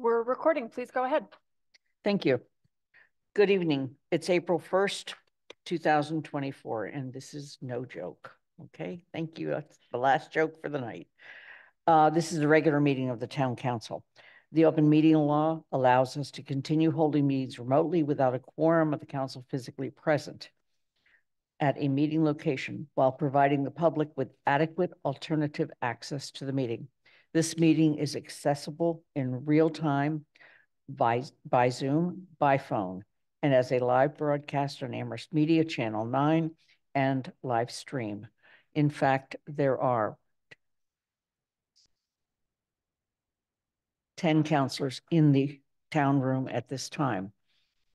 We're recording. Please go ahead. Thank you. Good evening. It's April 1st, 2024, and this is no joke. Okay, thank you. That's the last joke for the night. Uh, this is a regular meeting of the town council. The open meeting law allows us to continue holding meetings remotely without a quorum of the council physically present at a meeting location while providing the public with adequate alternative access to the meeting. This meeting is accessible in real time by, by Zoom, by phone, and as a live broadcast on Amherst Media Channel 9 and live stream. In fact, there are 10 counselors in the town room at this time.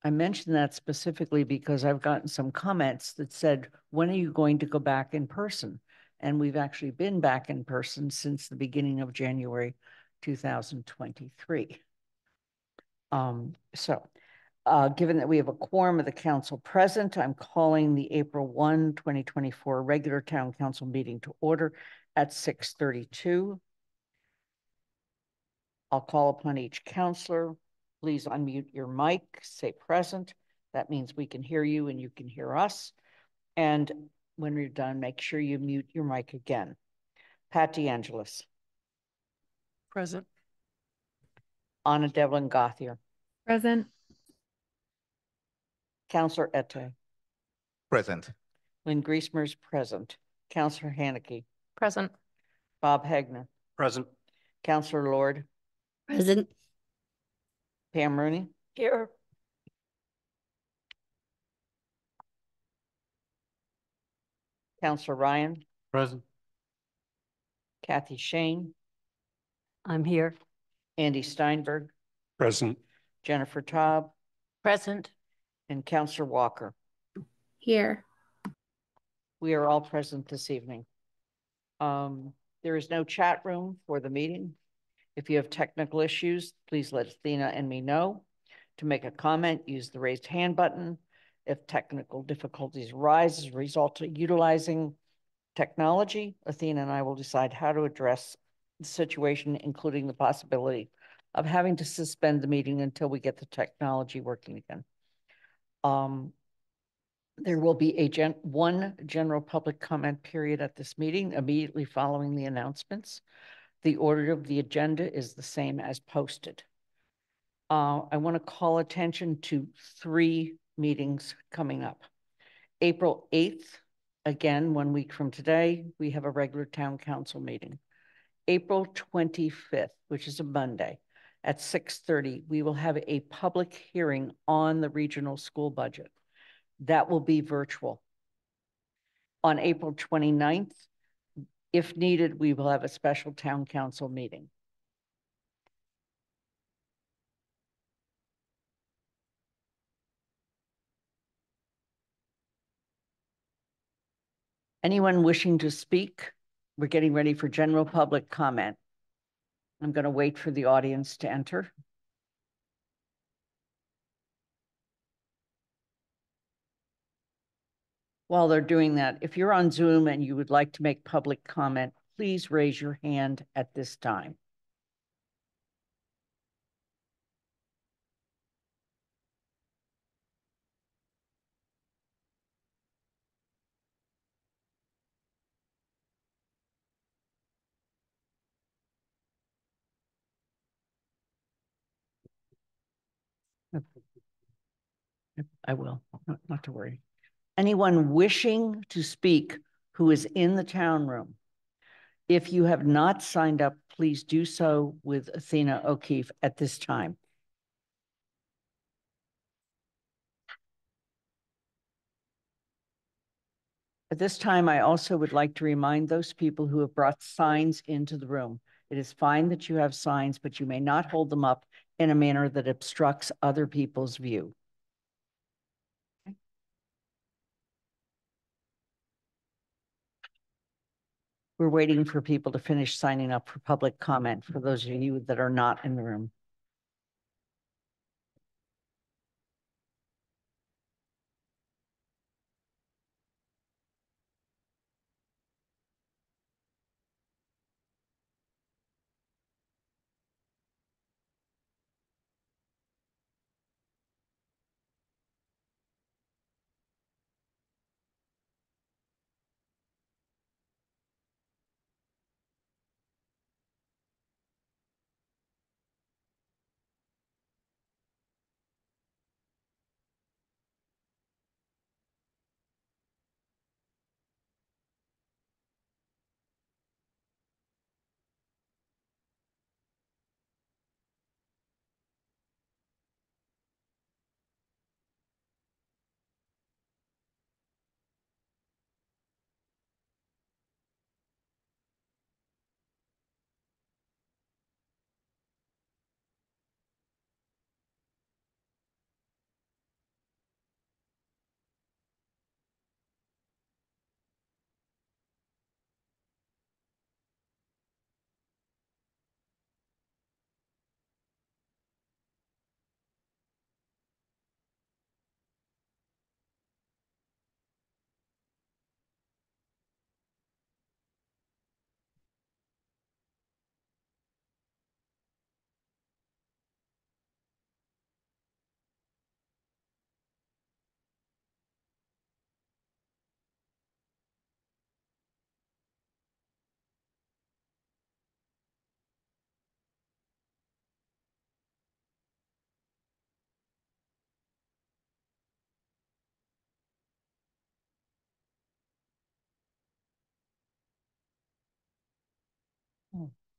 I mentioned that specifically because I've gotten some comments that said, when are you going to go back in person? And we've actually been back in person since the beginning of January 2023. Um, so, uh, given that we have a quorum of the council present, I'm calling the April 1, 2024 regular town council meeting to order at 632. I'll call upon each counselor. Please unmute your mic, say present. That means we can hear you and you can hear us. And when you're done, make sure you mute your mic again. Pat DeAngelis. Present. Ana Devlin Gauthier. Present. Councillor Ette. Present. Lynn Griesemer's present. Councillor Hanneke. Present. Bob Hegner. Present. Councillor Lord. Present. Pam Rooney. Here. Councillor Ryan. Present. Kathy Shain. I'm here. Andy Steinberg. Present. Jennifer Taub. Present. And Councillor Walker. Here. We are all present this evening. Um, there is no chat room for the meeting. If you have technical issues, please let Athena and me know. To make a comment, use the raised hand button. If technical difficulties arise as a result of utilizing technology, Athena and I will decide how to address the situation, including the possibility of having to suspend the meeting until we get the technology working again. Um, there will be a gen one general public comment period at this meeting immediately following the announcements. The order of the agenda is the same as posted. Uh, I want to call attention to three meetings coming up. April 8th, again, one week from today, we have a regular town council meeting. April 25th, which is a Monday, at 6.30, we will have a public hearing on the regional school budget. That will be virtual. On April 29th, if needed, we will have a special town council meeting. Anyone wishing to speak? We're getting ready for general public comment. I'm going to wait for the audience to enter. While they're doing that, if you're on Zoom and you would like to make public comment, please raise your hand at this time. I will, not, not to worry. Anyone wishing to speak who is in the town room, if you have not signed up, please do so with Athena O'Keefe at this time. At this time, I also would like to remind those people who have brought signs into the room. It is fine that you have signs, but you may not hold them up in a manner that obstructs other people's view. We're waiting for people to finish signing up for public comment for those of you that are not in the room.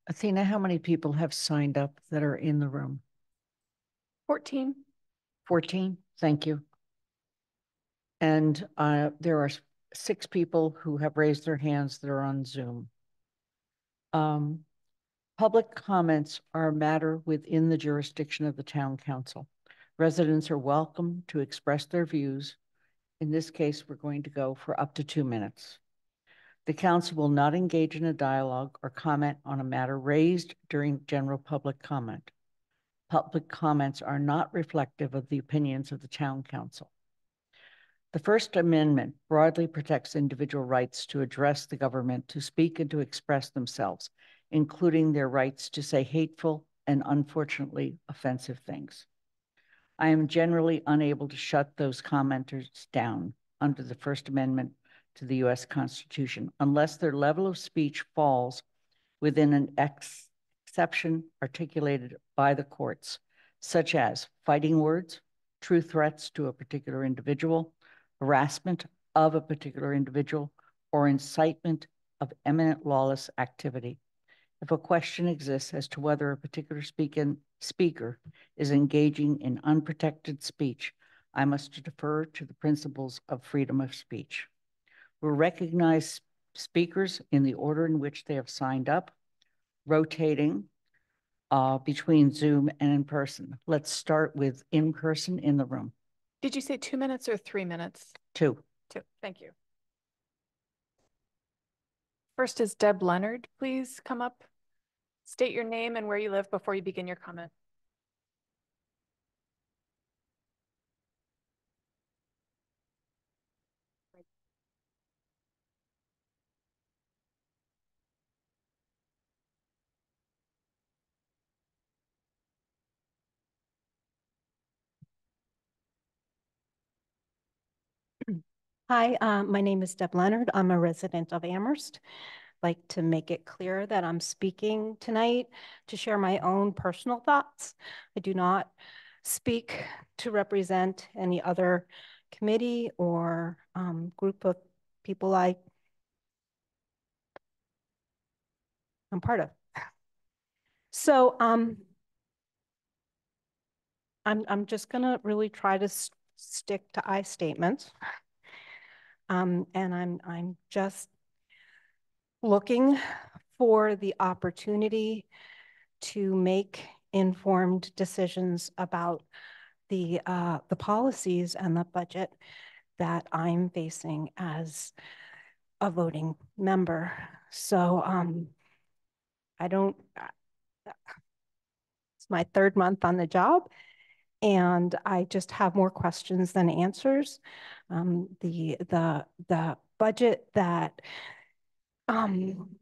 Athena, how many people have signed up that are in the room? Fourteen. Fourteen? Thank you. And uh, there are six people who have raised their hands that are on Zoom. Um, Public comments are a matter within the jurisdiction of the town council. Residents are welcome to express their views. In this case, we're going to go for up to two minutes. The council will not engage in a dialogue or comment on a matter raised during general public comment. Public comments are not reflective of the opinions of the town council. The First Amendment broadly protects individual rights to address the government, to speak and to express themselves, including their rights to say hateful and unfortunately offensive things. I am generally unable to shut those commenters down under the First Amendment to the US Constitution unless their level of speech falls within an ex- exception articulated by the courts, such as fighting words, true threats to a particular individual, harassment of a particular individual, or incitement of eminent lawless activity. If a question exists as to whether a particular speaker is engaging in unprotected speech, I must defer to the principles of freedom of speech. We'll recognize speakers in the order in which they have signed up, rotating uh, between Zoom and in person. Let's start with in person in the room. Did you say two minutes or three minutes? Two. Two. Thank you. First is Deb Leonard. Please come up. State your name and where you live before you begin your comment. Hi, uh, my name is Deb Leonard. I'm a resident of Amherst. Like to make it clear that I'm speaking tonight to share my own personal thoughts. I do not speak to represent any other committee or um, group of people I I'm part of. So um, I'm I'm just gonna really try to stick to I statements. Um, and I'm, I'm just looking for the opportunity to make informed decisions about the, uh, the policies and the budget that I'm facing as a voting member. So, um, I don't, it's my third month on the job and I just have more questions than answers. Um, the, the, the budget that, um,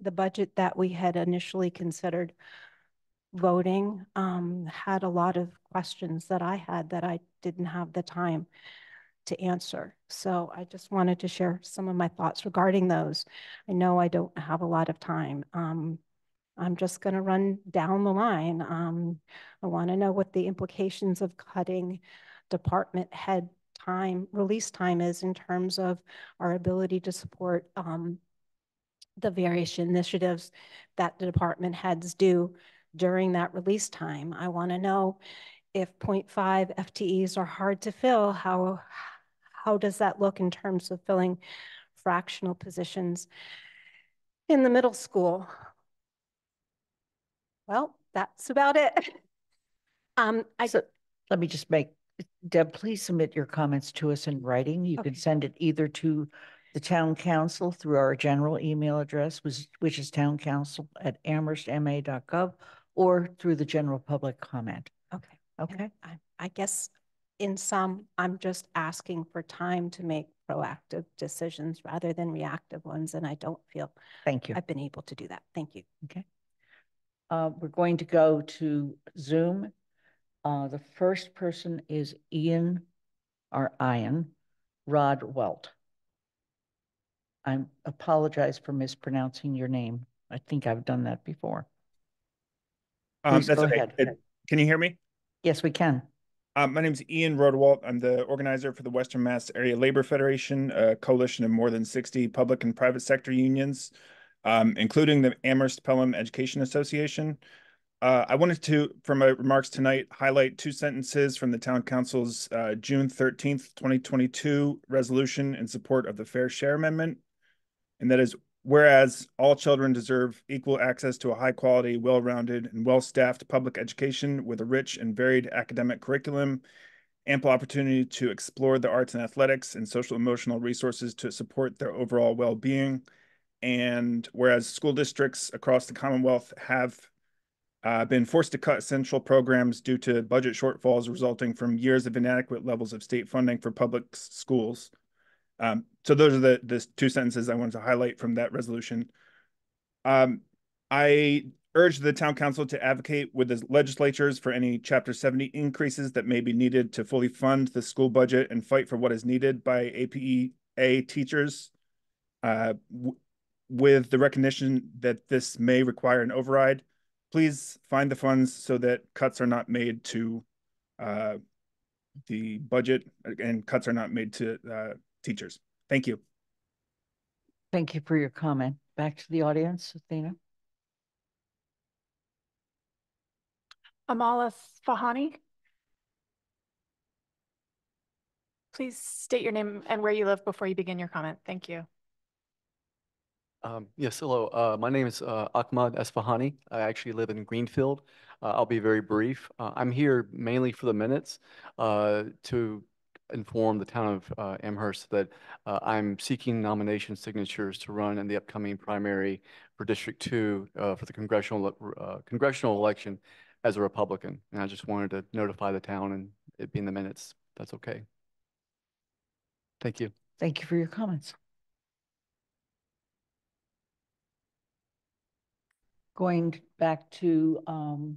the budget that we had initially considered voting, um, had a lot of questions that I had that I didn't have the time to answer. So I just wanted to share some of my thoughts regarding those. I know I don't have a lot of time. Um, I'm just going to run down the line. Um, I want to know what the implications of cutting department head time, release time is in terms of our ability to support um, the various initiatives that the department heads do during that release time. I want to know if 0.5 FTEs are hard to fill, how, how does that look in terms of filling fractional positions in the middle school? Well, that's about it. Um, I, So let me just make, Deb, please submit your comments to us in writing. You can send it either to the town council through our general email address, which, is is towncouncil@amherstma.gov, or through the general public comment. okay. Okay? I, I guess in some, I'm just asking for time to make proactive decisions rather than reactive ones, and I don't feel Thank you. I've been able to do that. Thank you. Uh, we're going to go to Zoom. Uh, the first person is Ian, or Ian Rod Welt. I apologize for mispronouncing your name. I think I've done that before. Um, go okay. ahead. It- Can you hear me? Yes, we can. Uh, my name is Ian Rodewalt. I'm the organizer for the Western Mass Area Labor Federation, a coalition of more than 60 public and private sector unions, um, including the Amherst Pelham Education Association. Uh, I wanted to, for my remarks tonight, highlight two sentences from the Town Council's uh, June 13th, 2022 resolution in support of the Fair Share Amendment. And that is, whereas all children deserve equal access to a high quality, well rounded, and well staffed public education with a rich and varied academic curriculum, ample opportunity to explore the arts and athletics, and social emotional resources to support their overall well being. And whereas school districts across the Commonwealth have uh, been forced to cut essential programs due to budget shortfalls resulting from years of inadequate levels of state funding for public schools. Um, so those are the, the two sentences I wanted to highlight from that resolution. Um, I urge the town council to advocate with the legislatures for any chapter 70 increases that may be needed to fully fund the school budget and fight for what is needed by APEA teachers uh, with the recognition that this may require an override please find the funds so that cuts are not made to uh, the budget and cuts are not made to uh, teachers. Thank you. Thank you for your comment. Back to the audience, Athena. Amala Fahani. Please state your name and where you live before you begin your comment. Thank you. Um, yes, hello. Uh, my name is uh, Ahmad Esfahani. I actually live in Greenfield. Uh, I'll be very brief. Uh, I'm here mainly for the minutes uh, to inform the town of uh, Amherst that I'm seeking nomination signatures to run in the upcoming primary for District 2 for the congressional congressional election as a Republican. And I just wanted to notify the town and it being the minutes. That's okay. Thank you. Thank you for your comments. Going back to um,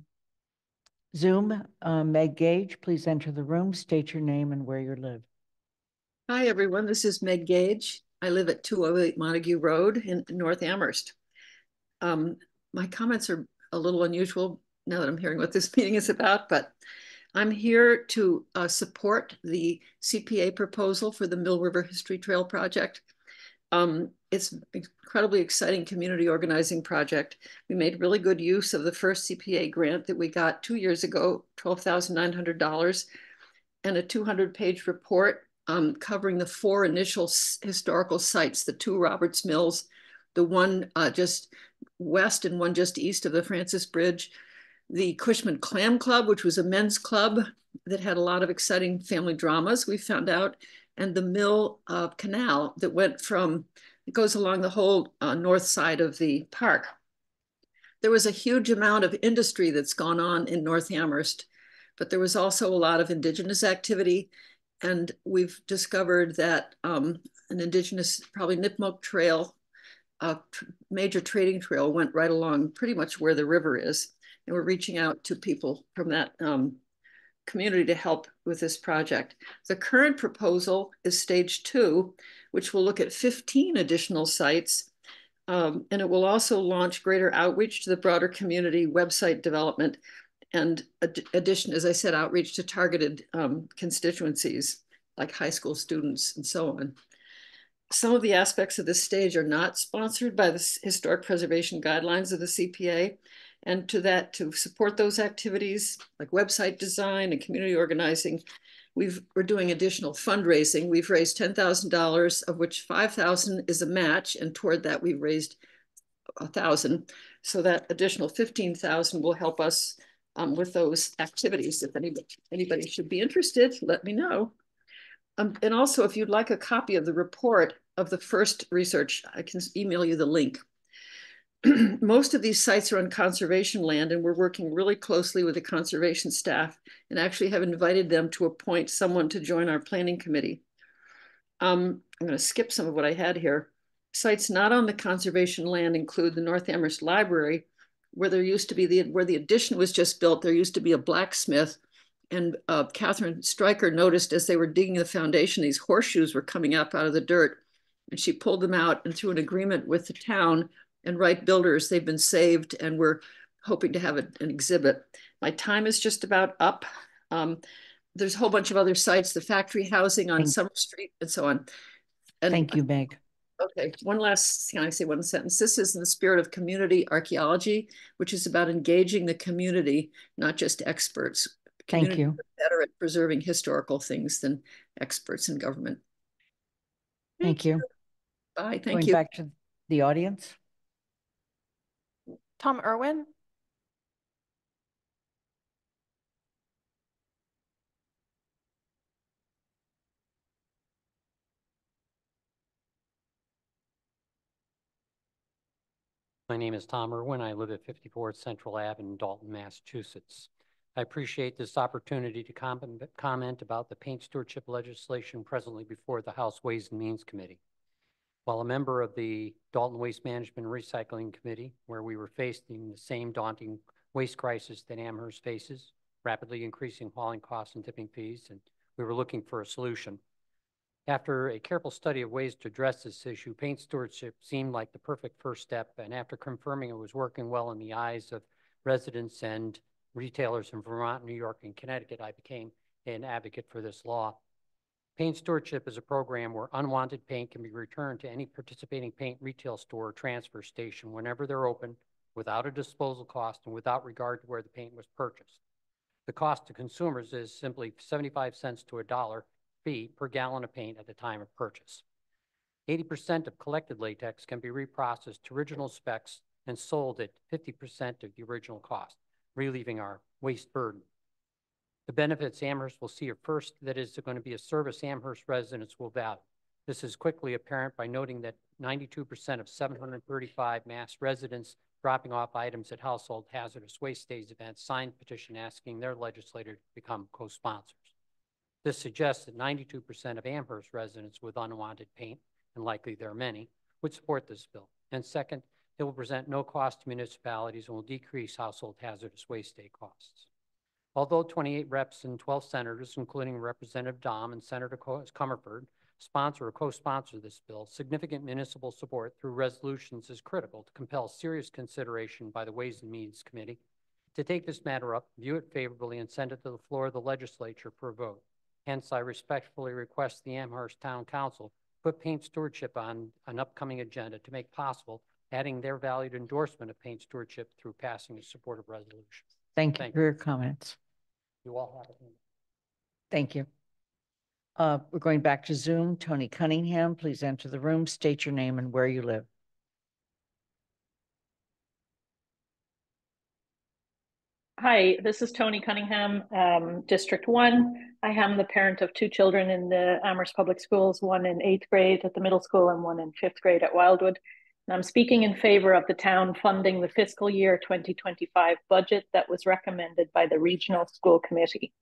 Zoom, uh, Meg Gage, please enter the room, state your name and where you live. Hi, everyone. This is Meg Gage. I live at 208 Montague Road in North Amherst. Um, my comments are a little unusual now that I'm hearing what this meeting is about, but I'm here to uh, support the CPA proposal for the Mill River History Trail project. Um, it's incredibly exciting community organizing project. We made really good use of the first CPA grant that we got two years ago, $12,900, and a 200 page report um, covering the four initial historical sites, the two Roberts Mills, the one uh, just west and one just east of the Francis Bridge, the Cushman Clam Club, which was a men's club that had a lot of exciting family dramas, we found out, and the Mill uh, Canal that went from, it goes along the whole uh, north side of the park. There was a huge amount of industry that's gone on in North Amherst, but there was also a lot of indigenous activity. And we've discovered that um, an indigenous, probably Nipmuc Trail, a major trading trail went right along pretty much where the river is. And we're reaching out to people from that um, community to help with this project. The current proposal is stage two, which will look at 15 additional sites. Um, and it will also launch greater outreach to the broader community website development and ad addition, as I said, outreach to targeted um, constituencies like high school students and so on. Some of the aspects of this stage are not sponsored by the historic preservation guidelines of the CPA, and to that, to support those activities like website design and community organizing, we've, we're doing additional fundraising. We've raised $10,000, of which 5,000 is a match. And toward that, we've raised a thousand. So that additional 15,000 will help us um, with those activities. If anybody, anybody should be interested, let me know. Um, and also, if you'd like a copy of the report of the first research, I can email you the link. most of these sites are on conservation land and we're working really closely with the conservation staff and actually have invited them to appoint someone to join our planning committee. Um, I'm going to skip some of what I had here. Sites not on the conservation land include the North Amherst Library, where there used to be the where the addition was just built. There used to be a blacksmith, and uh, Catherine Stryker noticed as they were digging the foundation, these horseshoes were coming up out of the dirt, and she pulled them out. And through an agreement with the town, and Wright Builders. They've been saved and we're hoping to have an exhibit. My time is just about up. Um, there's a whole bunch of other sites, the factory housing on Thank- Summer Street and so on. And Thank you, Meg. Okay, one last, can I say one sentence? This is in the spirit of community archaeology, which is about engaging the community, not just experts. Thank you. Better at preserving historical things than experts in government. Thank you. Bye, thank Going you. back to the audience. Tom Irwin? My name is Tom Irwin. I live at 54 Central Ave in Dalton, Massachusetts. I appreciate this opportunity to com- comment about the paint stewardship legislation presently before the House Ways and Means Committee. While a member of the Dalton Waste Management Recycling Committee, where we were facing the same daunting waste crisis that Amherst faces, rapidly increasing hauling costs and tipping fees, and we were looking for a solution. After a careful study of ways to address this issue, paint stewardship seemed like the perfect first step, and after confirming it was working well in the eyes of residents and retailers in Vermont, New York, and Connecticut, I became an advocate for this law. Paint stewardship is a program where unwanted paint can be returned to any participating paint retail store or transfer station whenever they're open, without a disposal cost and without regard to where the paint was purchased. The cost to consumers is simply 75 cents to a dollar fee per gallon of paint at the time of purchase. 80% of collected latex can be reprocessed to original specs and sold at 50% of the original cost, relieving our waste burden. The benefits Amherst will see are first, that is going to be a service Amherst residents will value. This is quickly apparent by noting that 92% of 735 mass residents dropping off items at household hazardous waste days events signed petition asking their legislator to become co-sponsors. This suggests that 92% of Amherst residents with unwanted paint, and likely there are many, would support this bill. And second, it will present no cost to municipalities and will decrease household hazardous waste day costs. Although 28 reps and 12 senators, including Representative Domb and Senator Co- Comerford, sponsor or co-sponsor this bill, significant municipal support through resolutions is critical to compel serious consideration by the Ways and Means Committee to take this matter up, view it favorably, and send it to the floor of the legislature for a vote. Hence, I respectfully request the Amherst Town Council put paint stewardship on an upcoming agenda to make possible adding their valued endorsement of paint stewardship through passing a supportive resolution. Thank you Thank for your comments. You all have it. Thank you. Uh, we're going back to Zoom. Tony Cunningham, please enter the room, state your name and where you live. Hi, this is Tony Cunningham, um, District One. I am the parent of two children in the Amherst Public Schools, one in eighth grade at the middle school and one in fifth grade at Wildwood. And I'm speaking in favor of the town funding the fiscal year 2025 budget that was recommended by the Regional School Committee.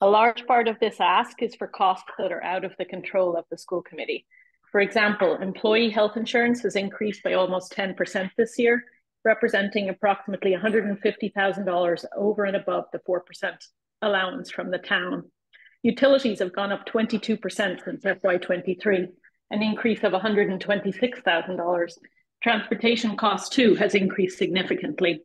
A large part of this ask is for costs that are out of the control of the school committee. For example, employee health insurance has increased by almost 10% this year, representing approximately $150,000 over and above the 4% allowance from the town. Utilities have gone up 22% since FY23, an increase of $126,000. Transportation costs too has increased significantly.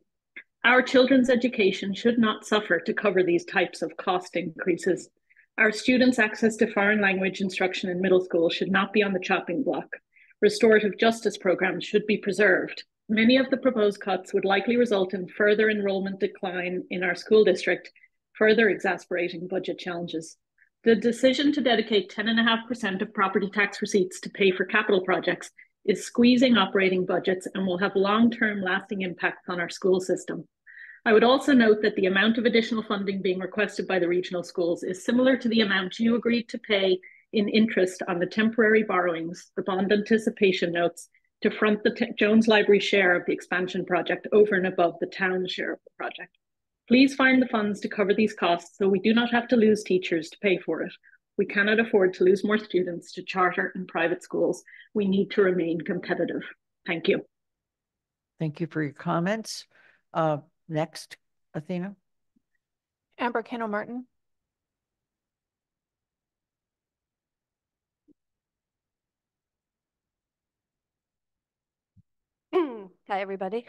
Our children's education should not suffer to cover these types of cost increases. Our students' access to foreign language instruction in middle school should not be on the chopping block. Restorative justice programs should be preserved. Many of the proposed cuts would likely result in further enrollment decline in our school district, further exasperating budget challenges. The decision to dedicate 10.5% of property tax receipts to pay for capital projects is squeezing operating budgets and will have long-term lasting impacts on our school system. I would also note that the amount of additional funding being requested by the regional schools is similar to the amount you agreed to pay in interest on the temporary borrowings, the bond anticipation notes, to front the T Jones Library share of the expansion project over and above the town share of the project. Please find the funds to cover these costs so we do not have to lose teachers to pay for it. We cannot afford to lose more students to charter and private schools. We need to remain competitive. Thank you. Thank you for your comments. Uh, next, Athena. Amber Cano Martin? Hi, everybody.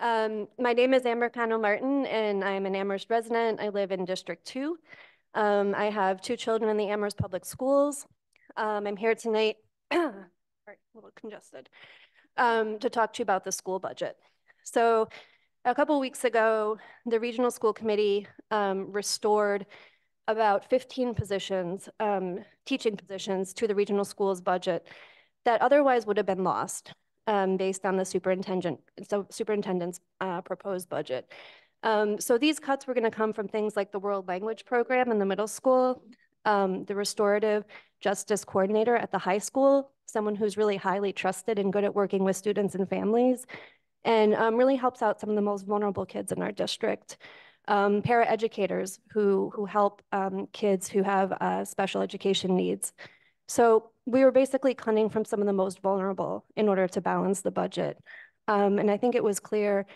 Um, my name is Amber Cano Martin, and I'm an Amherst resident. I live in District 2. Um, I have two children in the Amherst Public Schools. Um, I'm here tonight, sorry, a little congested, um, to talk to you about the school budget. So a couple weeks ago, the Regional School Committee um, restored about 15 positions, um, teaching positions to the regional schools budget that otherwise would have been lost um, based on the superintendent, so superintendent's uh, proposed budget. Um, so these cuts were going to come from things like the World Language Program in the middle school, um, the restorative justice coordinator at the high school, someone who's really highly trusted and good at working with students and families, and um, really helps out some of the most vulnerable kids in our district. Um, paraeducators who, who help um, kids who have uh, special education needs. So we were basically cutting from some of the most vulnerable in order to balance the budget. Um, and I think it was clear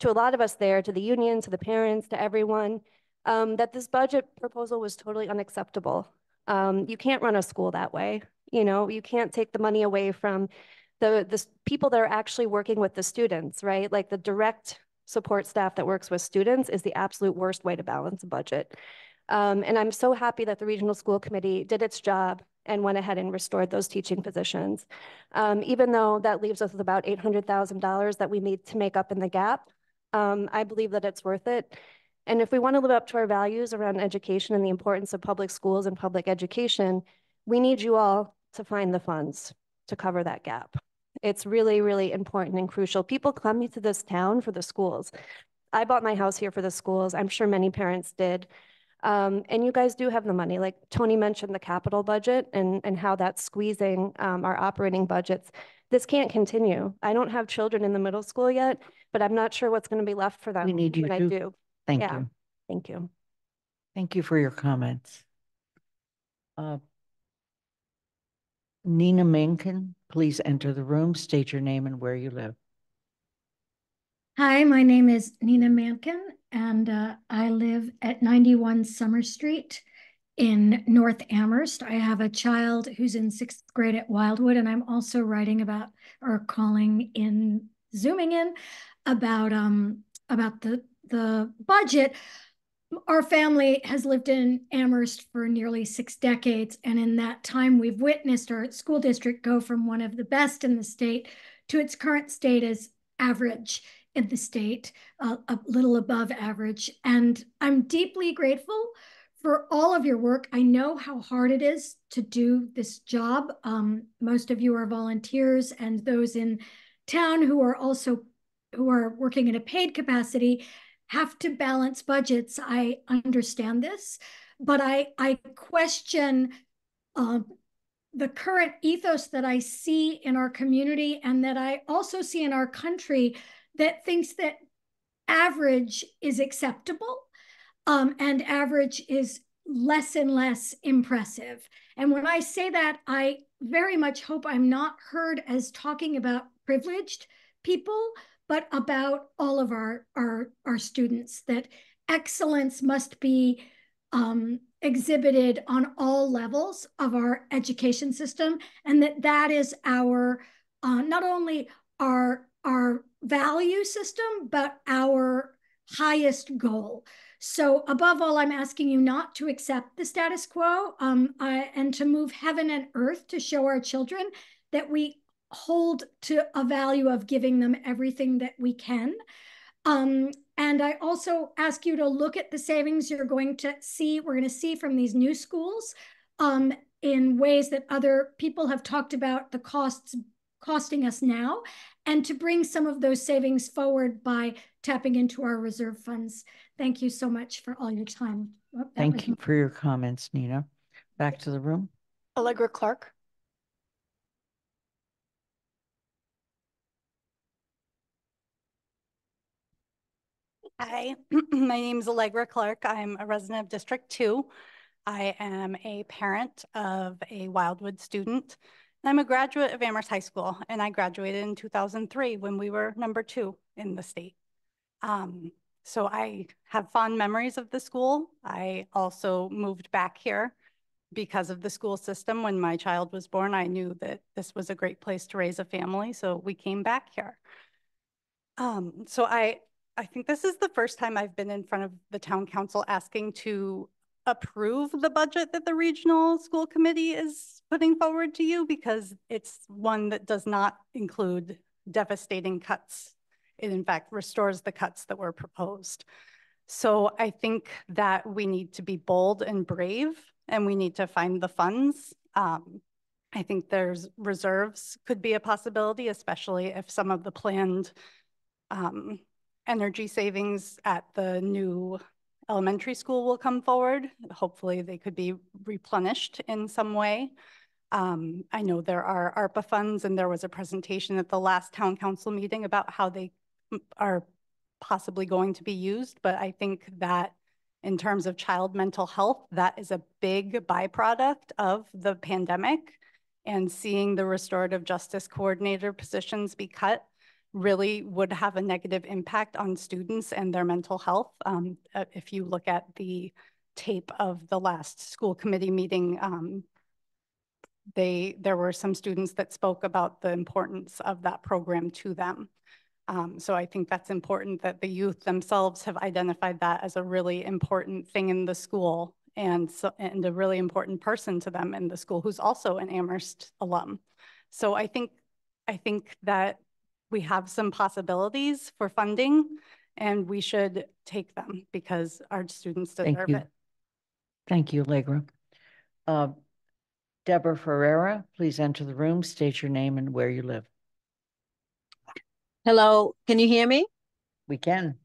to a lot of us there, to the union, to the parents, to everyone, um, that this budget proposal was totally unacceptable. Um, you can't run a school that way. You know, you can't take the money away from the, the people that are actually working with the students, right? Like the direct support staff that works with students is the absolute worst way to balance a budget. Um, and I'm so happy that the regional school committee did its job and went ahead and restored those teaching positions. Um, even though that leaves us with about $800,000 that we need to make up in the gap, um, I believe that it's worth it. And if we want to live up to our values around education and the importance of public schools and public education, we need you all to find the funds to cover that gap. It's really, really important and crucial. People come to this town for the schools. I bought my house here for the schools. I'm sure many parents did. Um, and you guys do have the money. Like Tony mentioned the capital budget and, and how that's squeezing um, our operating budgets. This can't continue. I don't have children in the middle school yet, but I'm not sure what's going to be left for them We need you when I to. do. Thank Yeah. you. Thank you. Thank you for your comments. Uh, Nina Mankin, please enter the room, state your name and where you live. Hi, my name is Nina Mankin, and uh, I live at 91 Summer Street in North Amherst. I have a child who's in sixth grade at Wildwood, and I'm also writing about or calling in, zooming in about um about the the budget. Our family has lived in Amherst for nearly six decades, and in that time, we've witnessed our school district go from one of the best in the state to its current state as average in the state, uh, a little above average. And I'm deeply grateful for all of your work. I know how hard it is to do this job. Um, most of you are volunteers and those in town who are also who are working in a paid capacity have to balance budgets. I understand this, but I I question um, the current ethos that I see in our community and that I also see in our country that thinks that average is acceptable um, and average is less and less impressive. And when I say that, I very much hope I'm not heard as talking about privileged people, but about all of our, our, our students, that excellence must be um, exhibited on all levels of our education system, and that that is our, uh, not only our, our value system, but our highest goal. So above all, I'm asking you not to accept the status quo um, I, and to move heaven and earth to show our children that we hold to a value of giving them everything that we can. Um, and I also ask you to look at the savings you're going to see, we're going to see from these new schools um, in ways that other people have talked about the costs costing us now and to bring some of those savings forward by tapping into our reserve funds. Thank you so much for all your time. Oh, Thank you for your comments, Nina. Back to the room. Allegra Clark. Hi, my name is Allegra Clark. I'm a resident of District 2. I am a parent of a Wildwood student. I'm a graduate of Amherst High School, and I graduated in 2003 when we were number two in the state. Um, so I have fond memories of the school. I also moved back here because of the school system. When my child was born, I knew that this was a great place to raise a family, so we came back here. Um, so I, I think this is the first time I've been in front of the town council asking to approve the budget that the regional school committee is putting forward to you because it's one that does not include devastating cuts. It in fact restores the cuts that were proposed. So I think that we need to be bold and brave and we need to find the funds. Um, I think there's reserves could be a possibility, especially if some of the planned um, energy savings at the new elementary school will come forward. Hopefully they could be replenished in some way. Um, I know there are ARPA funds and there was a presentation at the last town council meeting about how they are possibly going to be used, but I think that in terms of child mental health, that is a big byproduct of the pandemic. And seeing the restorative justice coordinator positions be cut really would have a negative impact on students and their mental health. Um, uh, if you look at the tape of the last school committee meeting, um, they there were some students that spoke about the importance of that program to them. Um, so I think that's important that the youth themselves have identified that as a really important thing in the school and so and a really important person to them in the school who's also an Amherst alum. So I think I think that we have some possibilities for funding and we should take them because our students Thank deserve you. it. Thank you, Allegra. Uh, Deborah Ferreira, please enter the room, state your name and where you live. Hello, can you hear me? We can.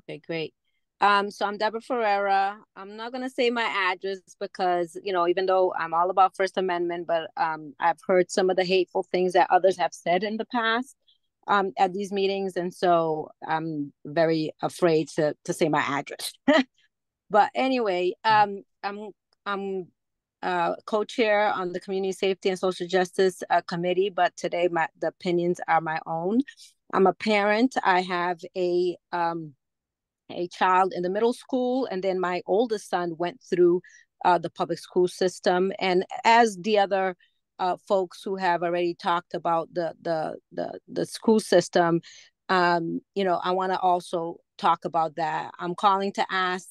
Okay, great. Um, so I'm Deborah Ferreira. I'm not gonna say my address because, you know, even though I'm all about First Amendment, but um, I've heard some of the hateful things that others have said in the past um, at these meetings, and so I'm very afraid to to say my address. but anyway, um, I'm I'm uh, co-chair on the Community Safety and Social Justice uh, Committee, but today my the opinions are my own. I'm a parent. I have a um, a child in the middle school, and then my oldest son went through uh, the public school system. And as the other uh, folks who have already talked about the the the, the school system, um, you know, I want to also talk about that. I'm calling to ask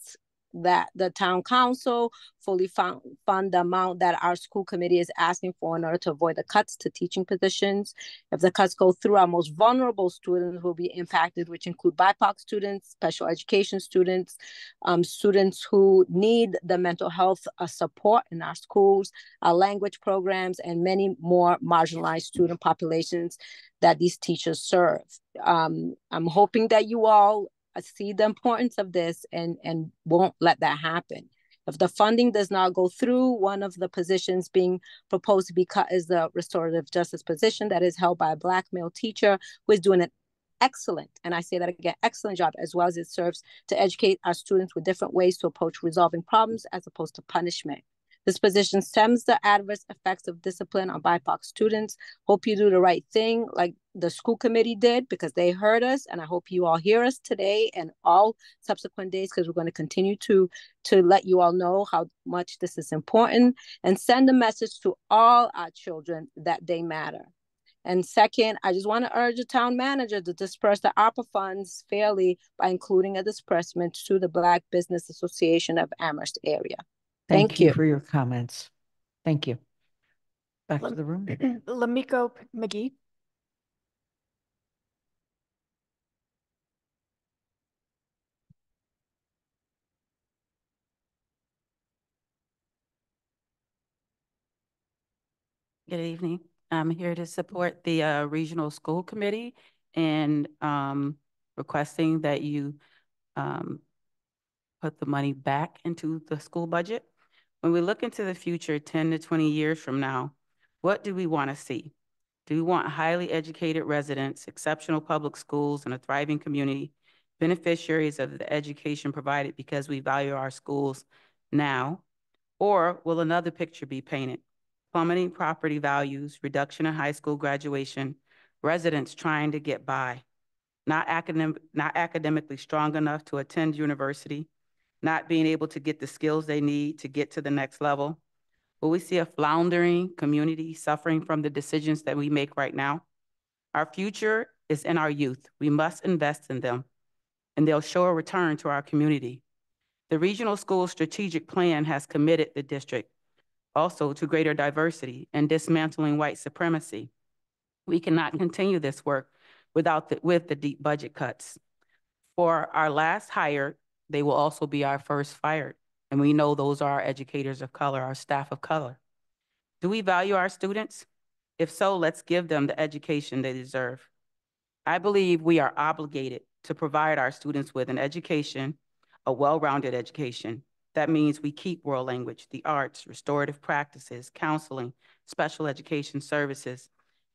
that the town council fully fund, fund the amount that our school committee is asking for in order to avoid the cuts to teaching positions. If the cuts go through, our most vulnerable students will be impacted, which include BIPOC students, special education students, um, students who need the mental health uh, support in our schools, our language programs, and many more marginalized student populations that these teachers serve. Um, I'm hoping that you all see the importance of this and and won't let that happen. If the funding does not go through one of the positions being proposed to be cut is the restorative justice position that is held by a black male teacher who is doing an excellent and i say that again excellent job as well as it serves to educate our students with different ways to approach resolving problems as opposed to punishment this position stems the adverse effects of discipline on BIPOC students. Hope you do the right thing like the school committee did because they heard us and I hope you all hear us today and all subsequent days because we're going to continue to to let you all know how much this is important and send a message to all our children that they matter. And second, I just want to urge the town manager to disperse the ARPA funds fairly by including a disbursement to the Black Business Association of Amherst area. Thank, Thank you you. for your comments. Thank you. Back to the room. Lamiko McGee. Good evening. I'm here to support the uh, Regional School Committee and um, requesting that you um, put the money back into the school budget. When we look into the future, 10 to 20 years from now, what do we want to see? Do we want highly educated residents, exceptional public schools, and a thriving community, beneficiaries of the education provided because we value our schools now? Or will another picture be painted? Plummeting property values, reduction in high school graduation, residents trying to get by, not not academically strong enough to attend university, not being able to get the skills they need to get to the next level? Will we see a floundering community suffering from the decisions that we make right now? Our future is in our youth. We must invest in them, and they'll show a return to our community. The regional school strategic plan has committed the district also to greater diversity and dismantling white supremacy. We cannot continue this work without the, with the deep budget cuts. For our last hire, they will also be our first fired. And we know those are our educators of color, our staff of color. Do we value our students? If so, let's give them the education they deserve. I believe we are obligated to provide our students with an education, a well-rounded education. That means we keep world language, the arts, restorative practices, counseling, special education services,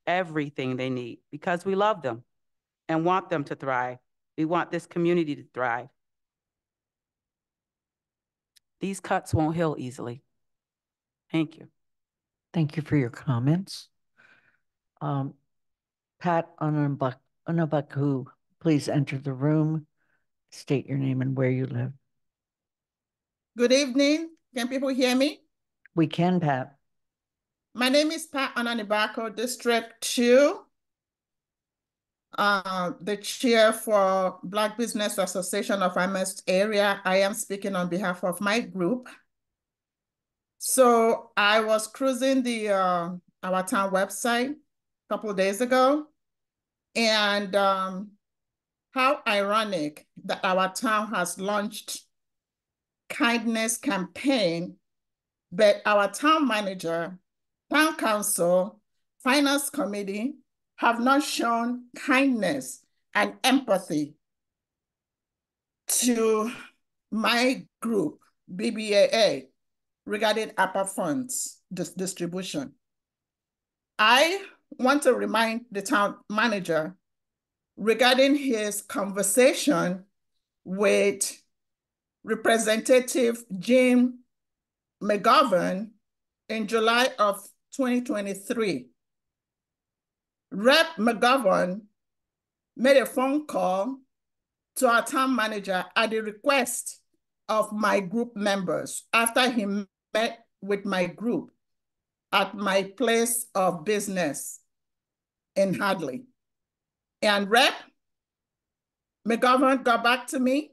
everything they need because we love them and want them to thrive. We want this community to thrive. These cuts won't heal easily. Thank you. Thank you for your comments. Um, Pat Onabaku, please enter the room. State your name and where you live. Good evening. Can people hear me? We can, Pat. My name is Pat Ononibaku, District 2, uh, the chair for Black Business Association of Amherst area. I am speaking on behalf of my group. So I was cruising the uh, our town website a couple days ago, and um, how ironic that our town has launched kindness campaign, but our town manager, town council, finance committee have not shown kindness and empathy to my group, BBAA, regarding ARPA funds dis distribution. I want to remind the town manager regarding his conversation with Representative Jim McGovern in July of 2023. Rep McGovern made a phone call to our town manager at the request of my group members after he met with my group at my place of business in Hadley. And Rep McGovern got back to me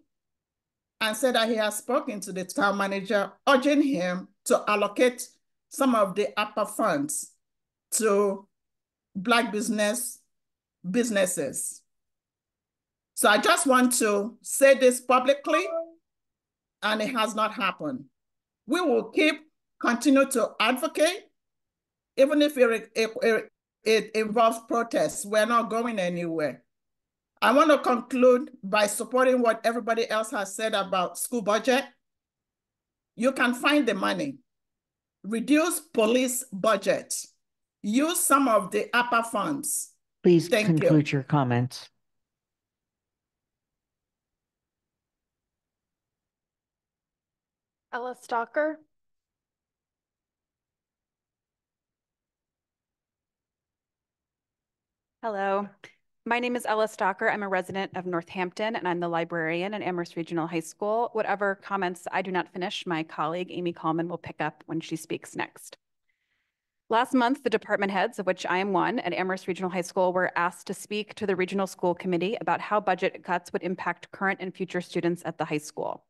and said that he has spoken to the town manager, urging him to allocate some of the ARPA funds to Black business businesses. So I just want to say this publicly, and it has not happened. We will keep continue to advocate, even if it, it, it involves protests. We're not going anywhere. I want to conclude by supporting what everybody else has said about school budget. You can find the money. Reduce police budget. Use some of the ARPA funds. Please Thank conclude you. your comments. Ella Stalker. Hello, my name is Ella Stalker. I'm a resident of Northampton and I'm the librarian at Amherst Regional High School. Whatever comments I do not finish, my colleague Amy Coleman will pick up when she speaks next. Last month, the department heads, of which I am one, at Amherst Regional High School were asked to speak to the Regional School Committee about how budget cuts would impact current and future students at the high school.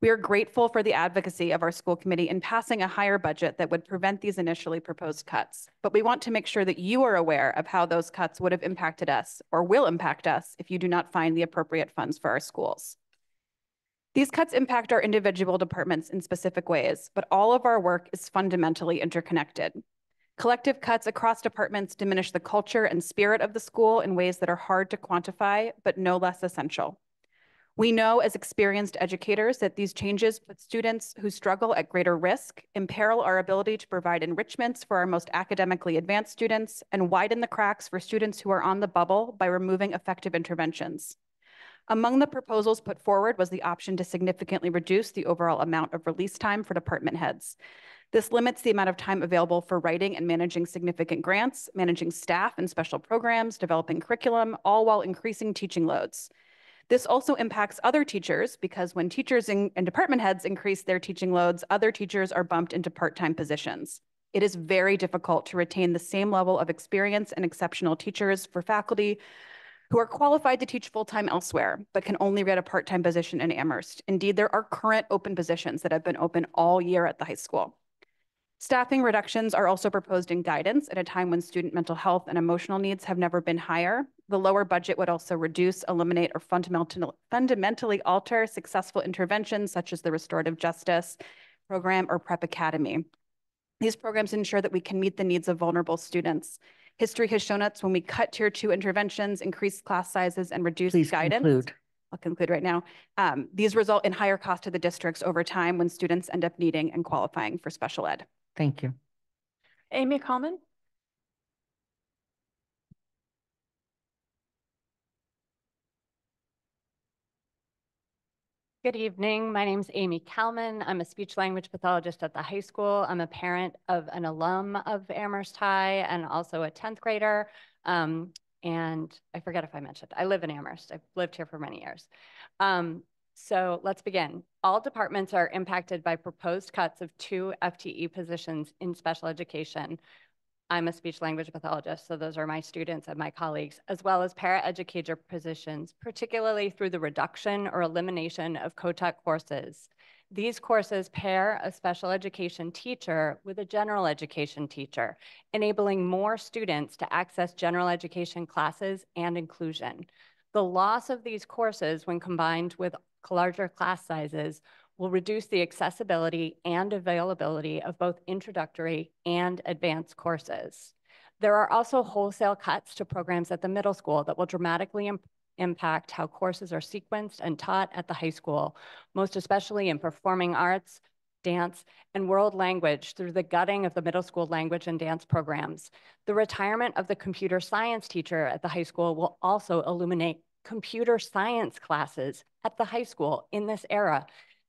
We are grateful for the advocacy of our school committee in passing a higher budget that would prevent these initially proposed cuts. But we want to make sure that you are aware of how those cuts would have impacted us or will impact us if you do not find the appropriate funds for our schools. These cuts impact our individual departments in specific ways, but all of our work is fundamentally interconnected. Collective cuts across departments diminish the culture and spirit of the school in ways that are hard to quantify, but no less essential. We know as experienced educators that these changes put students who struggle at greater risk, imperil our ability to provide enrichments for our most academically advanced students, and widen the cracks for students who are on the bubble by removing effective interventions. Among the proposals put forward was the option to significantly reduce the overall amount of release time for department heads. This limits the amount of time available for writing and managing significant grants, managing staff and special programs, developing curriculum, all while increasing teaching loads. This also impacts other teachers because when teachers and department heads increase their teaching loads, other teachers are bumped into part-time positions. It is very difficult to retain the same level of experience and exceptional teachers for faculty who are qualified to teach full-time elsewhere, but can only get a part-time position in Amherst. Indeed, there are current open positions that have been open all year at the high school. Staffing reductions are also proposed in guidance at a time when student mental health and emotional needs have never been higher. The lower budget would also reduce, eliminate, or fundamental, fundamentally alter successful interventions such as the restorative justice program or prep academy. These programs ensure that we can meet the needs of vulnerable students. History has shown us when we cut tier two interventions, increase class sizes, and reduce Please guidance. conclude. I'll conclude right now. Um, these result in higher cost to the districts over time when students end up needing and qualifying for special ed. Thank you. Amy Coleman? Good evening. My name is Amy Kalman. I'm a speech language pathologist at the high school. I'm a parent of an alum of Amherst High and also a 10th grader. Um, and I forget if I mentioned, I live in Amherst. I've lived here for many years. Um, so let's begin. All departments are impacted by proposed cuts of two FTE positions in special education. I'm a speech language pathologist, so those are my students and my colleagues, as well as paraeducator positions, particularly through the reduction or elimination of COTUC courses. These courses pair a special education teacher with a general education teacher, enabling more students to access general education classes and inclusion. The loss of these courses, when combined with larger class sizes, will reduce the accessibility and availability of both introductory and advanced courses. There are also wholesale cuts to programs at the middle school that will dramatically imp impact how courses are sequenced and taught at the high school, most especially in performing arts, dance, and world language through the gutting of the middle school language and dance programs. The retirement of the computer science teacher at the high school will also illuminate computer science classes at the high school in this era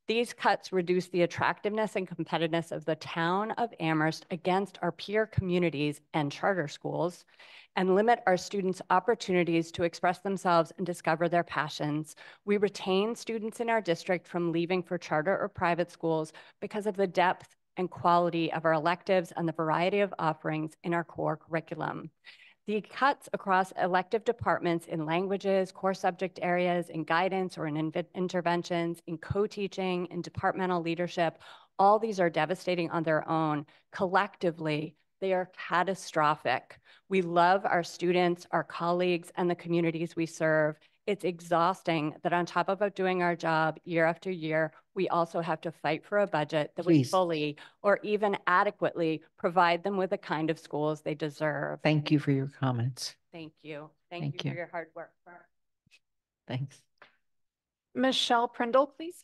these cuts reduce the attractiveness and competitiveness of the town of Amherst against our peer communities and charter schools and limit our students' opportunities to express themselves and discover their passions. We retain students in our district from leaving for charter or private schools because of the depth and quality of our electives and the variety of offerings in our core curriculum. The cuts across elective departments in languages, core subject areas, in guidance or in interventions, in co-teaching, in departmental leadership, all these are devastating on their own. Collectively, they are catastrophic. We love our students, our colleagues, and the communities we serve. It's exhausting that on top of uh, doing our job year after year, we also have to fight for a budget that we fully or even adequately provide them with the kind of schools they deserve. Thank you for your comments. Thank you. Thank Thank you you. for your hard work. Thanks. Michelle Prindle, please.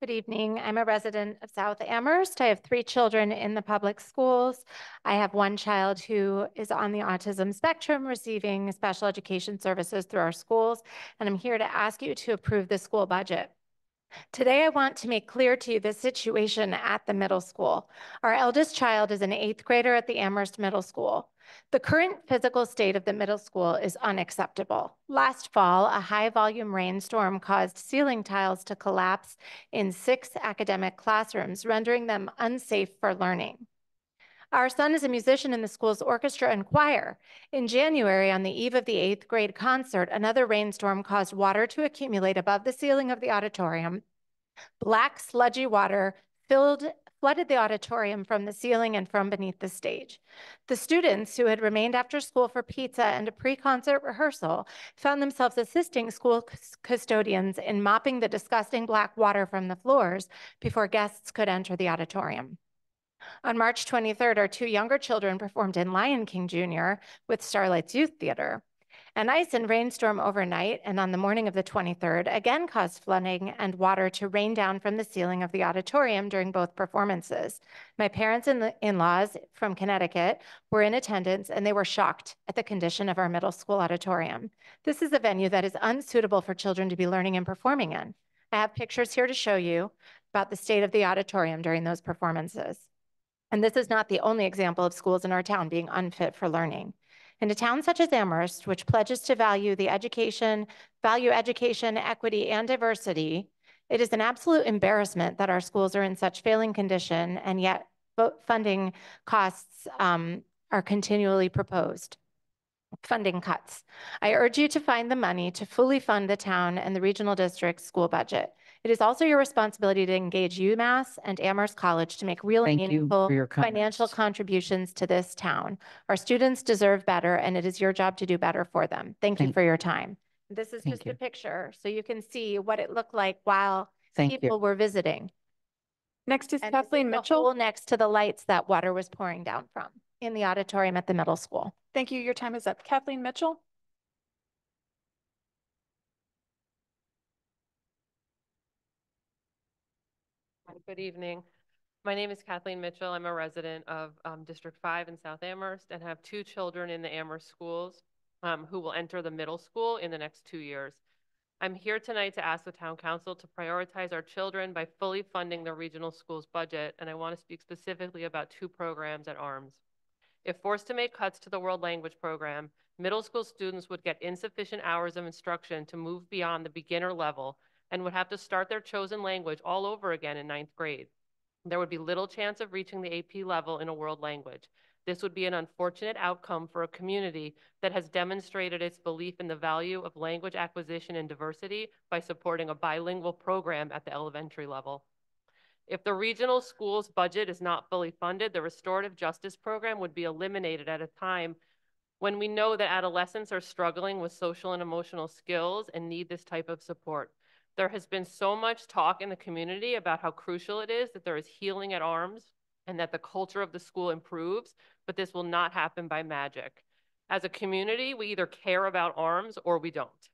Good evening. I'm a resident of South Amherst. I have three children in the public schools. I have one child who is on the autism spectrum receiving special education services through our schools, and I'm here to ask you to approve the school budget. Today, I want to make clear to you the situation at the middle school. Our eldest child is an eighth grader at the Amherst Middle School. The current physical state of the middle school is unacceptable. Last fall, a high volume rainstorm caused ceiling tiles to collapse in six academic classrooms, rendering them unsafe for learning. Our son is a musician in the school's orchestra and choir. In January, on the eve of the eighth grade concert, another rainstorm caused water to accumulate above the ceiling of the auditorium. Black, sludgy water filled flooded the auditorium from the ceiling and from beneath the stage. The students who had remained after school for pizza and a pre-concert rehearsal found themselves assisting school custodians in mopping the disgusting black water from the floors before guests could enter the auditorium. On March 23rd, our two younger children performed in Lion King Jr. with Starlight's Youth Theater. An ice and rainstorm overnight and on the morning of the 23rd again caused flooding and water to rain down from the ceiling of the auditorium during both performances. My parents and in-laws from Connecticut were in attendance and they were shocked at the condition of our middle school auditorium. This is a venue that is unsuitable for children to be learning and performing in. I have pictures here to show you about the state of the auditorium during those performances. And this is not the only example of schools in our town being unfit for learning. In a town such as Amherst, which pledges to value the education, value education, equity, and diversity, it is an absolute embarrassment that our schools are in such failing condition, and yet funding costs um, are continually proposed funding cuts. I urge you to find the money to fully fund the town and the regional district school budget. It is also your responsibility to engage UMass and Amherst College to make real and Thank you meaningful for your financial contributions to this town. Our students deserve better, and it is your job to do better for them. Thank you Thank- for your time. This is Thank just a you. picture, so you can see what it looked like while Thank you. people were visiting. Next is And this Kathleen the Mitchell. hole Next to the lights that water was pouring down from in the auditorium at the middle school. Thank you. Your time is up. Kathleen Mitchell. Good evening. My name is Kathleen Mitchell. I'm a resident of um, District 5 in South Amherst and have two children in the Amherst schools um, who will enter the middle school in the next two years. I'm here tonight to ask the town council to prioritize our children by fully funding the regional schools budget, and I want to speak specifically about two programs at ARMS. If forced to make cuts to the world language program, middle school students would get insufficient hours of instruction to move beyond the beginner level and would have to start their chosen language all over again in ninth grade. There would be little chance of reaching the AP level in a world language. This would be an unfortunate outcome for a community that has demonstrated its belief in the value of language acquisition and diversity by supporting a bilingual program at the elementary level. If the regional school's budget is not fully funded, the restorative justice program would be eliminated at a time when we know that adolescents are struggling with social and emotional skills and need this type of support. There has been so much talk in the community about how crucial it is that there is healing at ARMS and that the culture of the school improves, but this will not happen by magic. As a community, we either care about ARMS or we don't.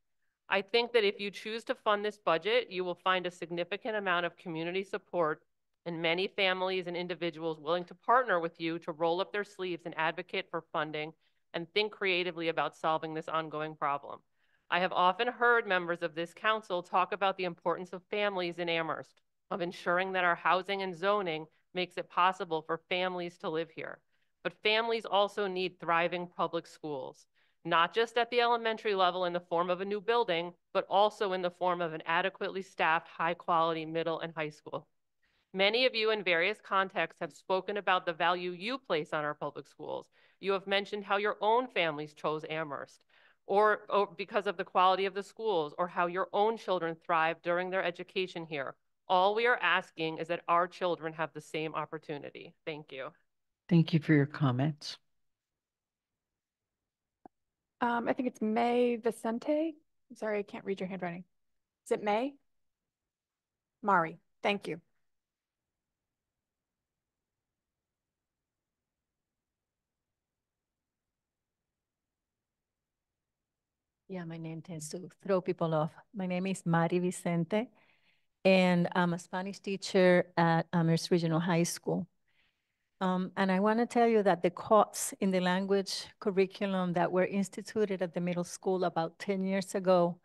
I think that if you choose to fund this budget, you will find a significant amount of community support and many families and individuals willing to partner with you to roll up their sleeves and advocate for funding and think creatively about solving this ongoing problem. I have often heard members of this council talk about the importance of families in Amherst, of ensuring that our housing and zoning makes it possible for families to live here. But families also need thriving public schools, not just at the elementary level in the form of a new building, but also in the form of an adequately staffed, high quality middle and high school. Many of you in various contexts have spoken about the value you place on our public schools. You have mentioned how your own families chose Amherst or, or because of the quality of the schools or how your own children thrive during their education here. All we are asking is that our children have the same opportunity. Thank you. Thank you for your comments. Um, I think it's May Vicente. I'm sorry, I can't read your handwriting. Is it May? Mari, thank you. Yeah, my name tends to throw people off. My name is Mari Vicente, and I'm a Spanish teacher at Amherst Regional High School. Um, and I want to tell you that the cuts in the language curriculum that were instituted at the middle school about 10 years ago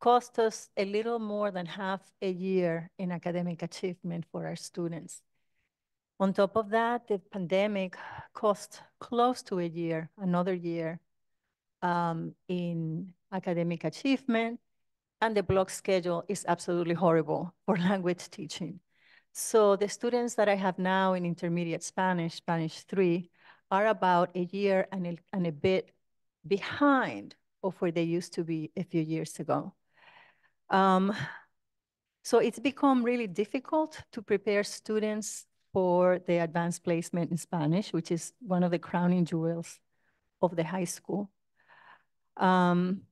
cost us a little more than half a year in academic achievement for our students. On top of that, the pandemic cost close to a year, another year, um, in academic achievement, and the block schedule is absolutely horrible for language teaching. So the students that I have now in intermediate Spanish, Spanish 3, are about a year and a, and a bit behind of where they used to be a few years ago. Um, so it's become really difficult to prepare students for the advanced placement in Spanish, which is one of the crowning jewels of the high school. Um,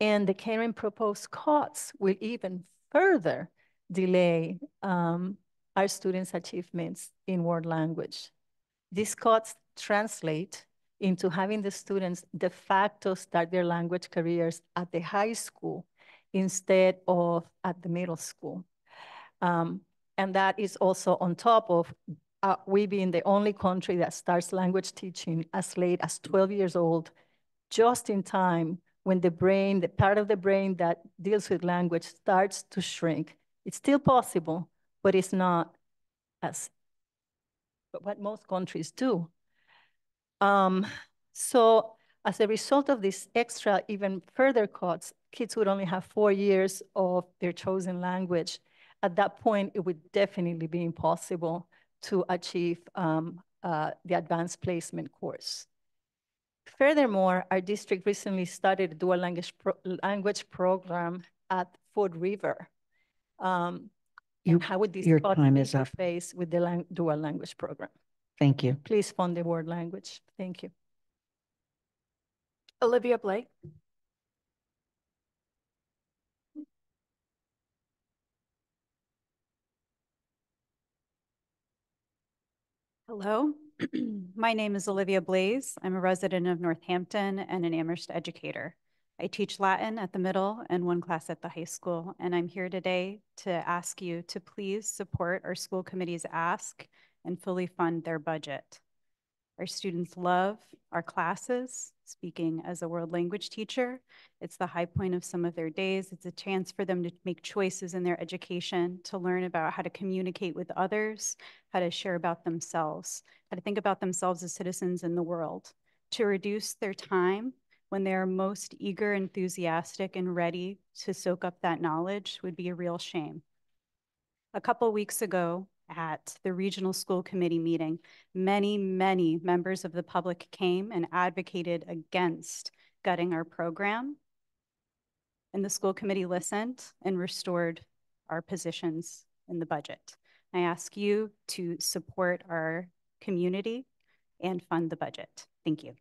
and the current proposed cuts will even further delay um, our students' achievements in world language. These cuts translate into having the students de facto start their language careers at the high school instead of at the middle school. Um, and that is also on top of uh, we being the only country that starts language teaching as late as 12 years old, just in time when the brain, the part of the brain that deals with language starts to shrink. It's still possible, but it's not as but what most countries do. Um, so as a result of this extra, even further cuts, kids would only have four years of their chosen language. At that point, it would definitely be impossible to achieve um, uh, the advanced placement course. Furthermore, our district recently started a dual language, pro language program at Fort River. Um, You- how would this your spot time is up. interface with the lang dual language program? Thank you. Please fund the word language. Thank you. Olivia Blake. Hello, my name is Olivia Blaze. I'm a resident of Northampton and an Amherst educator. I teach Latin at the middle and one class at the high school, and I'm here today to ask you to please support our school committee's ask and fully fund their budget. Our students love our classes. Speaking as a world language teacher, it's the high point of some of their days. It's a chance for them to make choices in their education, to learn about how to communicate with others, how to share about themselves, how to think about themselves as citizens in the world, to reduce their time when they are most eager, enthusiastic, and ready to soak up that knowledge would be a real shame. A couple weeks ago, at the regional school committee meeting, many, many members of the public came and advocated against gutting our program. And the school committee listened and restored our positions in the budget. I ask you to support our community and fund the budget. Thank you.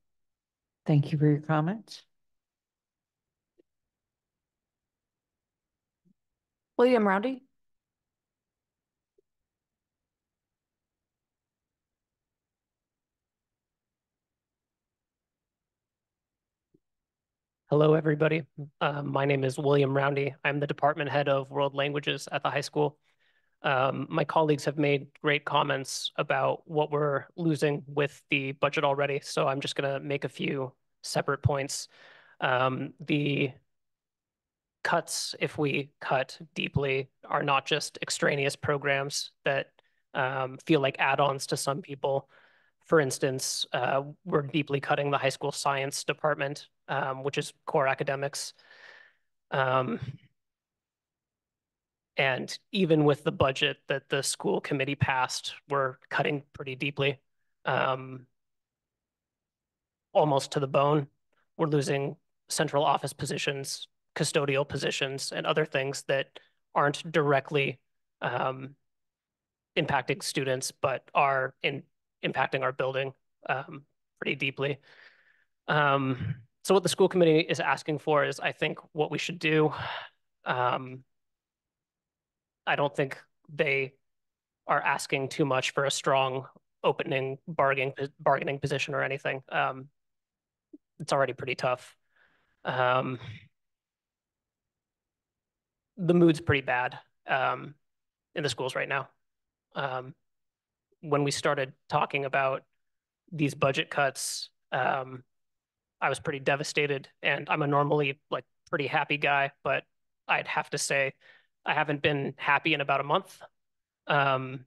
Thank you for your comments. William Roundy. Hello, everybody. Um, my name is William Roundy. I'm the department head of world languages at the high school. Um, my colleagues have made great comments about what we're losing with the budget already, so I'm just going to make a few separate points. Um, the cuts, if we cut deeply, are not just extraneous programs that um, feel like add-ons to some people. For instance, uh, we're deeply cutting the high school science department, um, which is core academics. Um, and even with the budget that the school committee passed, we're cutting pretty deeply, um, almost to the bone. We're losing central office positions, custodial positions, and other things that aren't directly um, impacting students, but are in impacting our building um, pretty deeply. Um, so what the school committee is asking for is, I think, what we should do. Um, I don't think they are asking too much for a strong opening bargaining bargaining position or anything. Um, it's already pretty tough. Um, the mood's pretty bad um, in the schools right now. Um, when we started talking about these budget cuts, um, I was pretty devastated. And I'm a normally like pretty happy guy, but I'd have to say I haven't been happy in about a month. Um,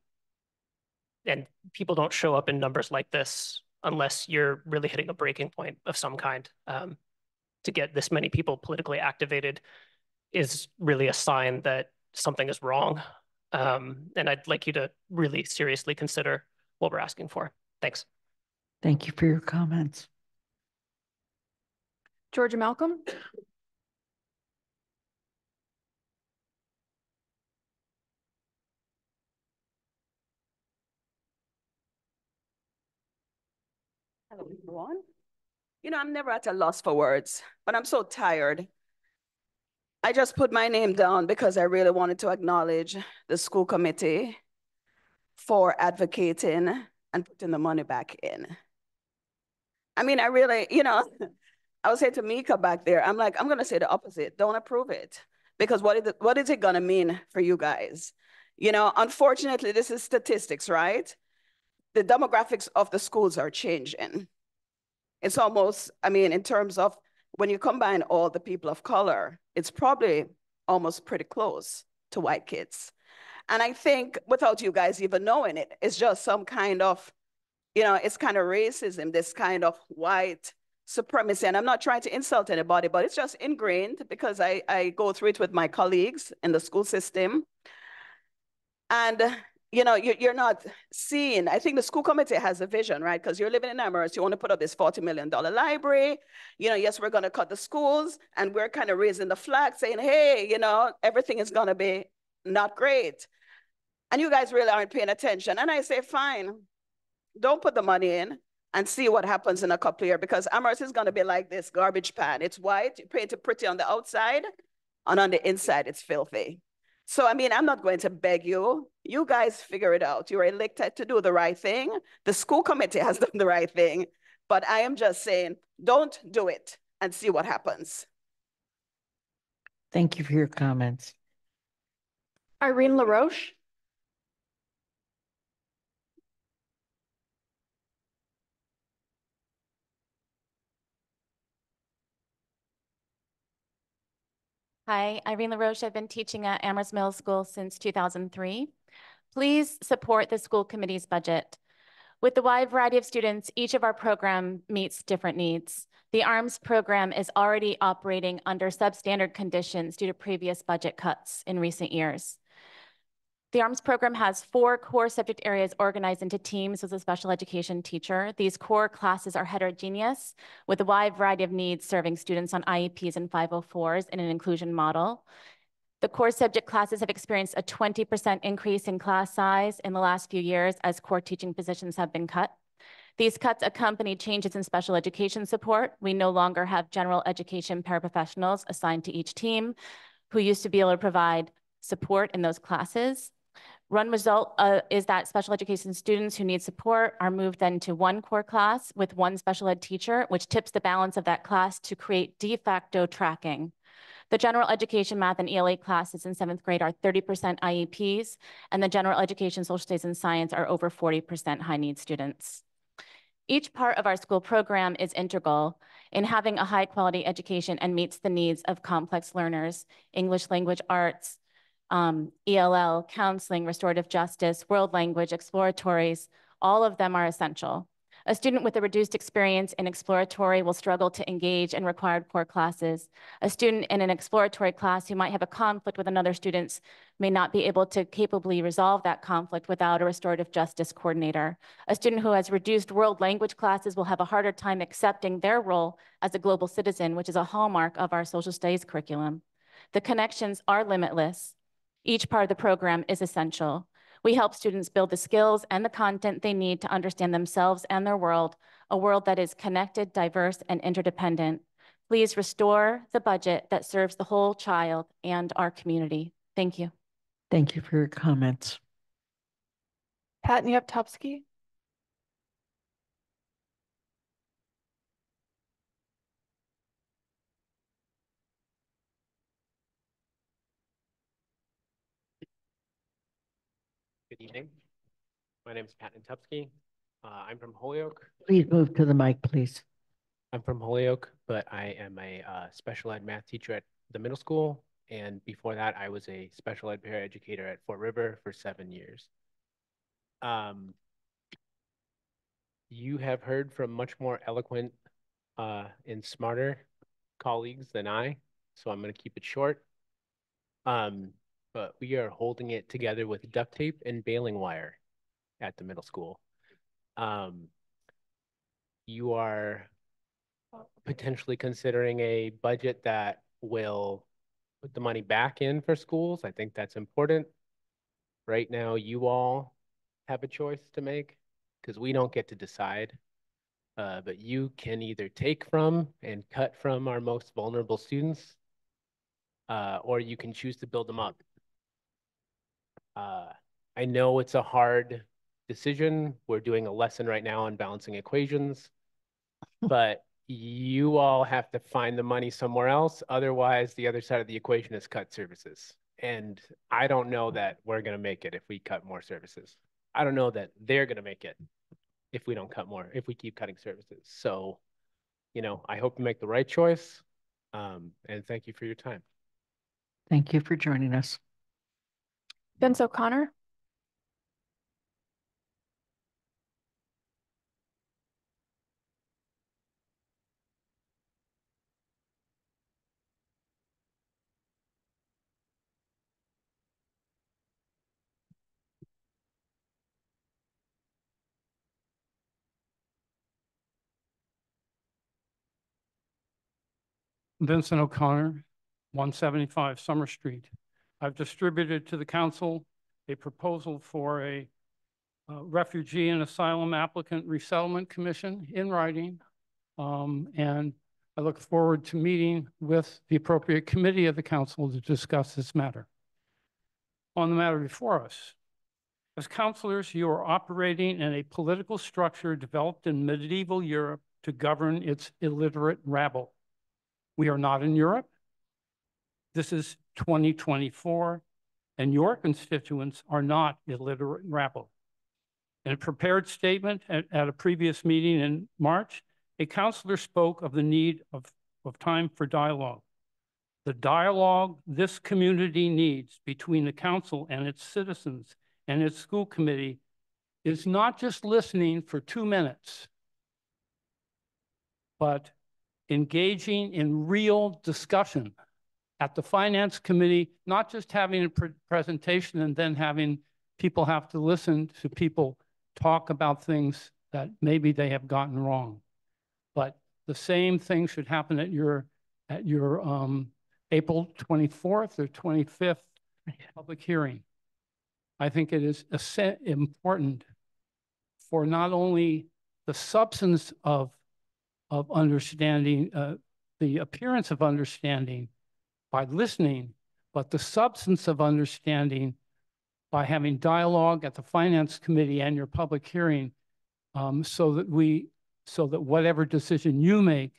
and people don't show up in numbers like this unless you're really hitting a breaking point of some kind. Um, to get this many people politically activated is really a sign that something is wrong. Um, and I'd like you to really seriously consider what we're asking for. Thanks. Thank you for your comments. Georgia Malcolm. Hello, everyone. You know, I'm never at a loss for words, but I'm so tired. I just put my name down because I really wanted to acknowledge the school committee for advocating and putting the money back in. I mean, I really, you know, I was saying to Mika back there, I'm like, I'm gonna say the opposite. Don't approve it. Because what is it, what is it gonna mean for you guys? You know, unfortunately, this is statistics, right? The demographics of the schools are changing. It's almost, I mean, in terms of when you combine all the people of color, it's probably almost pretty close to white kids. And I think without you guys even knowing it, it's just some kind of, you know, it's kind of racism, this kind of white supremacy. And I'm not trying to insult anybody, but it's just ingrained because I, I go through it with my colleagues in the school system. And you know, you, you're not seeing, I think the school committee has a vision, right? Because you're living in Amherst, you want to put up this $40 million library. You know, yes, we're going to cut the schools and we're kind of raising the flag saying, hey, you know, everything is going to be not great. And you guys really aren't paying attention. And I say, fine, don't put the money in and see what happens in a couple of years because Amherst is going to be like this garbage pan. It's white, you paint it pretty on the outside, and on the inside, it's filthy. So, I mean, I'm not going to beg you. You guys figure it out. You're elected to do the right thing. The school committee has done the right thing. But I am just saying, don't do it and see what happens. Thank you for your comments. Irene LaRoche. Hi, Irene LaRoche. I've been teaching at Amherst Middle School since 2003. Please support the school committee's budget. With the wide variety of students, each of our program meets different needs. The ARMS program is already operating under substandard conditions due to previous budget cuts in recent years. The ARMS program has four core subject areas organized into teams with a special education teacher. These core classes are heterogeneous with a wide variety of needs serving students on IEPs and 504s in an inclusion model. The core subject classes have experienced a 20% increase in class size in the last few years as core teaching positions have been cut. These cuts accompany changes in special education support. We no longer have general education paraprofessionals assigned to each team who used to be able to provide support in those classes. One result uh, is that special education students who need support are moved then to one core class with one special ed teacher, which tips the balance of that class to create de facto tracking. The general education math and ELA classes in seventh grade are 30% IEPs, and the general education social studies and science are over 40% high need students. Each part of our school program is integral in having a high quality education and meets the needs of complex learners, English language arts, um, ELL, counseling, restorative justice, world language, exploratories, all of them are essential. A student with a reduced experience in exploratory will struggle to engage in required core classes. A student in an exploratory class who might have a conflict with another student may not be able to capably resolve that conflict without a restorative justice coordinator. A student who has reduced world language classes will have a harder time accepting their role as a global citizen, which is a hallmark of our social studies curriculum. The connections are limitless. Each part of the program is essential. We help students build the skills and the content they need to understand themselves and their world, a world that is connected, diverse, and interdependent. Please restore the budget that serves the whole child and our community. Thank you. Thank you for your comments. Pat Nieptowski. Evening. My name is Pat Nieptowski. Uh, I'm from Holyoke. Please move to the mic, please. I'm from Holyoke, but I am a uh, special ed math teacher at the middle school. And before that, I was a special ed paraeducator at Fort River for seven years. Um, you have heard from much more eloquent uh, and smarter colleagues than I, so I'm going to keep it short. Um, but we are holding it together with duct tape and baling wire at the middle school. Um, you are potentially considering a budget that will put the money back in for schools. I think that's important. Right now, you all have a choice to make because we don't get to decide. Uh, but you can either take from and cut from our most vulnerable students, uh, or you can choose to build them up. Uh, I know it's a hard decision. We're doing a lesson right now on balancing equations, but you all have to find the money somewhere else. Otherwise, the other side of the equation is cut services. And I don't know that we're going to make it if we cut more services. I don't know that they're going to make it if we don't cut more, if we keep cutting services. So, you know, I hope you make the right choice. Um, and thank you for your time. Thank you for joining us. Vince O'Connor. Vincent O'Connor, 175 Summer Street, I've distributed to the council a proposal for a uh, refugee and asylum applicant resettlement commission in writing. Um, and I look forward to meeting with the appropriate committee of the council to discuss this matter. On the matter before us, as councillors, you are operating in a political structure developed in medieval Europe to govern its illiterate rabble. We are not in Europe. This is 2024, and your constituents are not illiterate and rabble. In a prepared statement at, at a previous meeting in March, a councillor spoke of the need of, of time for dialogue. The dialogue this community needs between the council and its citizens and its school committee is not just listening for two minutes, but engaging in real discussion at the finance committee, not just having a pre presentation and then having people have to listen to people talk about things that maybe they have gotten wrong. But the same thing should happen at your at your um, April 24th or 25th public hearing. I think it is important for not only the substance of, of understanding, uh, the appearance of understanding by listening, but the substance of understanding by having dialogue at the finance committee and your public hearing um, so that we so that whatever decision you make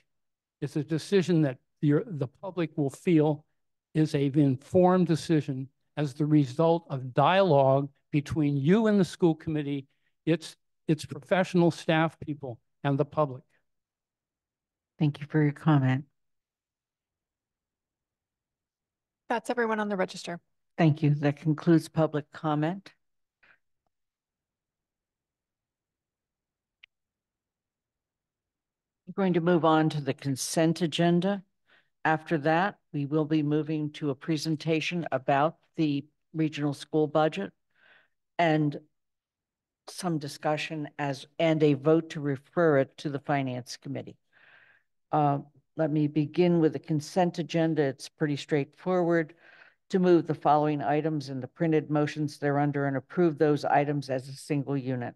is a decision that your, the public will feel is a informed decision as the result of dialogue between you and the school committee, its, its professional staff people, and the public. Thank you for your comment. That's everyone on the register. Thank you. That concludes public comment. We're going to move on to the consent agenda. After that, we will be moving to a presentation about the regional school budget and some discussion as and a vote to refer it to the finance committee. Uh, let me begin with the consent agenda. It's pretty straightforward to move the following items in the printed motions thereunder and approve those items as a single unit.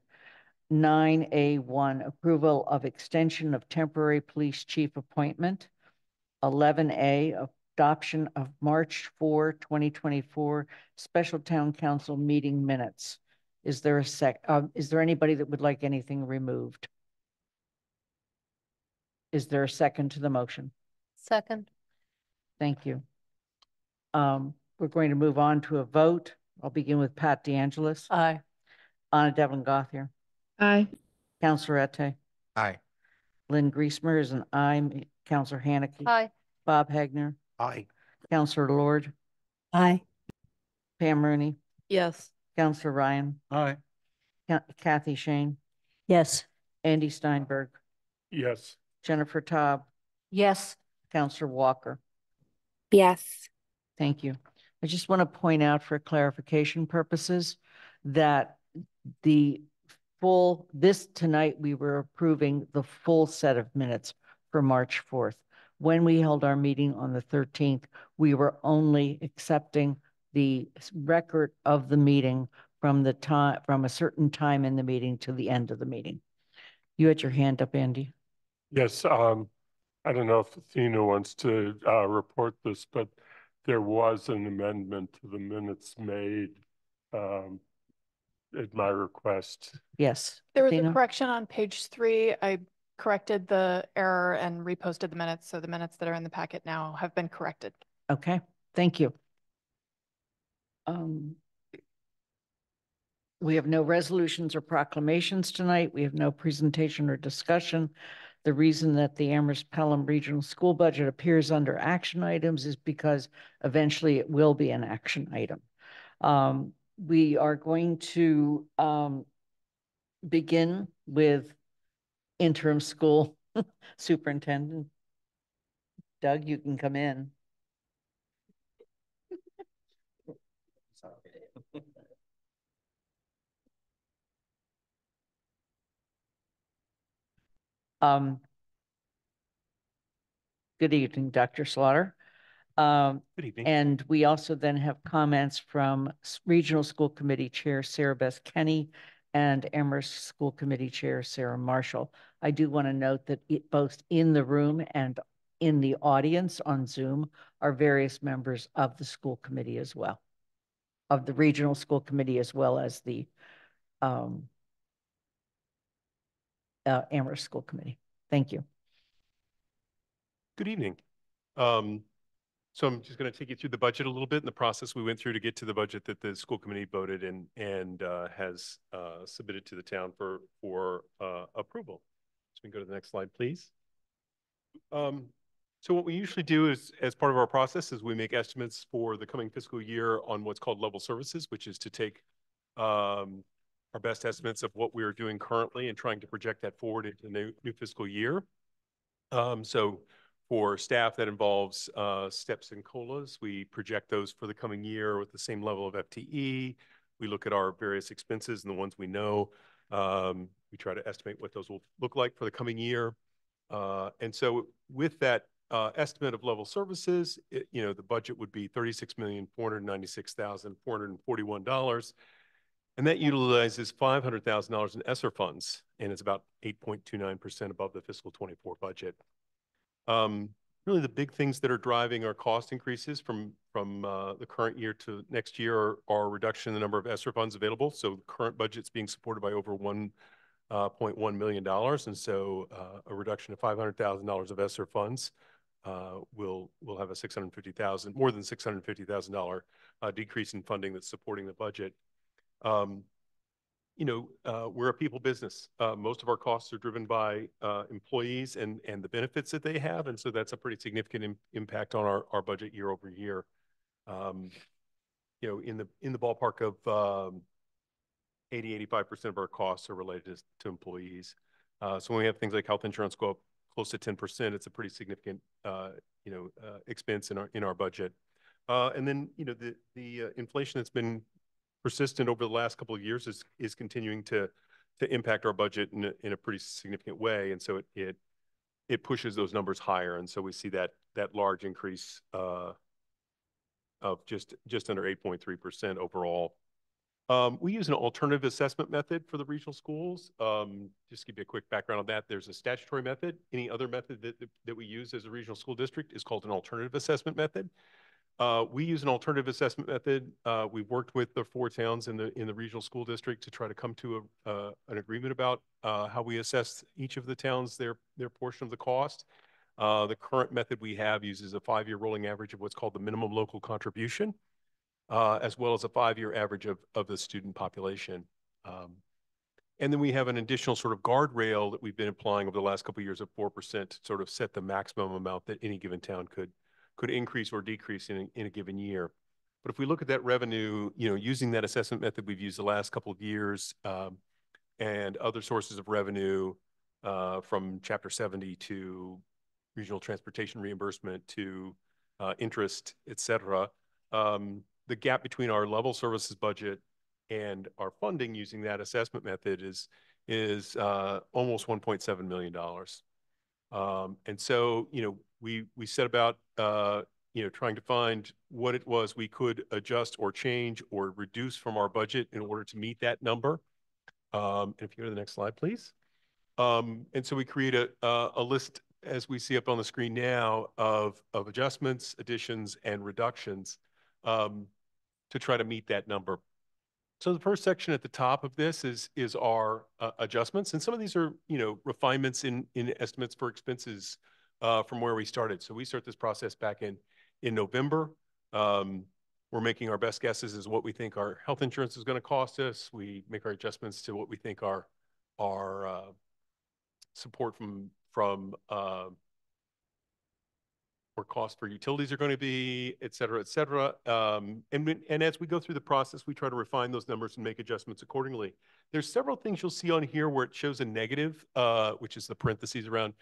9A1, approval of extension of temporary police chief appointment. 11A, adoption of March 4, 2024 special town council meeting minutes. Is there a sec, uh, is there anybody that would like anything removed? Is there a second to the motion? Second. Thank you. Um, we're going to move on to a vote. I'll begin with Pat DeAngelis. Aye. Ana Devlin Gauthier. Aye. Councillor Ette. Aye. Lynn Griesmer is an aye. Councillor Hanneke. Aye. Bob Hegner. Aye. Councillor Lord. Aye. Pam Rooney. Yes. Councillor Ryan. Aye. Kathy Shain. Yes. Andy Steinberg. Yes. Jennifer Taub. Yes. Councillor Walker. Yes. Thank you. I just want to point out for clarification purposes that the full, this tonight, we were approving the full set of minutes for March 4th. When we held our meeting on the 13th, we were only accepting the record of the meeting from the time, from a certain time in the meeting to the end of the meeting. You had your hand up, Andy. Yes, um, I don't know if Athena wants to uh, report this, but there was an amendment to the minutes made um, at my request. Yes. There was Athena? a correction on page three. I corrected the error and reposted the minutes. So the minutes that are in the packet now have been corrected. Okay, thank you. Um, we have no resolutions or proclamations tonight. We have no presentation or discussion. The reason that the Amherst Pelham Regional School budget appears under action items is because eventually it will be an action item. Um, we are going to um, begin with interim school superintendent. Doug, you can come in. Um, Good evening, Dr. Slaughter. Um, Good evening. And we also then have comments from Regional School Committee Chair Sarah Beth Kenny and Amherst School Committee Chair Sarah Marshall. I do want to note that it, both in the room and in the audience on Zoom are various members of the school committee as well, of the Regional School Committee as well as the um, uh, Amherst School Committee. Thank you. Good evening. Um, so I'm just going to take you through the budget a little bit and the process we went through to get to the budget that the school committee voted and, and, uh, has, uh, submitted to the town for, for, uh, approval. So we can go to the next slide, please. Um, so what we usually do is, as part of our process, is we make estimates for the coming fiscal year on what's called level services, which is to take, um, our best estimates of what we are doing currently and trying to project that forward into the new, new fiscal year. Um, so for staff that involves uh, steps and COLAs, we project those for the coming year with the same level of FTE. We look at our various expenses and the ones we know. Um, we try to estimate what those will look like for the coming year. Uh, and so with that uh, estimate of level services, it, you know, the budget would be $36,496,441. And that utilizes $500,000 in ESSER funds, and it's about 8.29% above the fiscal 24 budget. Um, really the big things that are driving our cost increases from, from uh, the current year to next year are, are reduction in the number of ESSER funds available. So the current budget's being supported by over one uh, point one million and so uh, a reduction of five hundred thousand dollars of ESSER funds uh, will will have a six hundred fifty thousand, more than six hundred fifty thousand dollar uh, decrease in funding that's supporting the budget. Um, you know, uh, we're a people business. Uh, most of our costs are driven by uh, employees and and the benefits that they have, and so that's a pretty significant Im impact on our our budget year over year. Um, you know, in the in the ballpark of um, 80, 85 percent of our costs are related to, to employees. Uh, so when we have things like health insurance go up close to 10 percent, it's a pretty significant uh, you know uh, expense in our in our budget. and then you know the the inflation that's been persistent over the last couple of years is is continuing to to impact our budget in a, in a pretty significant way, and so it it it pushes those numbers higher, and so we see that that large increase uh, of just just under 8.3 percent overall. Um, we use an alternative assessment method for the regional schools. Um, just to give you a quick background on that, there's a statutory method. Any other method that, that we use as a regional school district is called an alternative assessment method. Uh, we use an alternative assessment method. Uh, we've worked with the four towns in the in the regional school district to try to come to a, uh, an agreement about uh, how we assess each of the towns their their portion of the cost. Uh, the current method we have uses a five-year rolling average of what's called the minimum local contribution, uh, as well as a five-year average of of the student population. Um, and then we have an additional sort of guardrail that we've been applying over the last couple of years of 4% to sort of set the maximum amount that any given town could could increase or decrease in a, in a given year. But if we look at that revenue, you know, using that assessment method we've used the last couple of years um, and other sources of revenue uh, from Chapter 70 to regional transportation reimbursement to uh, interest, et cetera, um, the gap between our level services budget and our funding using that assessment method is is uh, almost 1.7 million dollars. Um, and so, you know, we we set about uh, you know trying to find what it was we could adjust or change or reduce from our budget in order to meet that number. Um, and if you go to the next slide, please. Um, and so we create a, a, list as we see up on the screen now of of adjustments, additions, and reductions to try to meet that number. So the first section at the top of this is is our uh, adjustments, and some of these are you know refinements in in estimates for expenses uh, from where we started. So we start this process back in in November. Um, we're making our best guesses as what we think our health insurance is going to cost us. We make our adjustments to what we think our our uh, support from from uh, or cost for utilities are going to be, et cetera, et cetera. Um, and, as we go through the process, we try to refine those numbers and make adjustments accordingly. There's several things you'll see on here where it shows a negative, uh, which is the parentheses around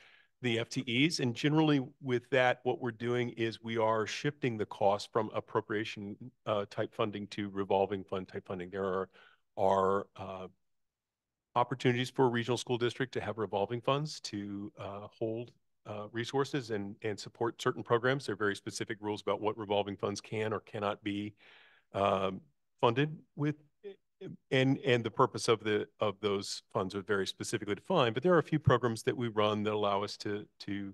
the FTEs. And generally with that, what we're doing is we are shifting the cost from appropriation uh, type funding to revolving fund type funding. There are, uh, opportunities for a regional school district to have revolving funds to hold uh, resources and, and support certain programs. There are very specific rules about what revolving funds can or cannot be um, funded with and and the purpose of the of those funds are very specifically defined but there are a few programs that we run that allow us to to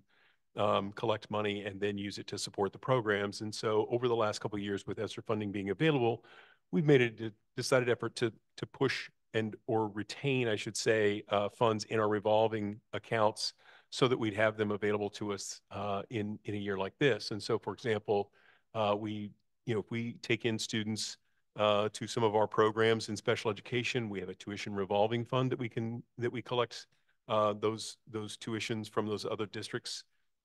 um, collect money and then use it to support the programs and so over the last couple of years with ESSER funding being available we've made a decided effort to to push and or retain I should say uh, funds in our revolving accounts so that we'd have them available to us uh, in in a year like this and so for example uh, we you know if we take in students uh, to some of our programs in special education. We have a tuition revolving fund that we can that we collect uh, those those tuitions from those other districts,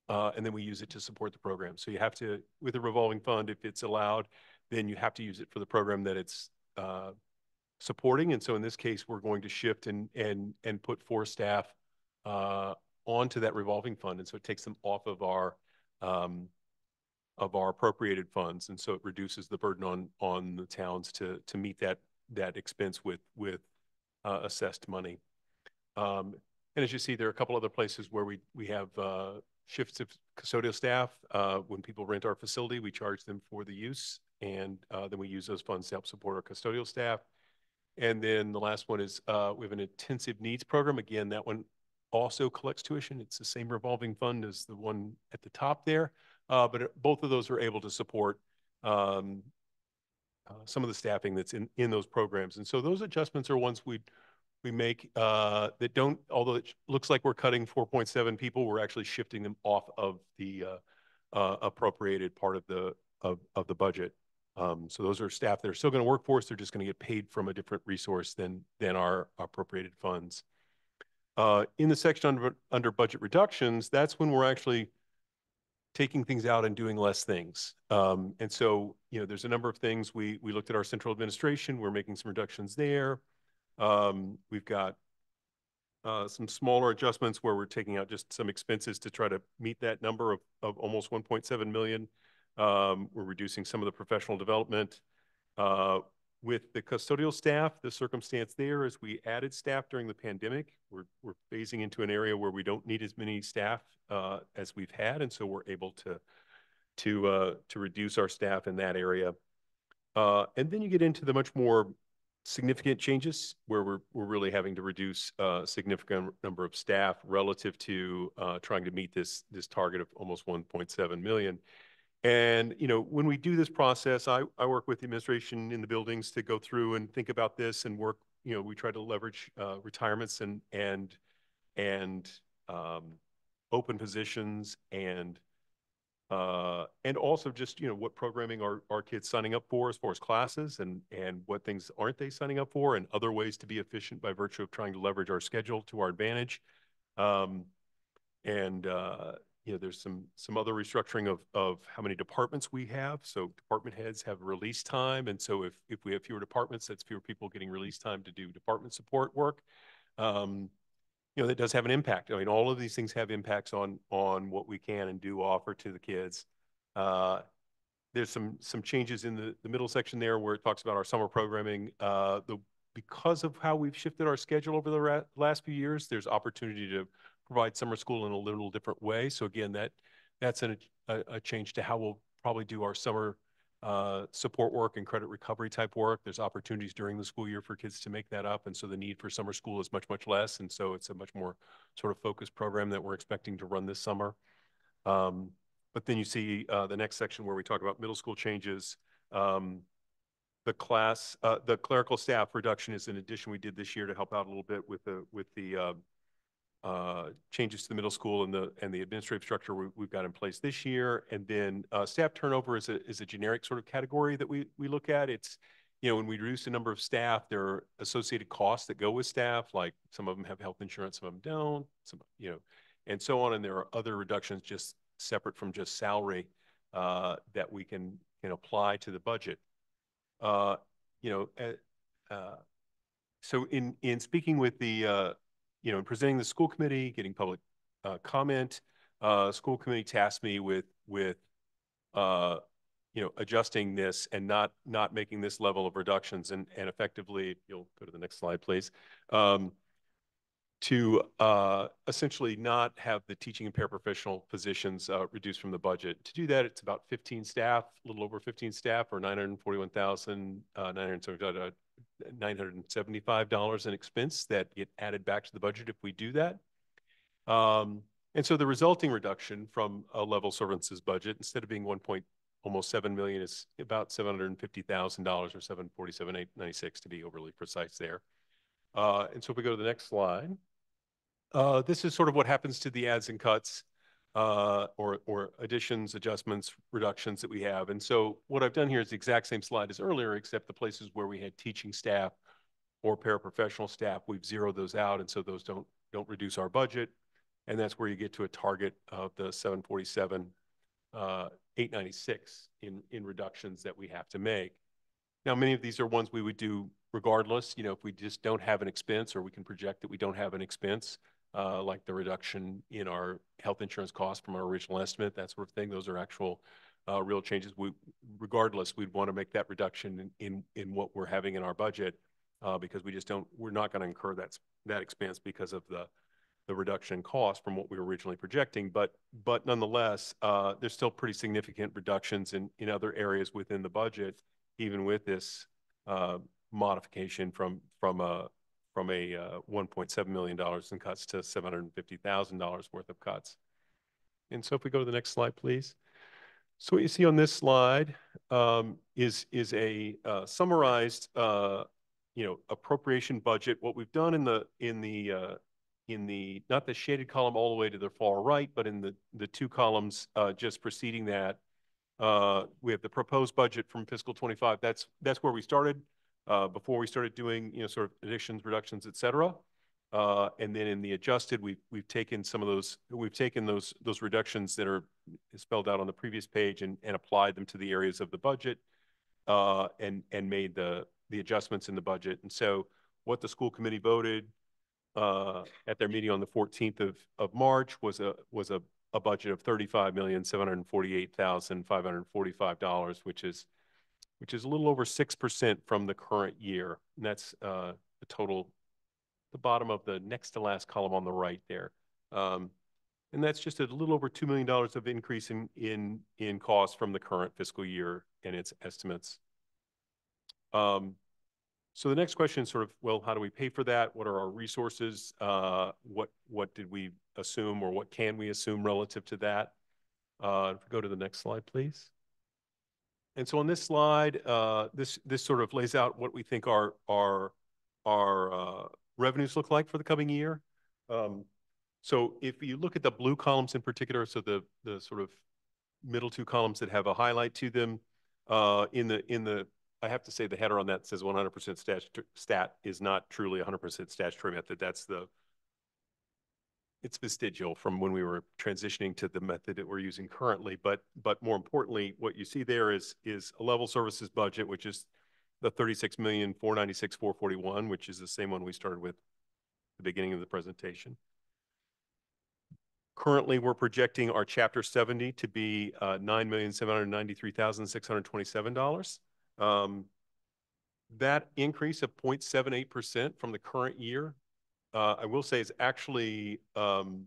uh, and then we use it to support the program. So you have to with a revolving fund, if it's allowed, then you have to use it for the program that it's uh, supporting. And so in this case, we're going to shift and and and put four staff uh, onto that revolving fund, and so it takes them off of our um, of our appropriated funds. And so it reduces the burden on, on the towns to, to meet that, that expense with, with uh, assessed money. Um, and as you see, there are a couple other places where we, we have uh, shifts of custodial staff. Uh, when people rent our facility, we charge them for the use, and uh, then we use those funds to help support our custodial staff. And then the last one is uh, we have an intensive needs program. Again, that one also collects tuition. It's the same revolving fund as the one at the top there. Uh, but both of those are able to support um, uh, some of the staffing that's in, in those programs. And so those adjustments are ones we we make uh, that don't, although it looks like we're cutting 4.7 people, we're actually shifting them off of the uh, uh, appropriated part of the of, of the budget. Um, so those are staff that are still going to work for us. They're just going to get paid from a different resource than than our appropriated funds. Uh, in the section under, under budget reductions, that's when we're actually taking things out and doing less things. Um, and so, you know, there's a number of things. We, we looked at our central administration. We're making some reductions there. Um, we've got uh, some smaller adjustments where we're taking out just some expenses to try to meet that number of, of almost 1.7 million. Um, we're reducing some of the professional development. Uh, with the custodial staff, the circumstance there is we added staff during the pandemic. We're, we're phasing into an area where we don't need as many staff uh, as we've had, and so we're able to to uh, to reduce our staff in that area. Uh, and then you get into the much more significant changes where we're we're really having to reduce a significant number of staff relative to uh, trying to meet this this target of almost 1.7 million. And, you know, when we do this process, I, I work with the administration in the buildings to go through and think about this and work, you know, we try to leverage uh, retirements and, and, and um, open positions and, uh, and also just, you know, what programming are our kids signing up for as far as classes and, and what things aren't they signing up for and other ways to be efficient by virtue of trying to leverage our schedule to our advantage. Um, and, uh, you know, there's some some other restructuring of of how many departments we have. So department heads have release time, and so if if we have fewer departments, that's fewer people getting release time to do department support work. Um, you know, that does have an impact. I mean, all of these things have impacts on on what we can and do offer to the kids. Uh, there's some some changes in the, the middle section there where it talks about our summer programming. Uh, the because of how we've shifted our schedule over the last few years, there's opportunity to provide summer school in a little different way. So again, that that's an, a, a change to how we'll probably do our summer uh, support work and credit recovery type work. There's opportunities during the school year for kids to make that up. And so the need for summer school is much, much less. And so it's a much more sort of focused program that we're expecting to run this summer. Um, but then you see uh, the next section where we talk about middle school changes. Um, the class, uh, the clerical staff reduction is an addition we did this year to help out a little bit with the with the uh, uh, changes to the middle school and the and the administrative structure we, have got in place this year. And then uh, staff turnover is a is a generic sort of category that we we look at. It's you know when we reduce the number of staff, there are associated costs that go with staff. Like some of them have health insurance, some of them don't. Some you know, and so on. And there are other reductions just separate from just salary uh, that we can can apply to the budget. Uh, you know, uh, uh, so in in speaking with the you know, in presenting the school committee, getting public uh, comment, uh, school committee tasked me with with uh, you know adjusting this and not not making this level of reductions and and effectively you'll go to the next slide please um, to uh, essentially not have the teaching and paraprofessional positions uh, reduced from the budget. To do that, it's about 15 staff, a little over 15 staff, or $941,975 $975 in expense that get added back to the budget if we do that. Um, and so the resulting reduction from a level services budget, instead of being one point almost seven million, is about seven hundred and fifty thousand dollars or seven forty-seven eight ninety-six to be overly precise there. Uh, and so if we go to the next slide, uh, this is sort of what happens to the ads and cuts uh, or, or additions, adjustments, reductions that we have. And so what I've done here is the exact same slide as earlier, except the places where we had teaching staff or paraprofessional staff, we've zeroed those out. And so those don't, don't reduce our budget. And that's where you get to a target of the 747, uh, 896 in, in reductions that we have to make. Now, many of these are ones we would do regardless. You know, if we just don't have an expense or we can project that we don't have an expense, uh, like the reduction in our health insurance costs from our original estimate, that sort of thing. Those are actual uh, real changes. We, regardless, we'd want to make that reduction in, in, what we're having in our budget uh, because we just don't, we're not going to incur that, that expense because of the, the reduction in cost from what we were originally projecting. But, but nonetheless, there's still pretty significant reductions in, in other areas within the budget, even with this modification from, from a, from a uh, $1.7 million in cuts to $750,000 worth of cuts. And so if we go to the next slide, please. So what you see on this slide um, is, is a uh, summarized, uh, you know, appropriation budget. What we've done in the, in the, uh, in the, not the shaded column all the way to the far right, but in the, the two columns uh, just preceding that, uh, we have the proposed budget from fiscal 25. That's, that's where we started uh, before we started doing, you know, sort of additions, reductions, et cetera. Uh, and then in the adjusted, we've, we've taken some of those, we've taken those, those reductions that are spelled out on the previous page and, and applied them to the areas of the budget uh, and, and made the, the adjustments in the budget. And so what the school committee voted uh, at their meeting on the 14th of, of March was a, was a, a budget of $35,748,545, which is which is a little over 6% from the current year. And that's uh, the total, the bottom of the next to last column on the right there. Um, and that's just a little over $2 million of increase in, in, in cost from the current fiscal year and its estimates. Um, so the next question is sort of, well, how do we pay for that? What are our resources? Uh, what, what did we assume or what can we assume relative to that? Uh, go to the next slide, please. And so on this slide, uh, this this sort of lays out what we think our our our uh, revenues look like for the coming year. Um, so if you look at the blue columns in particular, so the the sort of middle two columns that have a highlight to them, uh, in the in the I have to say the header on that says 100% stat, stat is not truly 100% statutory method. That's the it's vestigial from when we were transitioning to the method that we're using currently. But but more importantly, what you see there is is a level services budget, which is the 36 million 496 441, which is the same one we started with the beginning of the presentation. Currently, we're projecting our Chapter 70 to be uh, $9,793,627. Um, that increase of 0.78% from the current year uh, I will say is actually um,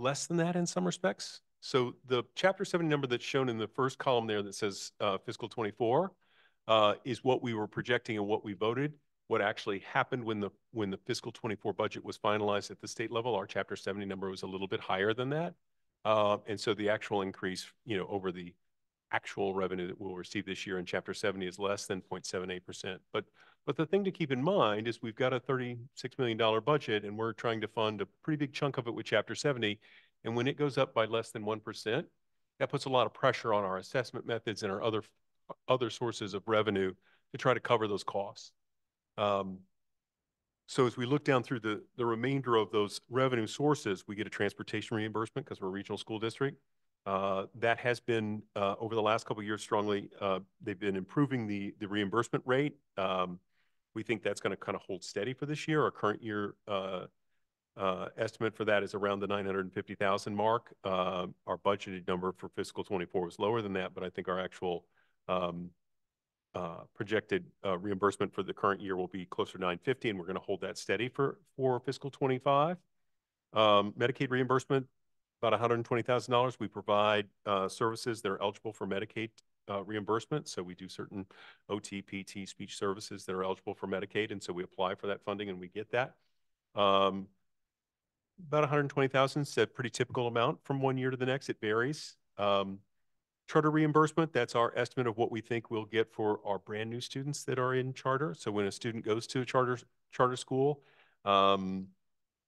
less than that in some respects. So the chapter 70 number that's shown in the first column there that says uh, fiscal 24 uh, is what we were projecting and what we voted. What actually happened when the when the fiscal 24 budget was finalized at the state level, our chapter 70 number was a little bit higher than that. Uh, and so the actual increase, you know, over the actual revenue that we'll receive this year in chapter 70 is less than 0.78%. But but the thing to keep in mind is we've got a $36 million budget and we're trying to fund a pretty big chunk of it with Chapter 70. And when it goes up by less than 1%, that puts a lot of pressure on our assessment methods and our other, other sources of revenue to try to cover those costs. Um, so as we look down through the, the remainder of those revenue sources, we get a transportation reimbursement because we're a regional school district. Uh, that has been, uh, over the last couple of years strongly, uh, they've been improving the, the reimbursement rate. Um, we think that's going to kind of hold steady for this year. Our current year uh, uh, estimate for that is around the 950,000 mark. Our budgeted number for fiscal 24 was lower than that, but I think our actual um, projected reimbursement for the current year will be closer to 950, and we're going to hold that steady for, for fiscal 25. Um, Medicaid reimbursement, about $120,000. We provide uh, services that are eligible for Medicaid uh, reimbursement. So we do certain OT, PT, speech services that are eligible for Medicaid, and so we apply for that funding and we get that. Um, about 120,000 is a pretty typical amount from one year to the next. It varies. Um, charter reimbursement, that's our estimate of what we think we'll get for our brand new students that are in charter. So when a student goes to a charter charter school, um,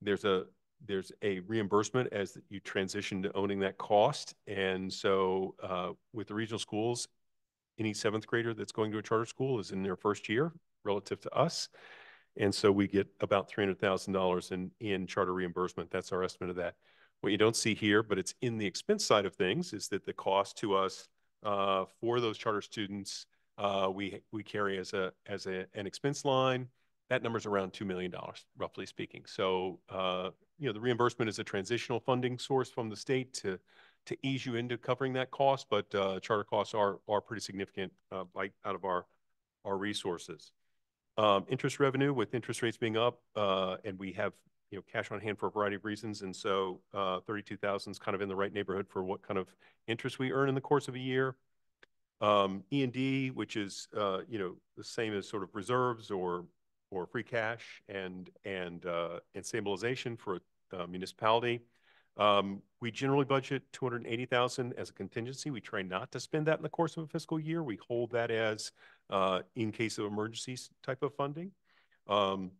there's a there's a reimbursement as you transition to owning that cost. And so uh, with the regional schools, any seventh grader that's going to a charter school is in their first year relative to us. And so we get about $300,000 in, in charter reimbursement. That's our estimate of that. What you don't see here, but it's in the expense side of things, is that the cost to us uh, for those charter students, uh, we, we carry as, a, as a, an expense line. That number's around $2 million, roughly speaking. So, uh, you know, the reimbursement is a transitional funding source from the state to, to ease you into covering that cost, but uh, charter costs are, are pretty significant uh, like out of our, our resources. Um, interest revenue with interest rates being up, uh, and we have you know cash on hand for a variety of reasons, and so uh, thirty-two thousand is kind of in the right neighborhood for what kind of interest we earn in the course of a year. Um, E and D, which is uh, you know the same as sort of reserves or or free cash and and uh, and stabilization for a municipality. Um, we generally budget two hundred eighty thousand as a contingency. We try not to spend that in the course of a fiscal year. We hold that as uh, in case of emergencies type of funding. Um,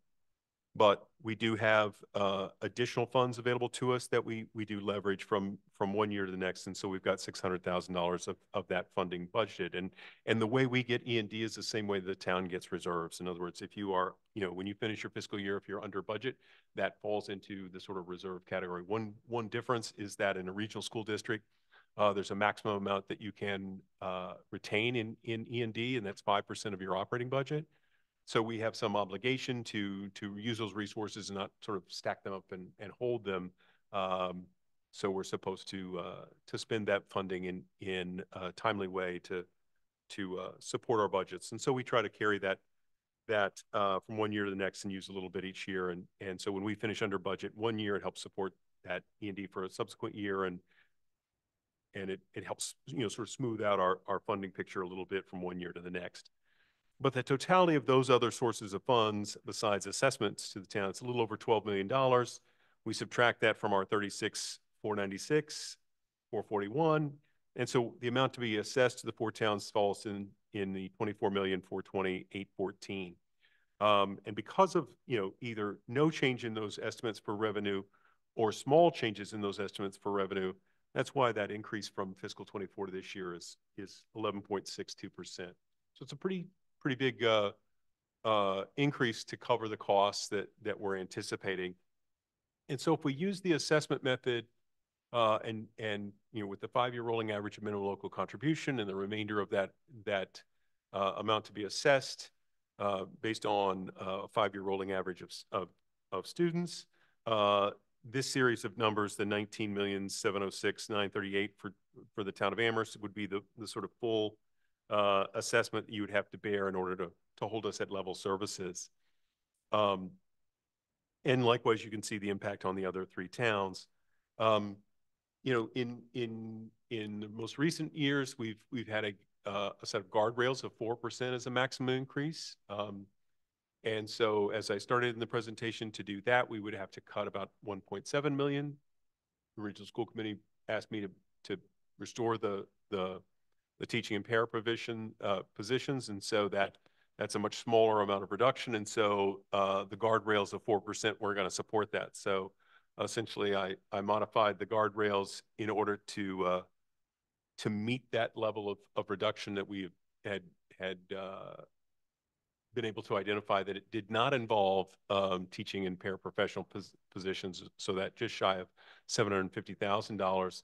but we do have uh, additional funds available to us that we we do leverage from from one year to the next, and so we've got six hundred thousand dollars of of that funding budget. And and the way we get E and D is the same way the town gets reserves. In other words, if you are you know when you finish your fiscal year, if you're under budget, that falls into the sort of reserve category. One one difference is that in a regional school district, uh, there's a maximum amount that you can uh, retain in in E and D, and that's five percent of your operating budget. So we have some obligation to to use those resources and not sort of stack them up and, and hold them. Um, so we're supposed to uh, to spend that funding in in a timely way to to uh, support our budgets. And so we try to carry that that uh, from one year to the next and use a little bit each year. And and so when we finish under budget one year, it helps support that E and D for a subsequent year and and it, it helps you know sort of smooth out our, our funding picture a little bit from one year to the next. But the totality of those other sources of funds, besides assessments to the town, it's a little over $12 million. We subtract that from our 36, 496, 441. And so the amount to be assessed to the four towns falls in, in the 24 million, 420, 814. Um, and because of, you know, either no change in those estimates for revenue or small changes in those estimates for revenue, that's why that increase from fiscal 24 to this year is, is 11.62%. So it's a pretty pretty big uh, uh, increase to cover the costs that we're anticipating. And so if we use the assessment method uh, and you know with the five-year rolling average of minimum local contribution and the remainder of that that amount to be assessed based on a five-year rolling average of students, this series of numbers, the 19,706,938 for for the town of Amherst would be the the sort of full uh, assessment you would have to bear in order to, to hold us at level services. Um, and likewise, you can see the impact on the other three towns. Um, you know, in in in the most recent years, we've we've had a uh, a set of guardrails of four percent as a maximum increase. Um, and so, as I started in the presentation, to do that, we would have to cut about 1.7 million. The regional school committee asked me to to restore the the the teaching and para provision uh, positions, and so that that's a much smaller amount of reduction. And so uh, the guardrails of four percent we're going to support that. So essentially, I I modified the guardrails in order to uh, to meet that level of of reduction that we had had uh, been able to identify that it did not involve um, teaching in paraprofessional pos positions, so that just shy of $750,000.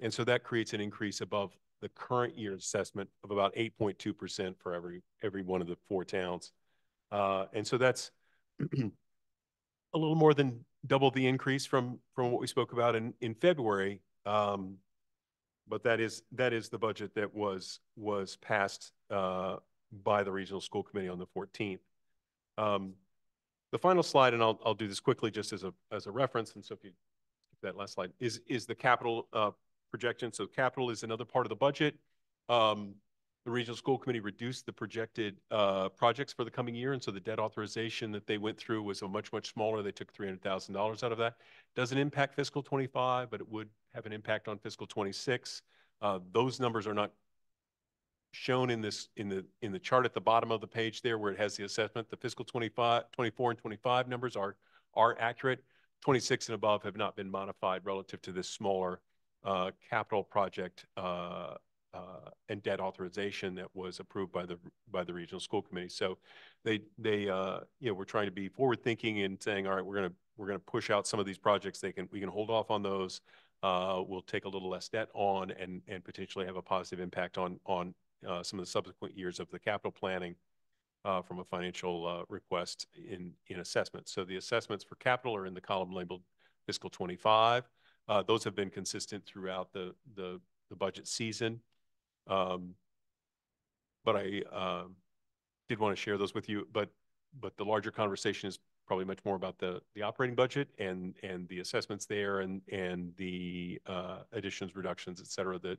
And so that creates an increase above the current year's assessment of about 8.2% for every every one of the four towns. Uh, and so that's a little more than double the increase from from what we spoke about in in February. Um, but that is that is the budget that was was passed uh, by the Regional School Committee on the 14th. Um, The final slide, and I'll, I'll do this quickly just as a, as a reference, and so if you, that last slide, is, is the capital uh, projection. So capital is another part of the budget. Um, The Regional School Committee reduced the projected uh, projects for the coming year, and so the debt authorization that they went through was a much, much smaller. They took $300,000 out of that. Doesn't impact fiscal 25, but it would have an impact on fiscal 26. Uh, Those numbers are not shown in this, in the, in the chart at the bottom of the page there where it has the assessment. The fiscal 25, 24 and 25 numbers are, are accurate. 26 and above have not been modified relative to this smaller uh, capital project uh, uh, and debt authorization that was approved by the, by the regional school committee. So they, they, uh, you know, we're trying to be forward thinking and saying, all right, we're going to, we're to push out some of these projects. They can, we can hold off on those. Uh, we'll take a little less debt on and, and potentially have a positive impact on, on uh, some of the subsequent years of the capital planning uh, from a financial uh, request in, in assessment. So the assessments for capital are in the column labeled fiscal 25. Uh, those have been consistent throughout the, the, the budget season. Um, but I um, did want to share those with you. But but the larger conversation is probably much more about the the operating budget and and the assessments there and and the uh, additions, reductions, et cetera that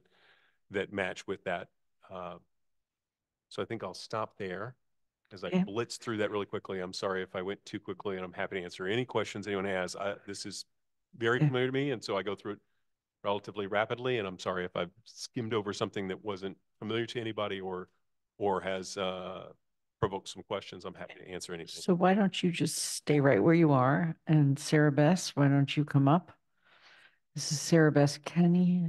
that match with that uh, so I think I'll stop there as I blitz through that really quickly. I'm sorry if I went too quickly and I'm happy to answer any questions anyone has. I, this is very Yeah. familiar to me and so I go through it relatively rapidly and I'm sorry if I've skimmed over something that wasn't familiar to anybody or, or has, uh, provoked some questions. I'm happy to answer anything. So why don't you just stay right where you are? And Sarah Beth, why don't you come up? This is Sarah Beth Kenny.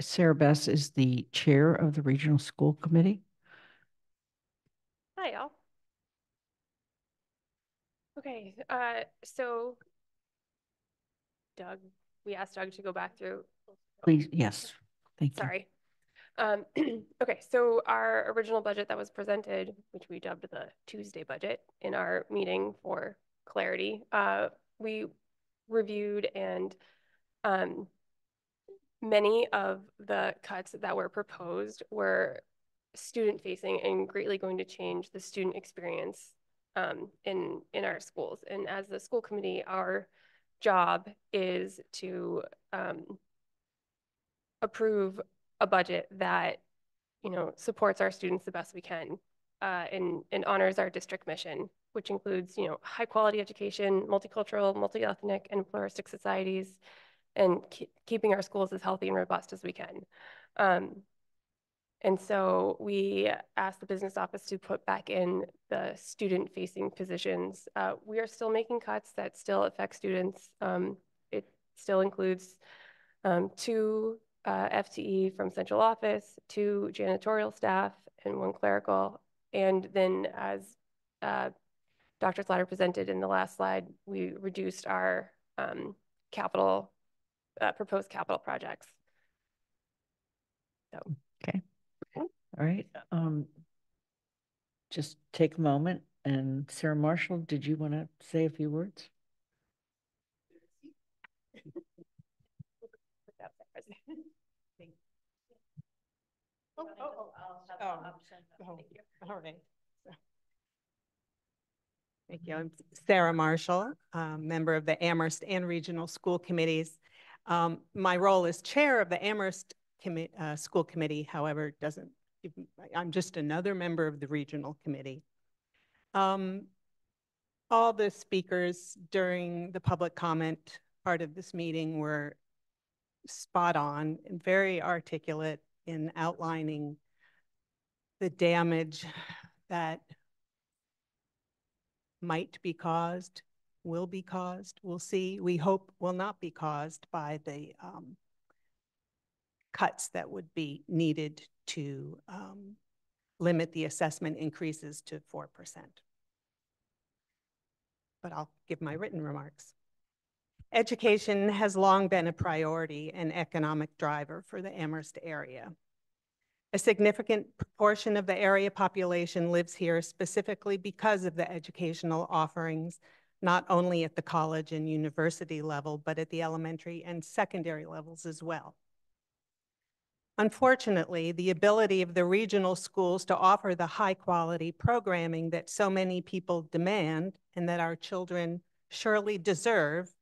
Sarah Beth is the chair of the Regional School Committee. Hi, y'all. Okay, uh, so Doug, we asked Doug to go back through. Please, yes, thank you. Sorry. Um, okay, so our original budget that was presented, which we dubbed the Tuesday budget in our meeting for clarity, uh, we reviewed and um, many of the cuts that were proposed were student facing and greatly going to change the student experience um, in in our schools. And as the school committee, our job is to um, approve a budget that you know supports our students the best we can uh, and and honors our district mission, which includes you know high quality education, multicultural, multi-ethnic, and pluralistic societies, and ke- keeping our schools as healthy and robust as we can. Um, and so we asked the business office to put back in the student-facing positions. Uh, we are still making cuts that still affect students. Um, it still includes um, two uh, FTE from central office, two janitorial staff, and one clerical. And then as uh, Dr. Slaughter presented in the last slide, we reduced our um, capital, uh, proposed capital projects. So. Okay. All right. Um, just take a moment and Sarah Marshall, did you want to say a few words? Oh, oh, oh, oh, oh, all right. Thank you. I'm Sarah Marshall, member of the Amherst and Regional School Committees. Um, my role as chair of the Amherst commi uh, School Committee, however, doesn't, I'm just another member of the Regional Committee. Um, all the speakers during the public comment part of this meeting were spot on and very articulate in outlining the damage that might be caused, will be caused, we'll see. We hope will not be caused by the um, cuts that would be needed to um, limit the assessment increases to 4%. But I'll give my written remarks. Education has long been a priority and economic driver for the Amherst area. A significant proportion of the area population lives here specifically because of the educational offerings, not only at the college and university level, but at the elementary and secondary levels as well. Unfortunately, the ability of the regional schools to offer the high-quality programming that so many people demand and that our children surely deserve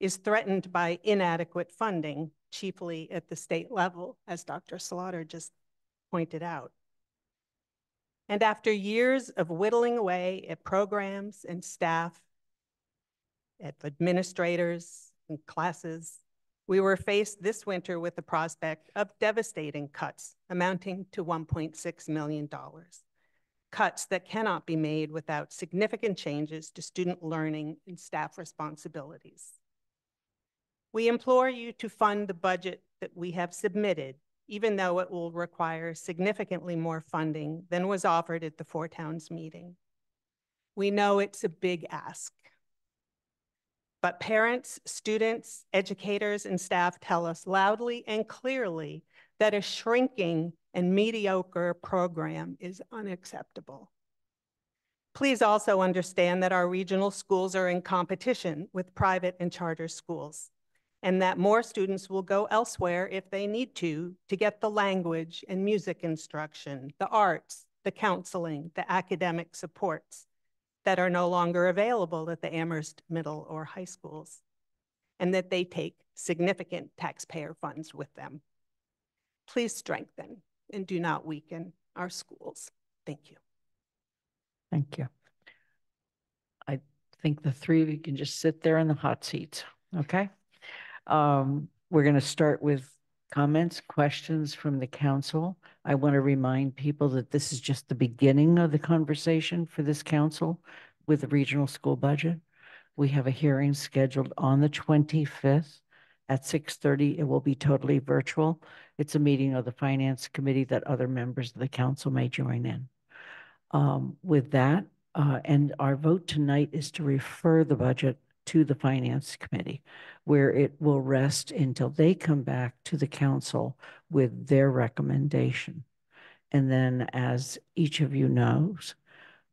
is threatened by inadequate funding, chiefly at the state level, as Dr. Slaughter just pointed out. And after years of whittling away at programs and staff, at administrators and classes, we were faced this winter with the prospect of devastating cuts amounting to $1.6 million. Cuts that cannot be made without significant changes to student learning and staff responsibilities. We implore you to fund the budget that we have submitted, even though it will require significantly more funding than was offered at the Four Towns meeting. We know it's a big ask, but parents, students, educators, and staff tell us loudly and clearly that a shrinking and mediocre program is unacceptable. Please also understand that our regional schools are in competition with private and charter schools, and that more students will go elsewhere if they need to, to get the language and music instruction, the arts, the counseling, the academic supports that are no longer available at the Amherst middle or high schools, and that they take significant taxpayer funds with them. Please strengthen and do not weaken our schools. Thank you. Thank you. I think the three of you can just sit there in the hot seat, okay? Um, we're going to start with comments, questions from the council. I want to remind people that this is just the beginning of the conversation for this council with the regional school budget. We have a hearing scheduled on the 25th at 6:30. It will be totally virtual. It's a meeting of the finance committee that other members of the council may join in. Um, with that, uh, and our vote tonight is to refer the budget to the finance committee, where it will rest until they come back to the council with their recommendation. And then as each of you knows,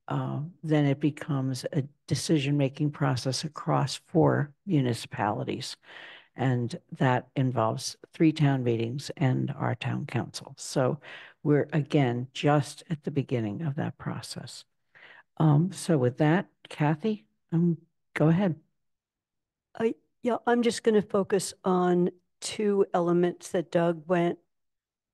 uh, then it becomes a decision-making process across four municipalities. And that involves three town meetings and our town council. So we're, again, just at the beginning of that process. Um, so with that, Kathy, um, go ahead. I, yeah, I'm just going to focus on two elements that Doug went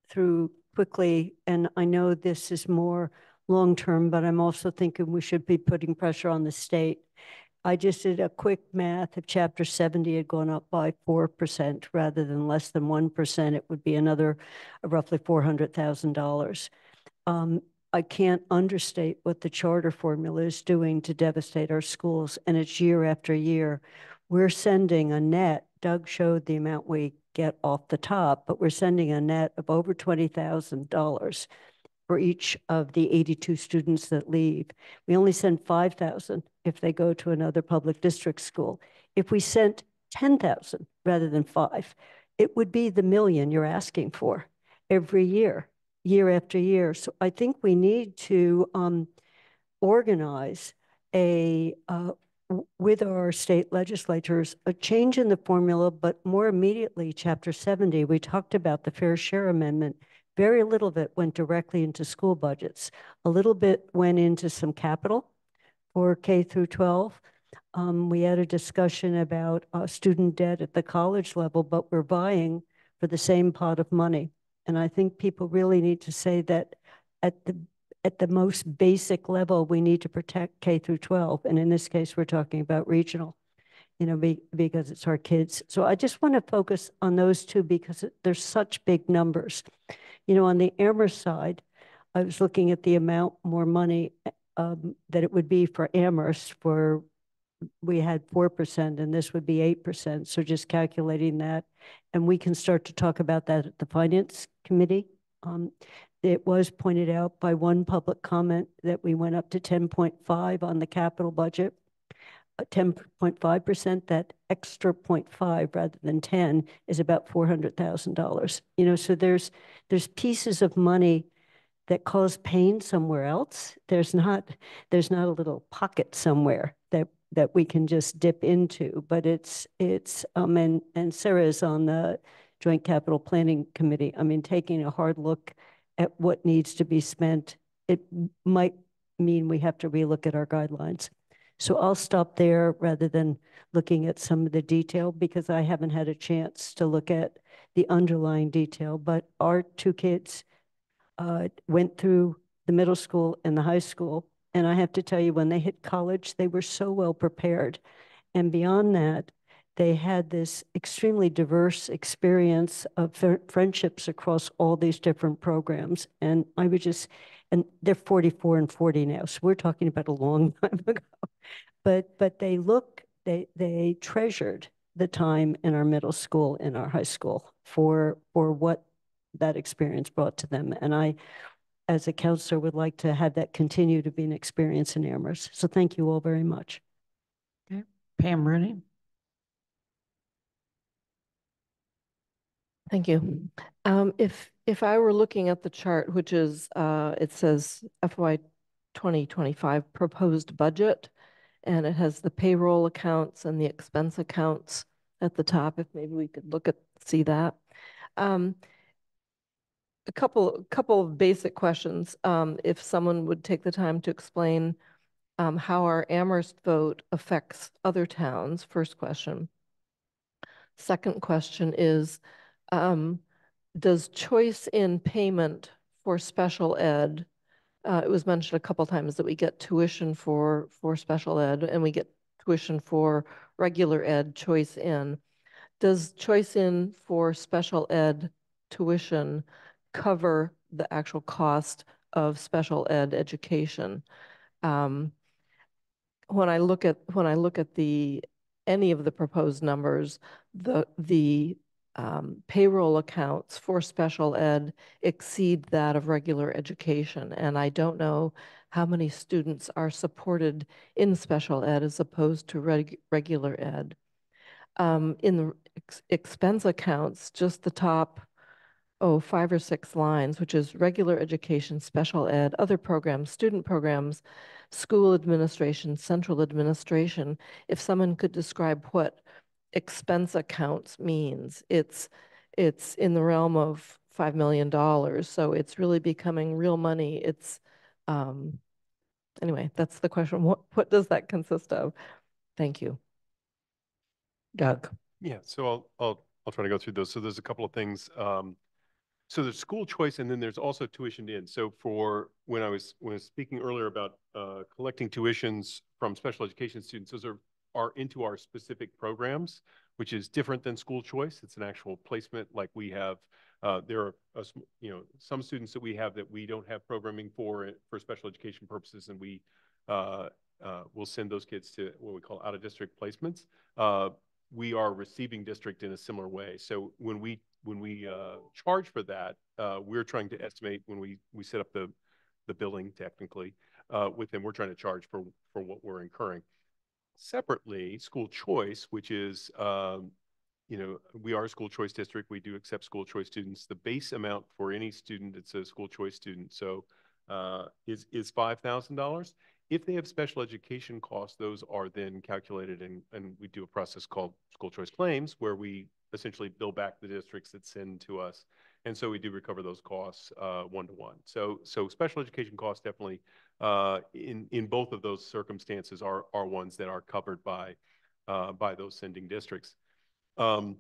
through quickly. And I know this is more long-term, but I'm also thinking we should be putting pressure on the state. I just did a quick math. If chapter 70 had gone up by 4% rather than less than 1%, it would be another roughly $400,000. Um, I can't understate what the charter formula is doing to devastate our schools, and it's year after year we're sending a net, Doug showed the amount we get off the top, but we're sending a net of over $20,000 for each of the 82 students that leave. We only send 5,000 if they go to another public district school. If we sent 10,000 rather than five, it would be the million you're asking for every year, year after year. So I think we need to um, organize a uh, with our state legislatures, a change in the formula, but more immediately, Chapter 70, we talked about the Fair Share Amendment. Very little of it went directly into school budgets. A little bit went into some capital for K through 12. Um, we had a discussion about uh, student debt at the college level, but we're buying for the same pot of money. And I think people really need to say that at the at the most basic level, we need to protect K through 12. And in this case, we're talking about regional, you know, be, because it's our kids. So I just want to focus on those two because there's such big numbers. You know, on the Amherst side, I was looking at the amount more money um, that it would be for Amherst for we had 4% and this would be 8%. So just calculating that. And we can start to talk about that at the finance committee. Um, it was pointed out by one public comment that we went up to 10.5 on the capital budget. 10.5%, uh, that extra 0.5 rather than 10 is about $400,000. You know, so there's there's pieces of money that cause pain somewhere else. There's not there's not a little pocket somewhere that that we can just dip into, but it's it's um and and Sarah's on the Joint Capital Planning Committee. I mean, taking a hard look at what needs to be spent, it might mean we have to relook at our guidelines. So I'll stop there rather than looking at some of the detail because I haven't had a chance to look at the underlying detail. But our two kids uh, went through the middle school and the high school. And I have to tell you, when they hit college, they were so well prepared. And beyond that, they had this extremely diverse experience of fr- friendships across all these different programs. And I would just, and they're 44 and 40 now, so we're talking about a long time ago. But, but they look, they, they treasured the time in our middle school and our high school for, for what that experience brought to them. And I, as a councillor, would like to have that continue to be an experience in Amherst. So thank you all very much. Okay, Pam Rooney. Thank you. Um, if, if I were looking at the chart, which is, uh, it says FY twenty twenty-five proposed budget, and it has the payroll accounts and the expense accounts at the top, if maybe we could look at, see that. Um, a couple, couple of basic questions. Um, if someone would take the time to explain um, how our Amherst vote affects other towns, first question. Second question is, um, does choice in payment for special ed, uh, it was mentioned a couple times that we get tuition for, for special ed and we get tuition for regular ed choice in. Does choice in for special ed tuition cover the actual cost of special ed education? Um, when I look at, when I look at the, any of the proposed numbers, the, the um, payroll accounts for special ed exceed that of regular education. And I don't know how many students are supported in special ed as opposed to reg regular ed. Um, in the ex expense accounts, just the top, oh, five or six lines, which is regular education, special ed, other programs, student programs, school administration, central administration. If someone could describe what expense accounts means. It's it's in the realm of five million dollars, so it's really becoming real money. It's um, anyway, that's the question. What what does that consist of? Thank you. Doug. Yeah, so I'll I'll I'll try to go through those. So there's a couple of things. Um, so there's school choice, and then there's also tuition in. So for when I was when I was speaking earlier about uh, collecting tuitions from special education students, those are are into our specific programs, which is different than school choice. It's an actual placement like we have. Uh, there are, you know, some students that we have that we don't have programming for for special education purposes, and we uh, uh, will send those kids to what we call out-of-district placements. Uh, we are receiving district in a similar way. So when we when we uh, charge for that, we're trying to estimate when we we set up the the billing technically with them. We're trying to charge for for what we're incurring. Separately, school choice, which is, um, you know, we are a school choice district. We do accept school choice students. The base amount for any student that's a school choice student, so uh, is is five thousand dollars. If they have special education costs, those are then calculated, and and we do a process called school choice claims, where we essentially bill back the districts that send to us, and so we do recover those costs uh, one to one. So so special education costs definitely uh, in in both of those circumstances are are ones that are covered by uh, by those sending districts. Um,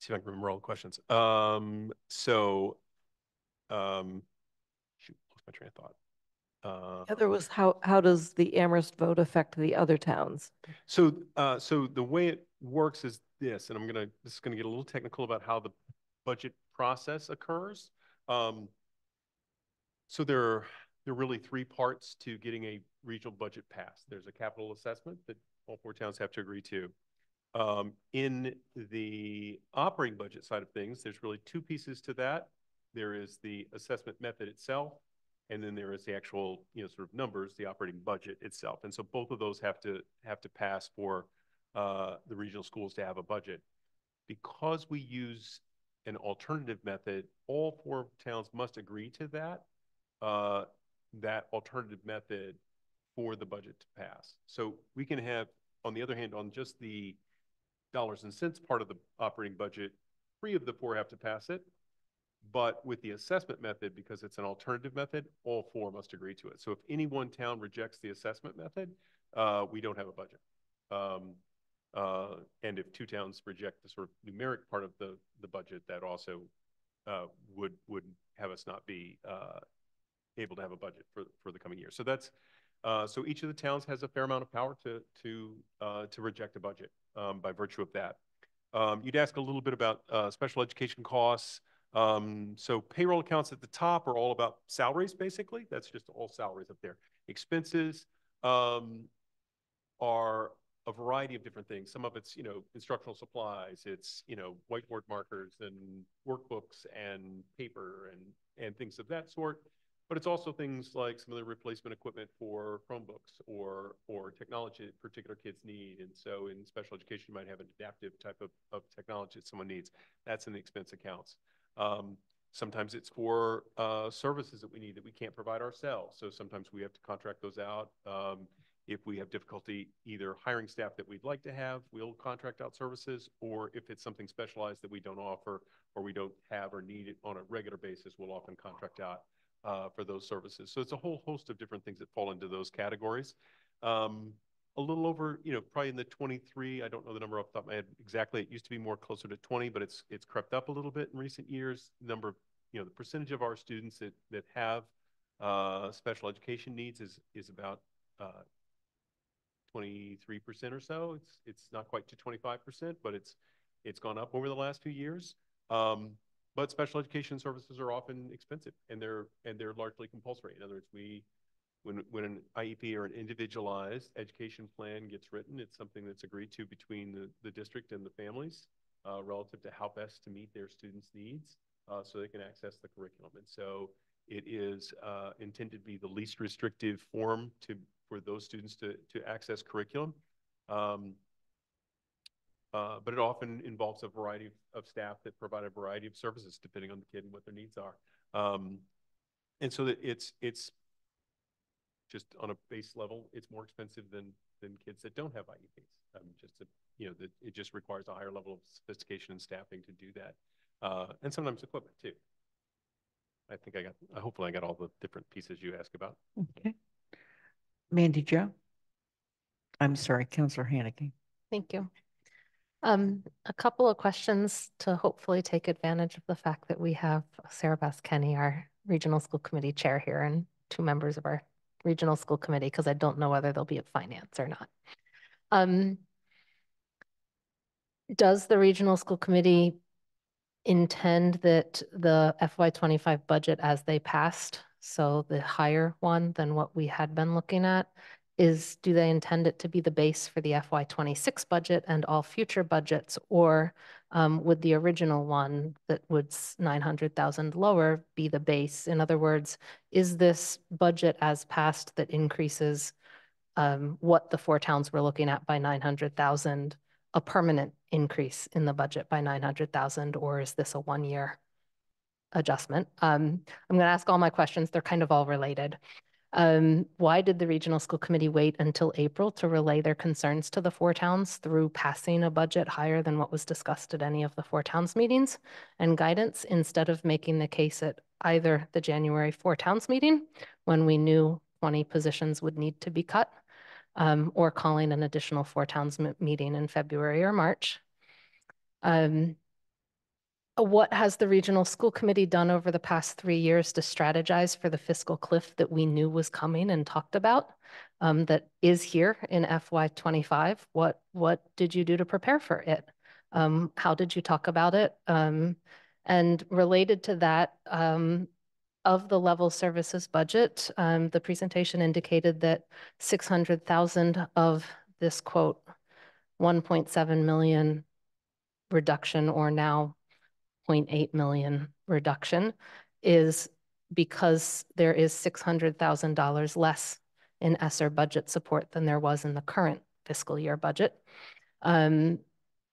see if I can remember all the questions. Um, so, um, shoot, lost my train of thought. Uh, other was how how does the Amherst vote affect the other towns? So, uh, so the way it works is this, and I'm gonna this is gonna get a little technical about how the budget process occurs. Um, so there are there are really three parts to getting a regional budget passed. There's a capital assessment that all four towns have to agree to. Um, in the operating budget side of things, there's really two pieces to that. There is the assessment method itself, and then there is the actual, you know, sort of numbers, the operating budget itself. And so both of those have to have to pass for uh, the regional schools to have a budget. Because we use an alternative method, all four towns must agree to that. Uh, that alternative method for the budget to pass. So we can have, on the other hand, on just the dollars and cents part of the operating budget, three of the four have to pass it. But with the assessment method, because it's an alternative method, all four must agree to it. So if any one town rejects the assessment method, uh, we don't have a budget. Um, uh, and if two towns reject the sort of numeric part of the, the budget, that also uh, would would have us not be uh, able to have a budget for for the coming year. So that's uh, so each of the towns has a fair amount of power to to uh, to reject a budget um, by virtue of that. Um, you'd ask a little bit about uh, special education costs. Um, so payroll accounts at the top are all about salaries, basically. That's just all salaries up there. Expenses um, are a variety of different things. Some of it's, you know, instructional supplies. It's, you know, whiteboard markers and workbooks and paper and, and things of that sort. But it's also things like some of the replacement equipment for Chromebooks or, or technology that particular kids need. And so in special education, you might have an adaptive type of, of technology that someone needs. That's in the expense accounts. Um, sometimes it's for uh, services that we need that we can't provide ourselves. So sometimes we have to contract those out. Um, if we have difficulty either hiring staff that we'd like to have, we'll contract out services, or if it's something specialized that we don't offer or we don't have or need it on a regular basis, we'll often contract out uh, for those services. So it's a whole host of different things that fall into those categories. Um, a little over, you know, probably in the 23, I don't know the number off the top of my head exactly. It used to be more closer to 20, but it's it's crept up a little bit in recent years. The number of, you know, the percentage of our students that that have uh, special education needs is is about uh, 23% or so. It's it's not quite to 25%, but it's it's gone up over the last few years. Um, but special education services are often expensive and they're and they're largely compulsory. In other words, we when when an IEP or an individualized education plan gets written, it's something that's agreed to between the, the district and the families uh, relative to how best to meet their students' needs uh, so they can access the curriculum. And so it is uh, intended to be the least restrictive form to for those students to, to access curriculum. Um, uh, but it often involves a variety of, of, staff that provide a variety of services depending on the kid and what their needs are. Um, and so that it's it's just on a base level, it's more expensive than than kids that don't have IEPs. Um, just to, you know, that it just requires a higher level of sophistication and staffing to do that, uh, and sometimes equipment too. I think I got. Hopefully, I got all the different pieces you asked about. Okay. Mandy Jo? I'm sorry, Councillor Hanneke. Thank you. Um, a couple of questions to hopefully take advantage of the fact that we have Sarah Bass Kenny, our regional school committee chair here, and two members of our regional school committee, because I don't know whether they'll be at finance or not. Um, does the regional school committee intend that the FY25 budget as they passed so the higher one than what we had been looking at is, do they intend it to be the base for the FY26 budget and all future budgets? Or um, would the original one that was 900,000 lower be the base? In other words, is this budget as passed that increases um, what the four towns were looking at by 900,000 a permanent increase in the budget by 900,000 or is this a one year adjustment. Um, I'm going to ask all my questions. They're kind of all related. Um, why did the regional school committee wait until April to relay their concerns to the four towns through passing a budget higher than what was discussed at any of the four towns meetings and guidance instead of making the case at either the January four towns meeting when we knew 20 positions would need to be cut um, or calling an additional four towns meeting in February or March? Um, what has the regional school committee done over the past three years to strategize for the fiscal cliff that we knew was coming and talked about um, that is here in FY25? What, what did you do to prepare for it? Um, how did you talk about it? Um, and related to that, um, of the level services budget, um, the presentation indicated that 600,000 of this quote, 1.7 million reduction or now 0.8 million reduction is because there is $600,000 less in ESSER budget support than there was in the current fiscal year budget. Um,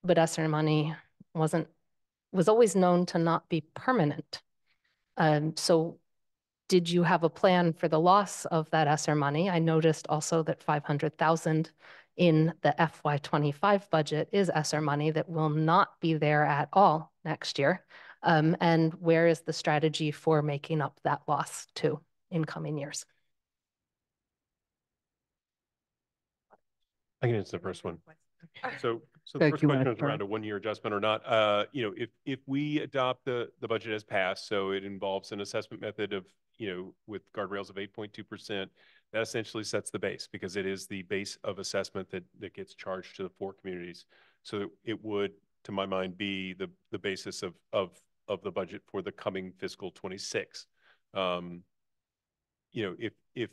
but ESSER money wasn't, was always known to not be permanent. Um, so did you have a plan for the loss of that ESSER money? I noticed also that 500,000 in the FY twenty-five budget is ESSER money that will not be there at all next year? Um, and where is the strategy for making up that loss to in coming years? I can answer the first one. So, so the Doug, first you wanna question was start? around a one-year adjustment or not. Uh, you know, if, if we adopt the, the budget as passed, so it involves an assessment method of, you know, with guardrails of eight point two percent, that essentially sets the base because it is the base of assessment that, that gets charged to the four communities. So it would, to my mind, be the, the basis of, of, of the budget for the coming fiscal twenty-six. Um, you know, if, if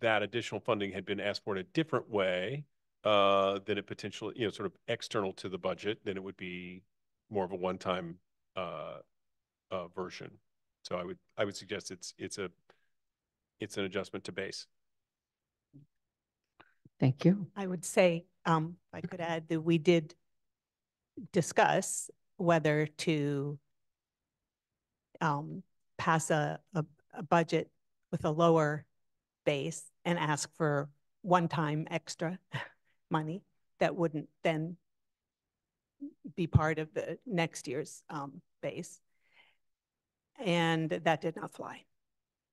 that additional funding had been asked for in a different way, uh, then it potentially, you know, sort of external to the budget, then it would be more of a one-time, uh, uh, version. So I would, I would suggest it's, it's a, it's an adjustment to base. Thank you. I would say, um, I could add that we did discuss whether to um, pass a, a, a budget with a lower base and ask for one-time extra money that wouldn't then be part of the next year's um, base. And that did not fly.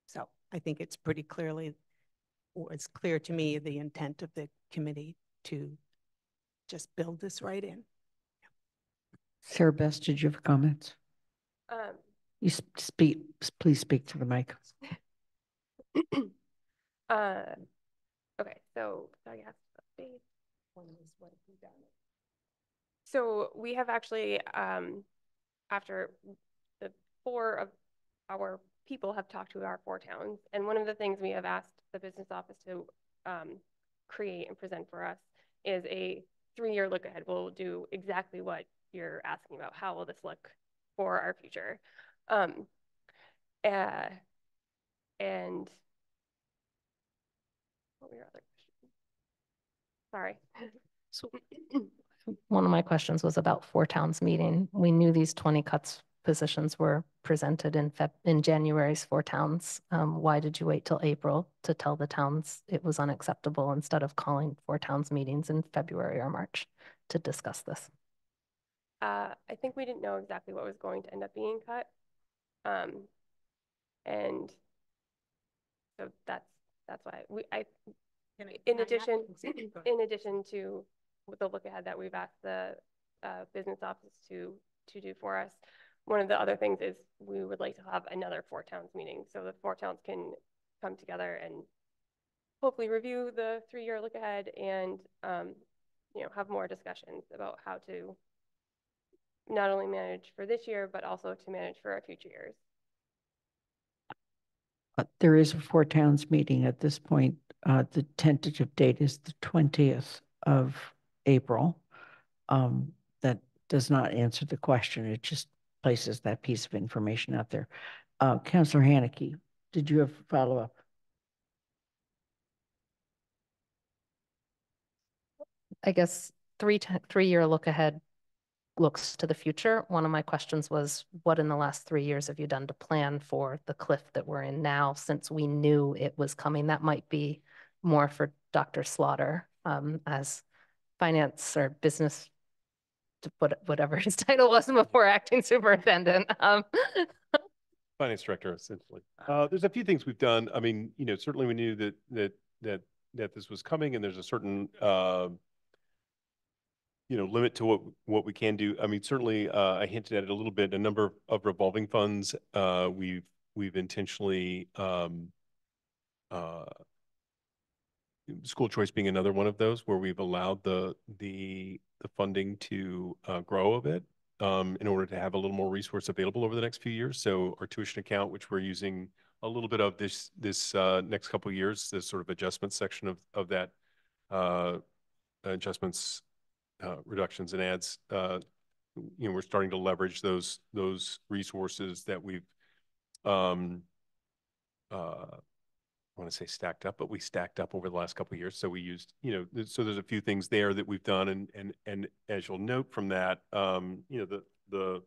So I think it's pretty clearly, or it's clear to me, the intent of the committee to just build this right in. Sarah Best, did you have comments? Um, You speak, please speak to the mic. uh, okay, so I guess. One is what have we done? So we have actually, um, after the four of our people have talked to our four towns, and one of the things we have asked the business office to um, create and present for us is a three-year look ahead. We'll do exactly what you're asking about. How will this look for our future? Um, uh, and what were your other questions? Sorry. So one of my questions was about Four Towns meeting. We knew these twenty cuts positions were presented in Feb, in January's Four Towns. Um, why did you wait till April to tell the towns it was unacceptable instead of calling Four Towns meetings in February or March to discuss this? Uh, I think we didn't know exactly what was going to end up being cut. Um, and so that's, that's why we, I, in can I add addition, something? Go ahead. in addition to the look ahead that we've asked the, uh, business office to, to do for us, one of the other things is we would like to have another four towns meeting, so the four towns can come together and hopefully review the three-year look ahead and, um, you know, have more discussions about how to not only manage for this year, but also to manage for our future years. Uh, There is a Four Towns meeting at this point. Uh, The tentative date is the twentieth of April. Um, That does not answer the question. It just places that piece of information out there. Uh, Councillor Hanneke, did you have a follow-up? I guess three, ti- three-year look ahead looks to the future. One of my questions was, what in the last three years have you done to plan for the cliff that we're in now, since we knew it was coming? That might be more for Dr. Slaughter, um, as finance or business, whatever his title was before acting superintendent. Um, Finance director, essentially. Uh, there's a few things we've done. I mean, you know, certainly we knew that, that, that, that this was coming and there's a certain, uh, you know, limit to what, what we can do. I mean, certainly, uh, I hinted at it a little bit, a number of revolving funds, uh, we've, we've intentionally, um, uh, school choice being another one of those where we've allowed the, the, the funding to, uh, grow a bit um, in order to have a little more resource available over the next few years. So our tuition account, which we're using a little bit of this, this, uh, next couple years, this sort of adjustment section of, of that, uh, adjustments, uh, reductions and ads, uh, you know, we're starting to leverage those, those resources that we've, um, uh, I want to say stacked up, but we stacked up over the last couple of years. So we used, you know, so there's a few things there that we've done. And, and, and as you'll note from that, um, you know, the, the,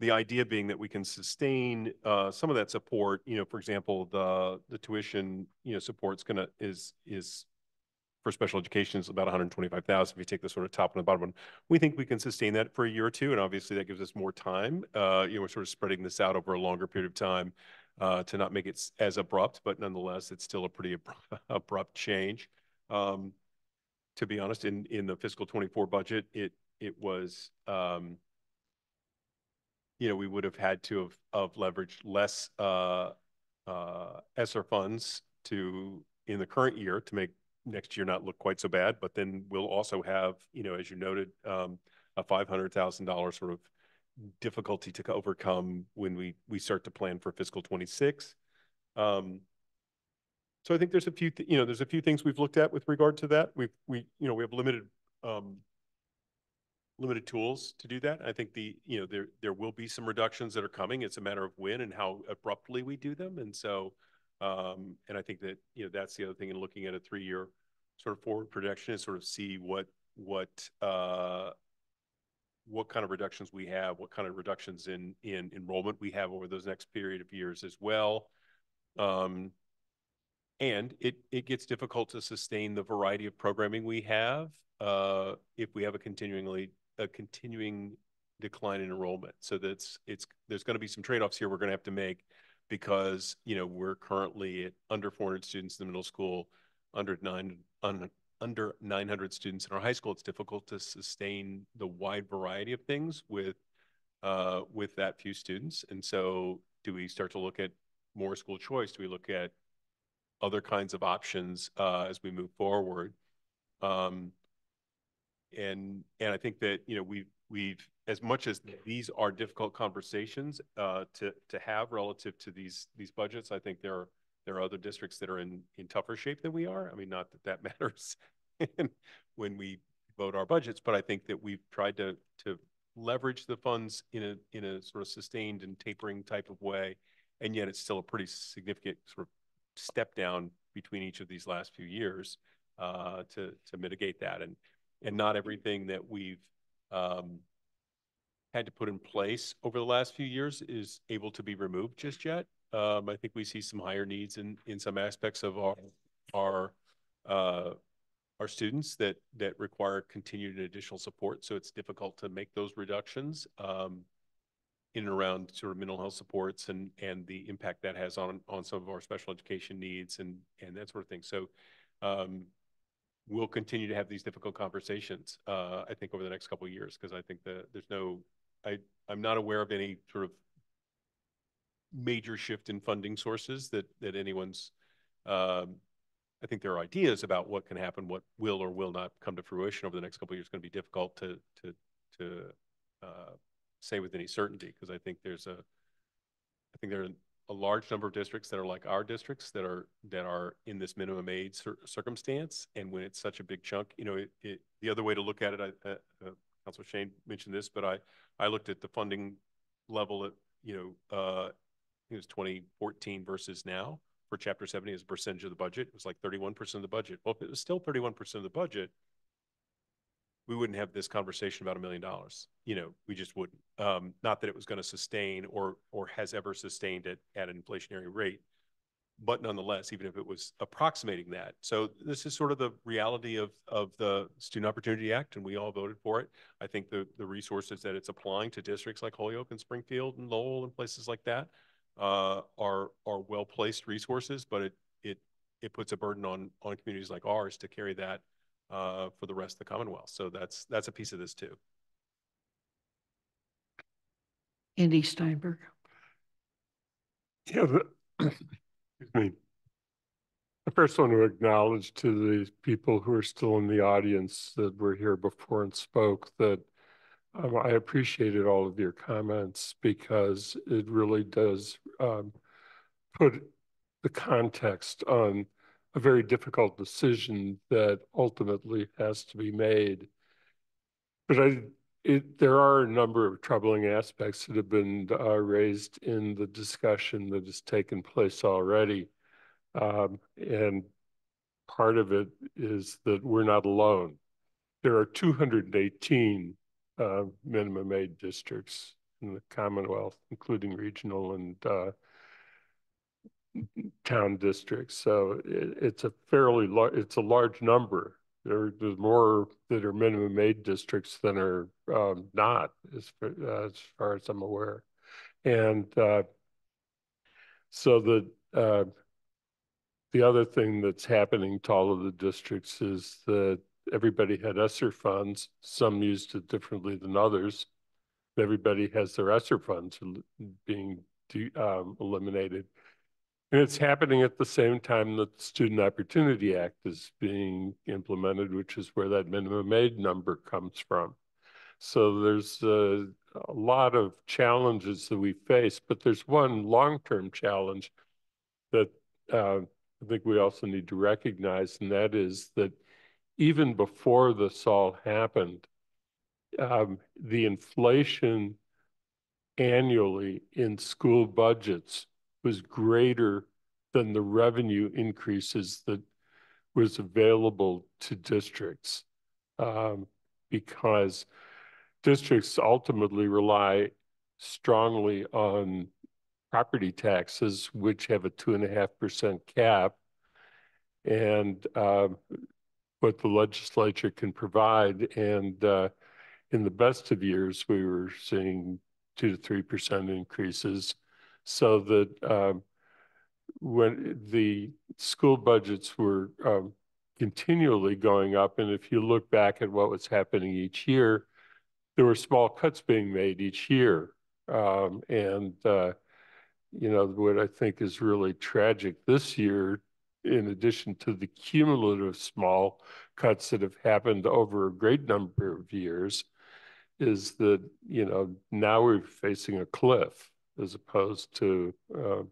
the idea being that we can sustain, uh, some of that support, you know, for example, the, the tuition, you know, support's gonna, is, is for special education is about 125,000. If you take the sort of top and the bottom one, we think we can sustain that for a year or two. And obviously that gives us more time. Uh, you know, we're sort of spreading this out over a longer period of time uh, to not make it as abrupt, but nonetheless, it's still a pretty abrupt change. Um, to be honest, in, in the fiscal 24 budget, it, it was, um, you know, we would have had to have, have leveraged less uh, uh, ESSER funds to in the current year to make next year not look quite so bad. But then we'll also have, you know, as you noted, um, a five hundred thousand dollar sort of difficulty to overcome when we we start to plan for fiscal twenty six. Um, so I think there's a few, th- you know, there's a few things we've looked at with regard to that. We've we you know we have limited um, limited tools to do that. I think the, you know, there, there will be some reductions that are coming. It's a matter of when and how abruptly we do them. And so, um, and I think that, you know, that's the other thing in looking at a three-year sort of forward projection is sort of see what, what, uh, what kind of reductions we have, what kind of reductions in, in enrollment we have over those next period of years as well. Um, and it, it gets difficult to sustain the variety of programming we have uh, if we have a continually a continuing decline in enrollment. So that's it's there's going to be some trade-offs here we're going to have to make because you know we're currently at under 400 students in the middle school, under nine un, under 900 students in our high school. It's difficult to sustain the wide variety of things with uh, with that few students. And so, do we start to look at more school choice? Do we look at other kinds of options uh, as we move forward? Um, and and I think that you know we've we've as much as these are difficult conversations uh, to to have relative to these these budgets, I think there are there are other districts that are in in tougher shape than we are. I mean, not that that matters when we vote our budgets, but I think that we've tried to to leverage the funds in a in a sort of sustained and tapering type of way, and yet it's still a pretty significant sort of step down between each of these last few years uh, to to mitigate that. And and not everything that we've um, had to put in place over the last few years is able to be removed just yet. Um, I think we see some higher needs in in some aspects of our our uh, our students that that require continued additional support. So it's difficult to make those reductions um, in and around sort of mental health supports and and the impact that has on on some of our special education needs and and that sort of thing. So um, we'll continue to have these difficult conversations, uh, I think, over the next couple of years, because I think that there's no, I, I'm not aware of any sort of major shift in funding sources that, that anyone's, um, I think there are ideas about what can happen, what will or will not come to fruition over the next couple of years. It's going to be difficult to, to, to uh, say with any certainty, because I think there's a, I think there are a large number of districts that are like our districts that are that are in this minimum aid cir circumstance. And when it's such a big chunk, you know, it, it, the other way to look at it, I, uh, uh, Councilor Shain mentioned this, but I I looked at the funding level at you know uh, it was 2014 versus now for Chapter 70 as a percentage of the budget. It was like 31% of the budget. Well, if it was still 31% of the budget, we wouldn't have this conversation about a million dollars. You know, we just wouldn't. Um, not that it was going to sustain or or has ever sustained it at an inflationary rate, but nonetheless, even if it was approximating that. So this is sort of the reality of of the Student Opportunity Act, and we all voted for it. I think the the resources that it's applying to districts like Holyoke and Springfield and Lowell and places like that uh, are are well placed resources, but it it it puts a burden on on communities like ours to carry that uh, for the rest of the Commonwealth. So that's that's a piece of this too. Andy Steinberg. Yeah, the, excuse me. I first want to acknowledge to the people who are still in the audience that were here before and spoke that um, I appreciated all of your comments because it really does um, put the context on a very difficult decision that ultimately has to be made. But I, it, there are a number of troubling aspects that have been uh, raised in the discussion that has taken place already. Um, and part of it is that we're not alone. There are 218 uh, minimum aid districts in the Commonwealth, including regional and uh, town districts. So it, it's a fairly lar- it's a large number. There, there's more that are minimum aid districts than are um, not, as, far- as far as I'm aware. And uh, so the uh, the other thing that's happening to all of the districts is that everybody had ESSER funds. Some used it differently than others. Everybody has their ESSER funds being um, eliminated. And it's happening at the same time that the Student Opportunity Act is being implemented, which is where that minimum aid number comes from. So there's a, a lot of challenges that we face, but there's one long-term challenge that uh, I think we also need to recognize, and that is that even before this all happened, um, the inflation annually in school budgets was greater than the revenue increases that was available to districts um, because districts ultimately rely strongly on property taxes, which have a two and a half percent cap. And uh, what the legislature can provide. And uh, in the best of years, we were seeing two to three percent increases, so that um, when the school budgets were um, continually going up, and if you look back at what was happening each year, there were small cuts being made each year, um, and uh, you know, what I think is really tragic this year, in addition to the cumulative small cuts that have happened over a great number of years, is that, you know, now we're facing a cliff as opposed to, uh,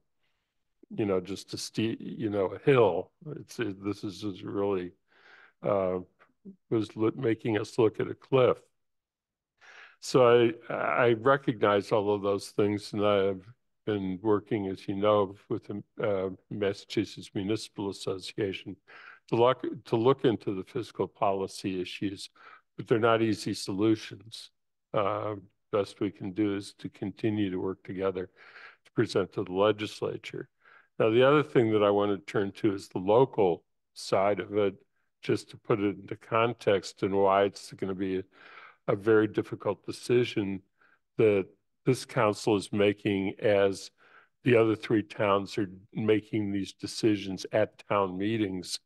you know, just a steep, you know, a hill. It's, it, this is, is really, uh, was making us look at a cliff. So I, I recognize all of those things and I've been working, as you know, with the uh, Massachusetts Municipal Association to look, to look into the fiscal policy issues, but they're not easy solutions. Uh, best we can do is to continue to work together to present to the legislature. Now, the other thing that I want to turn to is the local side of it, just to put it into context and why it's going to be a, a very difficult decision that this council is making as the other three towns are making these decisions at town meetings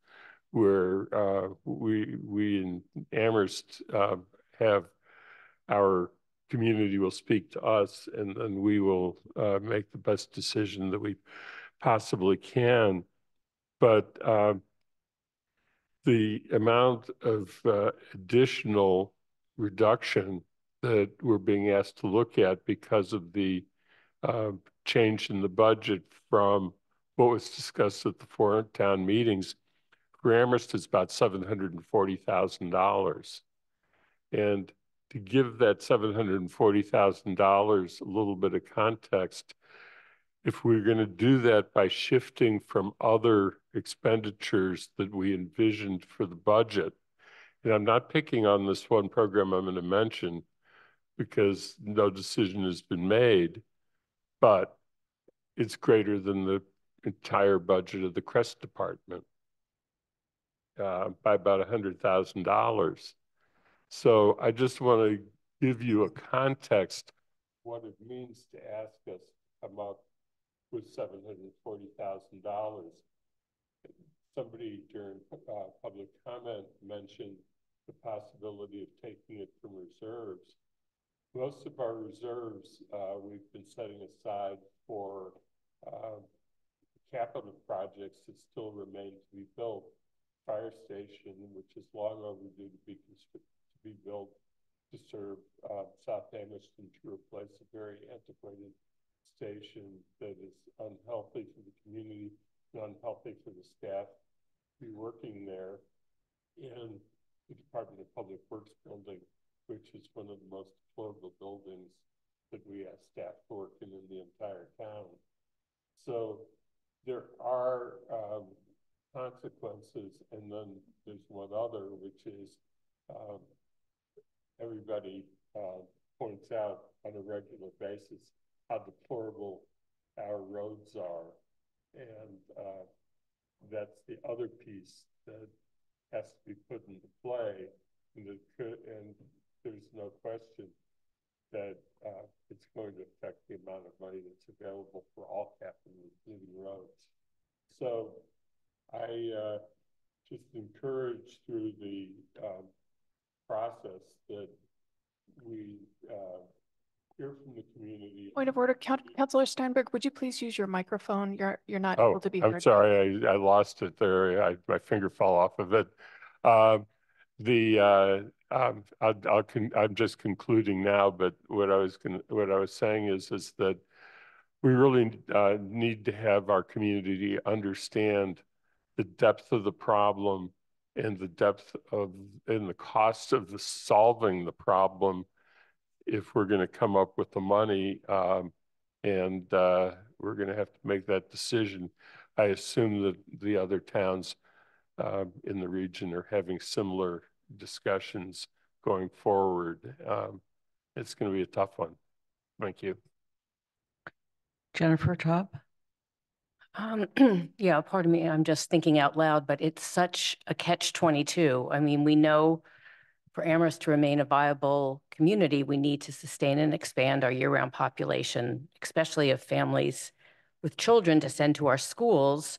where uh, we we in Amherst uh, have our community will speak to us and then we will uh, make the best decision that we possibly can. But uh, the amount of uh, additional reduction that we're being asked to look at because of the uh, change in the budget from what was discussed at the four town meetings. For Amherst, is about $740,000. And to give that $740,000 a little bit of context, if we're going to do that by shifting from other expenditures that we envisioned for the budget, and I'm not picking on this one program I'm going to mention, because no decision has been made, but it's greater than the entire budget of the CRESS Department uh, by about $100,000. So I just want to give you a context what it means to ask us to come up with $740,000. Somebody during uh, public comment mentioned the possibility of taking it from reserves. Most of our reserves uh, we've been setting aside for uh, capital projects that still remain to be built. Fire station, which is long overdue to be built to serve uh, South Amherst to replace a very antiquated station that is unhealthy for the community and unhealthy for the staff to be working there. And the Department of Public Works building which is one of the most deplorable buildings that we have staff working in the entire town. So there are um, consequences, and then there's one other, which is um, everybody uh, points out on a regular basis how deplorable our roads are. And uh, that's the other piece that has to be put into play. And, could, and there's no question that uh, it's going to affect the amount of money that's available for all capital including roads. So I uh, just encourage through the um, process that we uh, hear from the community. Point of order, Coun- Councillor Steinberg, would you please use your microphone? You're, you're not Oh, able to be I'm heard. sorry, I, I lost it there. I, my finger fell off of it. Um, the, uh, um, I'll, I'll con- I'm just concluding now, but what I was what I was saying is, is that we really, uh, need to have our community understand the depth of the problem and the depth of, and the cost of the solving the problem if we're going to come up with the money, um, and, uh, we're going to have to make that decision. I assume that the other towns, um, in the region are having similar discussions going forward. Um, it's going to be a tough one. Thank you. Jennifer Taub? Um, yeah, pardon me, I'm just thinking out loud, but it's such a catch twenty-two. I mean, we know for Amherst to remain a viable community, we need to sustain and expand our year-round population, especially of families with children to send to our schools.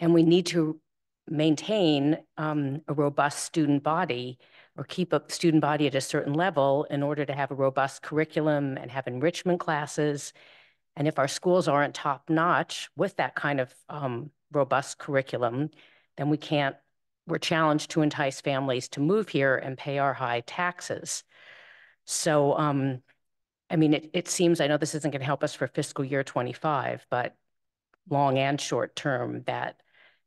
And we need to maintain um, a robust student body or keep a student body at a certain level in order to have a robust curriculum and have enrichment classes. And if our schools aren't top notch with that kind of um, robust curriculum, then we can't, we're challenged to entice families to move here and pay our high taxes. So, um, I mean, it, it seems, I know this isn't going to help us for fiscal year 25, but long and short term, that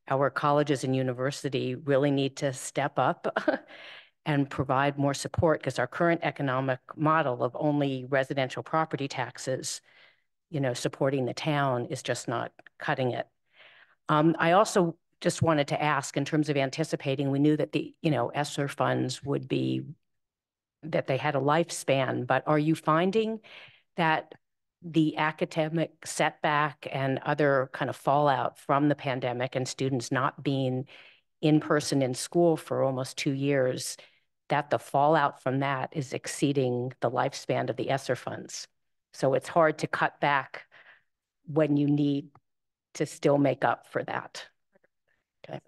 our colleges and university really need to step up and provide more support because our current economic model of only residential property taxes, you know, supporting the town is just not cutting it. Um, I also just wanted to ask in terms of anticipating, we knew that the, you know, ESSER funds would be, that they had a lifespan, but are you finding that the academic setback and other kind of fallout from the pandemic and students not being in person in school for almost two years, that the fallout from that is exceeding the lifespan of the ESSER funds. So it's hard to cut back when you need to still make up for that. Okay.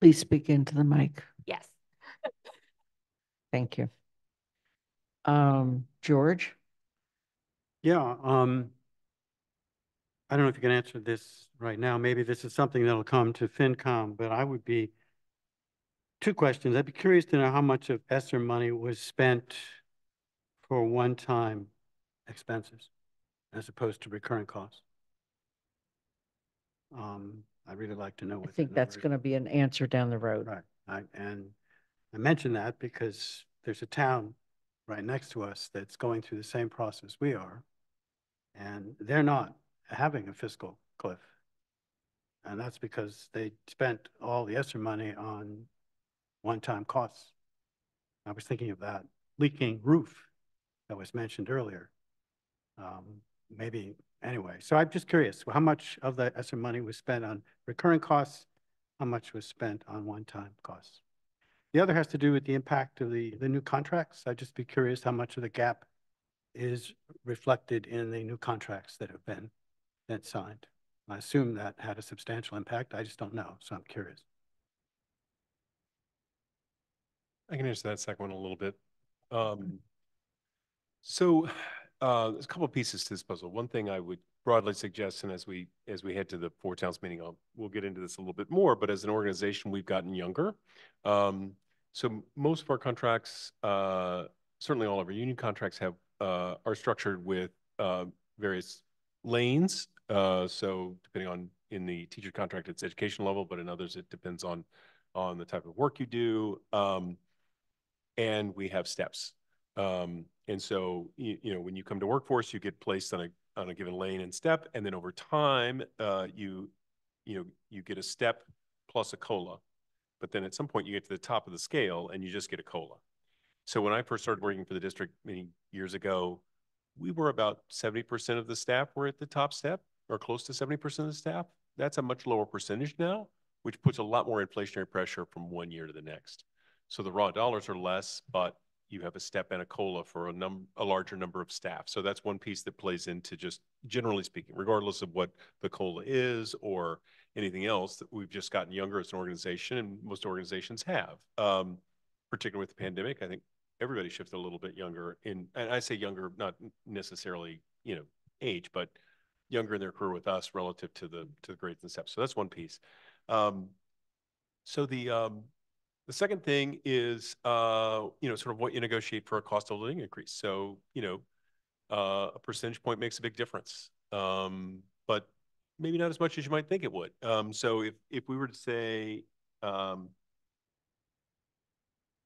Please speak into the mic. Yes. Thank you. Um, George? Yeah, um, I don't know if you can answer this right now. Maybe this is something that'll come to FinCom, but I would be, two questions. I'd be curious to know how much of ESSER money was spent for one-time expenses as opposed to recurring costs. Um, I'd really like to know I think that's going to be an answer down the road. Right, I, and I mention that because there's a town right next to us that's going through the same process we are. And they're not having a fiscal cliff. And that's because they spent all the ESSER money on one-time costs. I was thinking of that leaking roof that was mentioned earlier. Um, maybe, anyway, so I'm just curious, how much of the ESSER money was spent on recurring costs? How much was spent on one-time costs? The other has to do with the impact of the, the new contracts. I'd just be curious how much of the gap is reflected in the new contracts that have been, been signed. I assume that had a substantial impact. I just don't know, so I'm curious. I can answer that second one a little bit. Um, so uh, there's a couple pieces to this puzzle. One thing I would broadly suggest, and as we as we head to the Four Towns meeting, I'll, we'll get into this a little bit more. But as an organization, we've gotten younger. Um, so most of our contracts, uh, certainly all of our union contracts, have uh, are structured with uh, various lanes. Uh, so depending on in the teacher contract, it's education level, but in others, it depends on on the type of work you do. Um, and we have steps. Um, and so, you, you know, when you come to workforce, you get placed on a, on a given lane and step. And then over time, uh, you, you know, you get a step plus a COLA. But then at some point you get to the top of the scale and you just get a COLA. So when I first started working for the district many years ago, we were about 70% of the staff were at the top step or close to 70% of the staff. that's a much lower percentage now, which puts a lot more inflationary pressure from one year to the next. So the raw dollars are less, but you have a step and a COLA for a num, a larger number of staff. So that's one piece that plays into just generally speaking, regardless of what the COLA is or anything else, that we've just gotten younger as an organization and most organizations have. Um, particularly with the pandemic, I think everybody shifted a little bit younger in, and I say younger, not necessarily, you know, age, but younger in their career with us relative to the, to the grades and steps. So that's one piece. Um, so the, um, the second thing is, uh, you know, sort of what you negotiate for a cost of living increase. So, you know, uh, a percentage point makes a big difference. Um, but maybe not as much as you might think it would. Um, so if, if we were to say, um,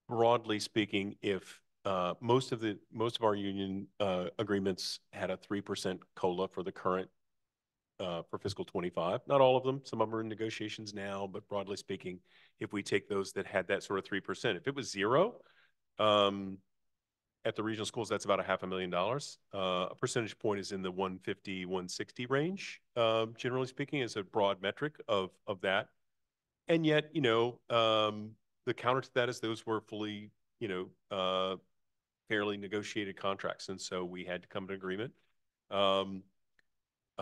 broadly speaking, if uh, most of the most of our union uh, agreements had a three percent cola for the current uh, for fiscal 25. Not all of them. Some of them are in negotiations now, but broadly speaking, if we take those that had that sort of 3%, if it was zero, um, at the regional schools, that's about a half a million dollars. Uh, a percentage point is in the 150, 160 range, um, generally speaking, is a broad metric of, of that. And yet, you know, um, the counter to that is those were fully, you know, uh, fairly negotiated contracts. And so we had to come to an agreement. Um,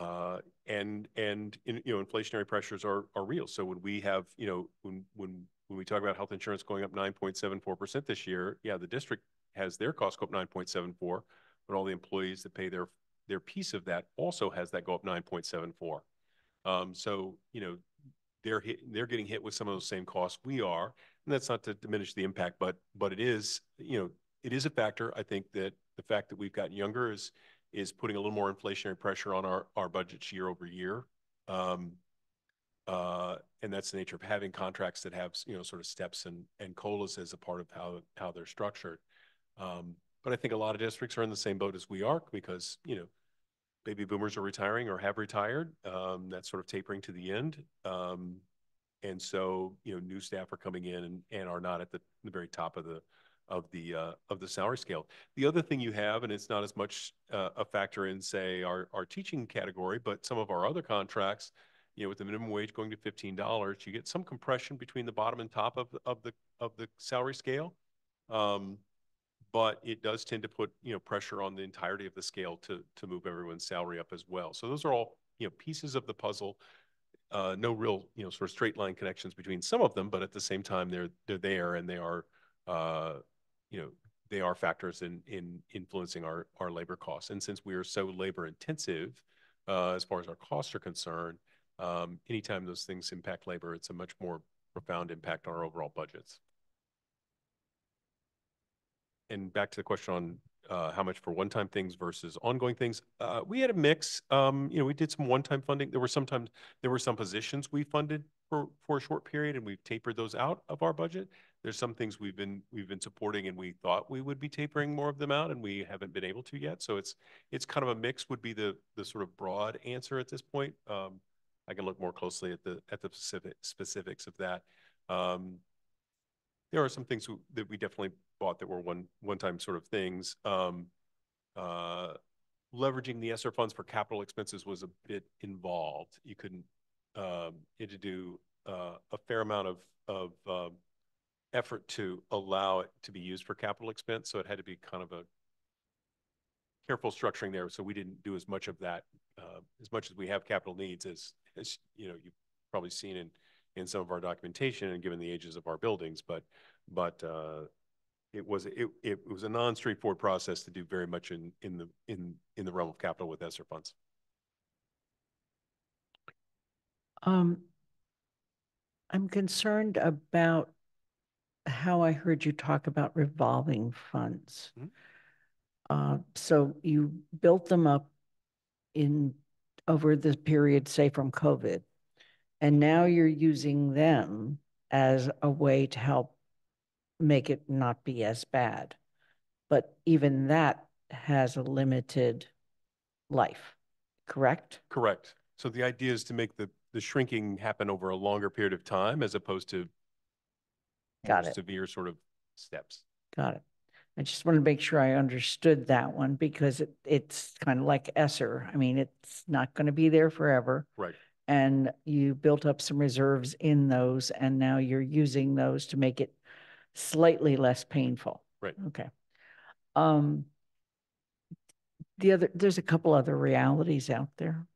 uh, and and you know inflationary pressures are are real. So when we have you know when when when we talk about health insurance going up 9.74 percent this year, yeah, the district has their cost go up 9.74, but all the employees that pay their their piece of that also has that go up 9.74. Um, so you know they're hit, they're getting hit with some of those same costs we are, and that's not to diminish the impact, but but it is you know it is a factor. I think that the fact that we've gotten younger is is putting a little more inflationary pressure on our, our budgets year over year. Um, uh, and that's the nature of having contracts that have, you know, sort of steps and, and COLAs as a part of how, how they're structured. Um, but I think a lot of districts are in the same boat as we are because, you know, baby boomers are retiring or have retired. Um, that's sort of tapering to the end. Um, and so, you know, new staff are coming in and, and are not at the, the very top of the, of the uh, of the salary scale. The other thing you have, and it's not as much uh, a factor in say our our teaching category, but some of our other contracts, you know, with the minimum wage going to fifteen dollars, you get some compression between the bottom and top of of the of the salary scale. Um, but it does tend to put you know pressure on the entirety of the scale to to move everyone's salary up as well. So those are all you know pieces of the puzzle. Uh, no real you know sort of straight line connections between some of them, but at the same time they're they're there and they are uh, you know, they are factors in in influencing our our labor costs. And since we are so labor intensive, uh, as far as our costs are concerned, um, anytime those things impact labor, it's a much more profound impact on our overall budgets. And back to the question on uh, how much for one-time things versus ongoing things. Uh, we had a mix. Um, you know, we did some one-time funding. There were sometimes there were some positions we funded for for a short period, and we've tapered those out of our budget. There's some things we've been we've been supporting and we thought we would be tapering more of them out and we haven't been able to yet. So it's it's kind of a mix would be the the sort of broad answer at this point. Um, I can look more closely at the at the specific specifics of that. Um, there are some things that we definitely bought that were one one time sort of things. Um, uh, leveraging the ESSER funds for capital expenses was a bit involved. You couldn't um, you had to do uh, a fair amount of of uh, effort to allow it to be used for capital expense. So it had to be kind of a careful structuring there. So we didn't do as much of that, uh, as much as we have capital needs as, as you know, you've probably seen in, in some of our documentation and given the ages of our buildings, but, but, uh, it was, it, it was a non-straightforward process to do very much in, in the, in, in the realm of capital with ESSER funds. Um, I'm concerned about how I heard you talk about revolving funds. Mhm. Uh, so you built them up in, over the period, say from COVID. And now you're using them as a way to help make it not be as bad. But even that has a limited life, correct? Correct. So the idea is to make the, the shrinking happen over a longer period of time as opposed to Got it. severe sort of steps. Got it. I just wanted to make sure I understood that one because it, it's kind of like ESSER. I mean, it's not going to be there forever. Right. and you built up some reserves in those and now you're using those to make it slightly less painful. Right. Okay. Um, the other, there's a couple other realities out there.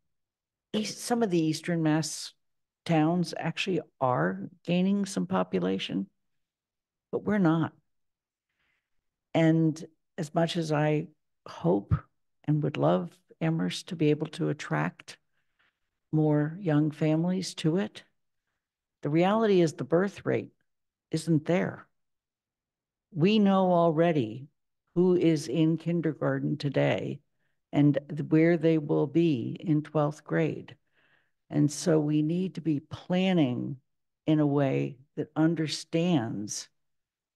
East, some of the Eastern Mass towns actually are gaining some population, but we're not. And as much as I hope and would love Amherst to be able to attract more young families to it, the reality is the birth rate isn't there. We know already who is in kindergarten today and where they will be in 12th grade. And so we need to be planning in a way that understands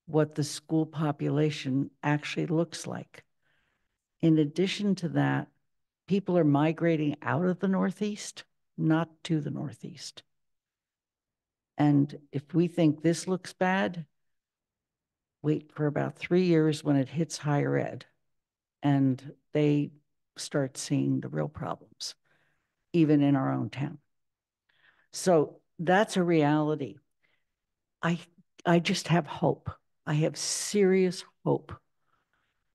what the school population actually looks like. In addition to that, people are migrating out of the Northeast, not to the Northeast. And if we think this looks bad, wait for about three years when it hits higher ed and they start seeing the real problems, even in our own town. So that's a reality. I, I just have hope. I have serious hope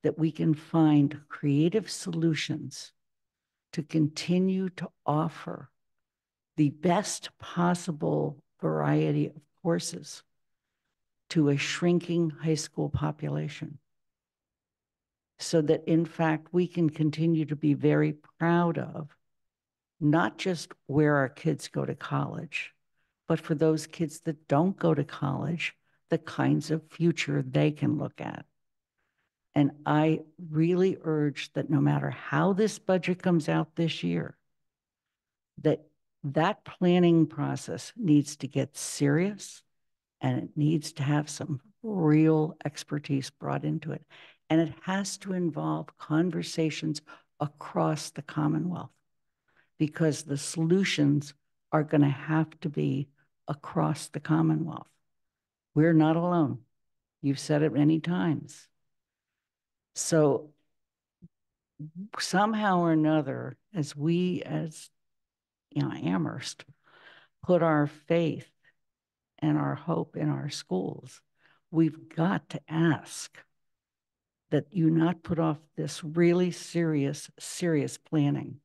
that we can find creative solutions to continue to offer the best possible variety of courses to a shrinking high school population. So that in fact, we can continue to be very proud of not just where our kids go to college, but for those kids that don't go to college, the kinds of future they can look at. And I really urge that no matter how this budget comes out this year, that that planning process needs to get serious and it needs to have some real expertise brought into it. And it has to involve conversations across the Commonwealth because the solutions are going to have to be across the Commonwealth. We're not alone. You've said it many times. So somehow or another, as we, as you know, Amherst, put our faith and our hope in our schools, we've got to ask that you not put off this really serious, serious planning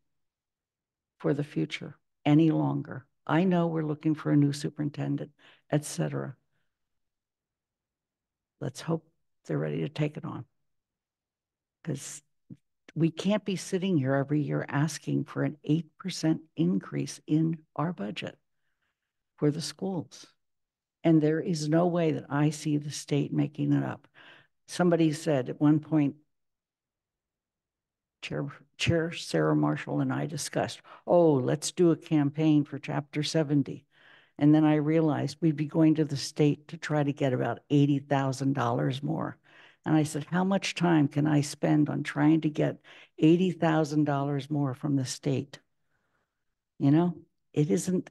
for the future any longer. I know we're looking for a new superintendent, et cetera. Let's hope they're ready to take it on. Because we can't be sitting here every year asking for an 8% increase in our budget for the schools. And there is no way that I see the state making it up. Somebody said at one point, Chair, Chair Sarah Marshall and I discussed, oh, let's do a campaign for Chapter 70. And then I realized we'd be going to the state to try to get about $80,000 more. And I said, how much time can I spend on trying to get $80,000 more from the state? You know, it isn't,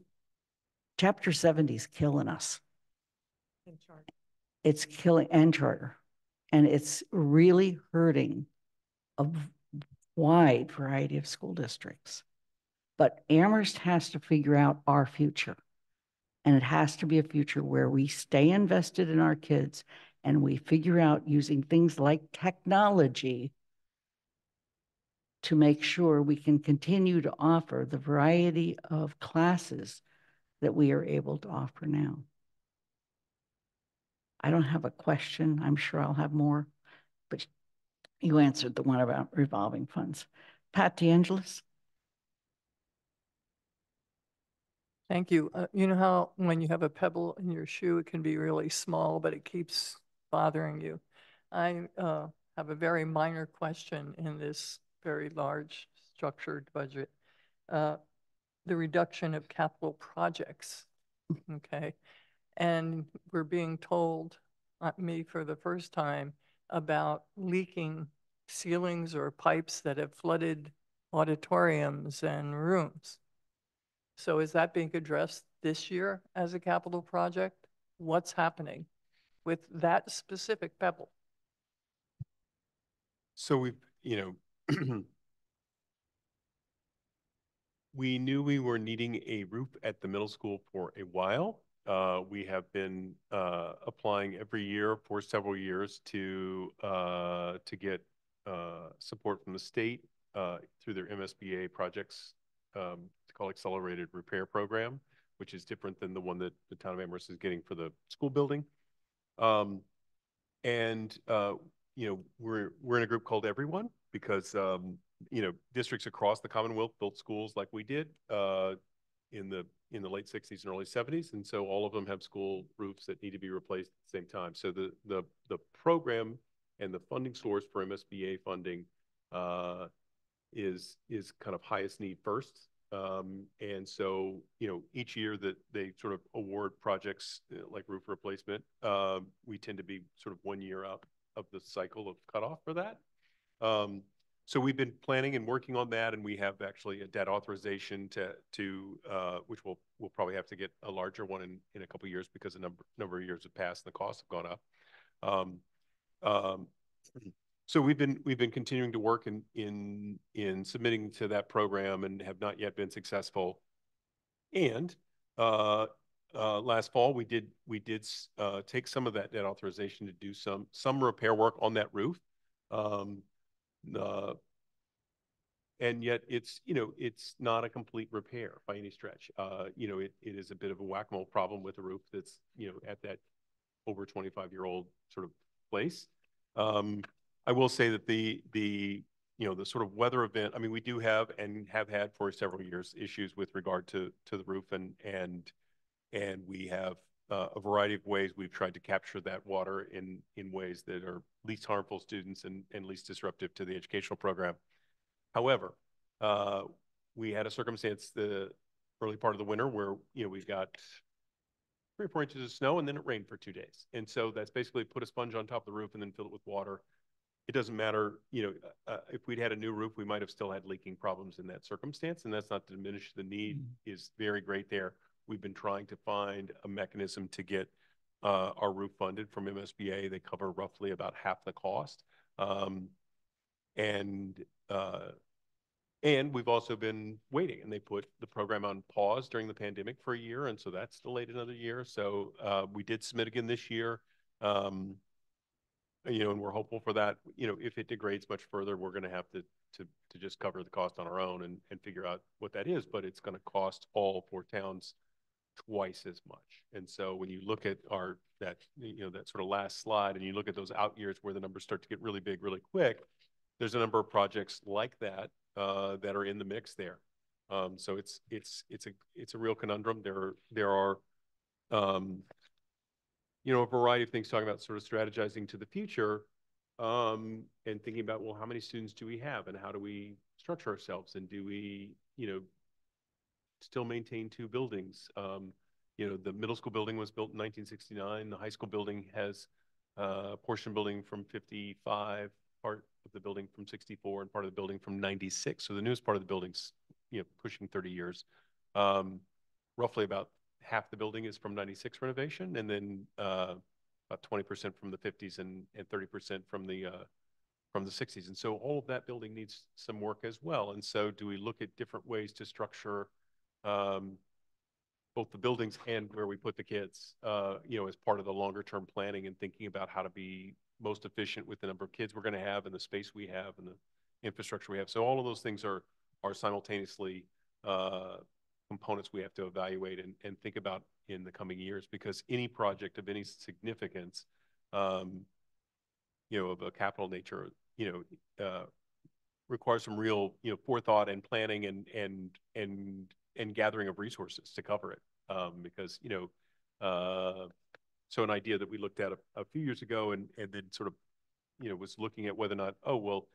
Chapter 70 is killing us. It's killing, and charter. And it's really hurting a wide variety of school districts. But Amherst has to figure out our future. And it has to be a future where we stay invested in our kids and we figure out using things like technology to make sure we can continue to offer the variety of classes that we are able to offer now. I don't have a question. I'm sure I'll have more, but you answered the one about revolving funds. Pat DeAngelis? Thank you. Uh, you know how when you have a pebble in your shoe, it can be really small, but it keeps bothering you. I uh, have a very minor question in this very large structured budget. Uh, the reduction of capital projects, okay? And we're being told, not me for the first time, about leaking ceilings or pipes that have flooded auditoriums and rooms. So is that being addressed this year as a capital project? What's happening with that specific pebble? So we've, you know, we knew we were needing a roof at the middle school for a while. Uh, we have been, uh, applying every year for several years to, uh, to get, uh, support from the state, uh, through their MSBA projects, um, called Accelerated Repair Program, which is different than the one that the town of Amherst is getting for the school building. Um, and, uh, you know, we're, we're in a group called Everyone because, um, you know, districts across the Commonwealth built schools like we did, uh, in the, in the late sixties and early seventies. And so all of them have school roofs that need to be replaced at the same time. So the, the, the program and the funding source for MSBA funding, uh, is, is kind of highest need first. Um, and so, you know, each year that they sort of award projects uh, like roof replacement, um, we tend to be sort of one year out of the cycle of cutoff for that. Um, so we've been planning and working on that, and we have actually a debt authorization to, to, uh, which we'll, we'll probably have to get a larger one in, a couple of years because a number, number of years have passed and the costs have gone up. So we've been, we've been continuing to work in, in, in submitting to that program and have not yet been successful. And, uh, uh, last fall, we did, we did, uh, take some of that debt authorization to do some, some repair work on that roof. Um, uh, and yet it's, you know, it's not a complete repair by any stretch. Uh, you know, it, it is a bit of a whack-a-mole problem with a roof that's, you know, at that over 25 year old sort of place. Um, I will say that the, the, you know, the sort of weather event, I mean, we do have and have had for several years issues with regard to, to the roof and, and, and we have uh, a variety of ways we've tried to capture that water in, in ways that are least harmful to students and, and least disruptive to the educational program. However, uh, we had a circumstance the early part of the winter where, you know, we've got three or four inches of snow and then it rained for two days. And so that's basically put a sponge on top of the roof and then fill it with water. It doesn't matter, you know, uh, if we'd had a new roof, we might have still had leaking problems in that circumstance. And that's not to diminish the need Mm. is very great there. We've been trying to find a mechanism to get uh, our roof funded from MSBA. They cover roughly about half the cost. Um, and uh, and we've also been waiting, and they put the program on pause during the pandemic for a year, and so that's delayed another year. So uh, we did submit again this year. Um, you know, and we're hopeful for that. You know, if it degrades much further, we're going to have to to to just cover the cost on our own and and figure out what that is. But it's going to cost all four towns twice as much. And so when you look at our that you know that sort of last slide, and you look at those out years where the numbers start to get really big really quick, there's a number of projects like that uh, that are in the mix there. Um, so it's it's it's a it's a real conundrum. There there are um, you know, a variety of things talking about sort of strategizing to the future um, and thinking about, well, how many students do we have and how do we structure ourselves? And do we, you know, still maintain two buildings? Um, you know, the middle school building was built in 1969. The high school building has uh, a portion building from 55, part of the building from 64, and part of the building from 96. So the newest part of the building's, you know, pushing 30 years. Um, roughly about half the building is from 96 renovation and then uh, about 20% from the 50s and, and 30% from the uh, from the 60s. And so all of that building needs some work as well. And so do we look at different ways to structure um, both the buildings and where we put the kids, uh, you know, as part of the longer term planning and thinking about how to be most efficient with the number of kids we're going to have and the space we have and the infrastructure we have. So all of those things are are simultaneously uh, components we have to evaluate and, and think about in the coming years because any project of any significance, um, you know, of a capital nature, you know, uh, requires some real, you know, forethought and planning and and and and gathering of resources to cover it. Um, because you know, uh, so an idea that we looked at a, a few years ago and and then sort of, you know, was looking at whether or not, oh well,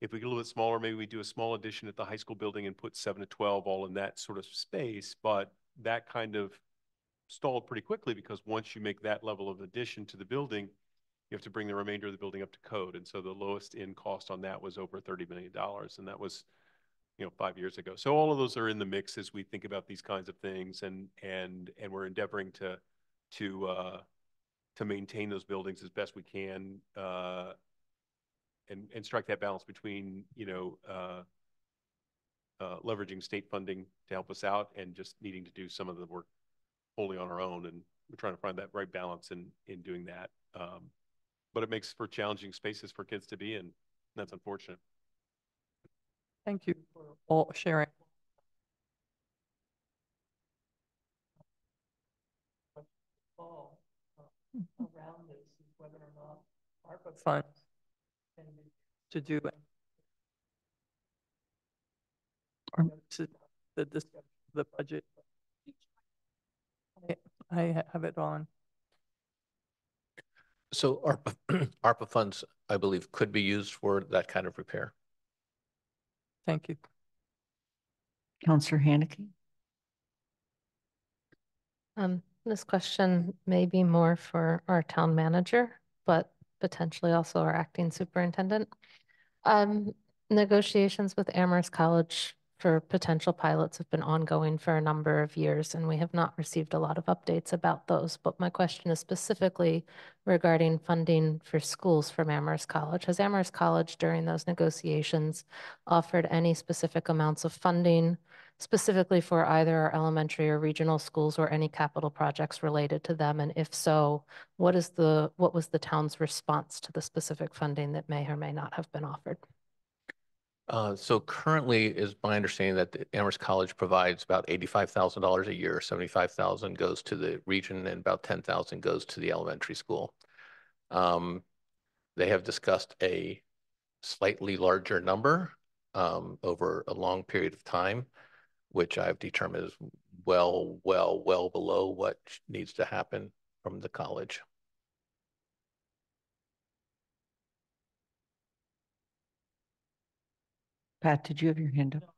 if we get a little bit smaller, maybe we do a small addition at the high school building and put seven to 12 all in that sort of space. But that kind of stalled pretty quickly because once you make that level of addition to the building, you have to bring the remainder of the building up to code. And so the lowest in cost on that was over $30 million. And that was, you know, five years ago. So all of those are in the mix as we think about these kinds of things. And, and, and we're endeavoring to, to, uh, to maintain those buildings as best we can, uh, and, and strike that balance between, you know, uh, uh, leveraging state funding to help us out and just needing to do some of the work wholly on our own. And we're trying to find that right balance in, in doing that. Um, but it makes for challenging spaces for kids to be in. and That's unfortunate. Thank you for all sharing. Around this is whether or not ARPA funds can be used to do it. Or this is the discussion, the budget. I- I have it on. So ARPA, ARPA funds, I believe, could be used for that kind of repair. Thank you. Councillor Hanneke? Um, this question may be more for our town manager, but potentially also our acting superintendent. Um, negotiations with Amherst College for potential pilots have been ongoing for a number of years, and we have not received a lot of updates about those. But my question is specifically regarding funding for schools from Amherst College. Has Amherst College during those negotiations offered any specific amounts of funding specifically for either our elementary or regional schools or any capital projects related to them? And if so, what is the, what was the town's response to the specific funding that may or may not have been offered? Uh, so currently is my understanding that Amherst College provides about eighty-five thousand dollars a year. Seventy-five thousand goes to the region and about ten thousand goes to the elementary school. Um, they have discussed a slightly larger number um, over a long period of time, which I've determined is well, well, well below what needs to happen from the college. Pat, did you have your hand up?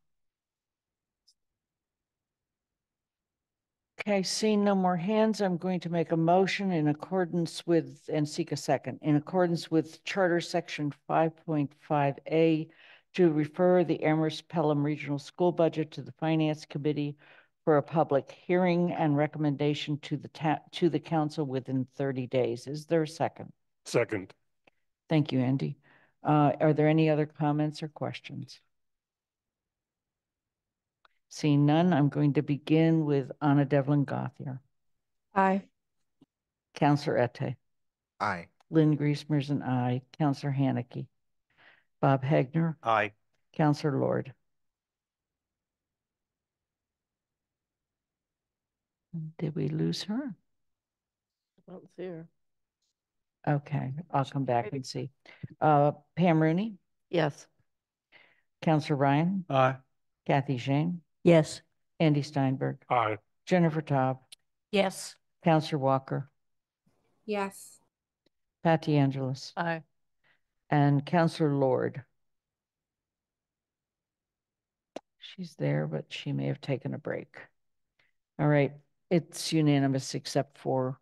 Okay, seeing no more hands, I'm going to make a motion in accordance with, and seek a second, in accordance with Charter Section five point five A to refer the Amherst Pelham Regional School Budget to the Finance Committee for a public hearing and recommendation to the to the council within thirty days. Is there a second? Second. Thank you, Andy. Uh, are there any other comments or questions? Seeing none, I'm going to begin with Ana Devlin Gauthier. Aye. Councillor Ette. Aye. Lynn Griesemer's an aye. Councillor Hanneke. Bob Hegner. Aye. Councillor Lord. Did we lose her? I don't see her. Okay, I'll come back and see. Uh, Pam Rooney, Yes. Councillor Ryan, Aye. Kathy Shain, Yes. Andy Steinberg, Aye. Jennifer Taub, Yes. Councillor Walker, Yes. Pat DeAngelis, Aye. And Councillor Lord. She's there, but she may have taken a break. All right, it's unanimous except for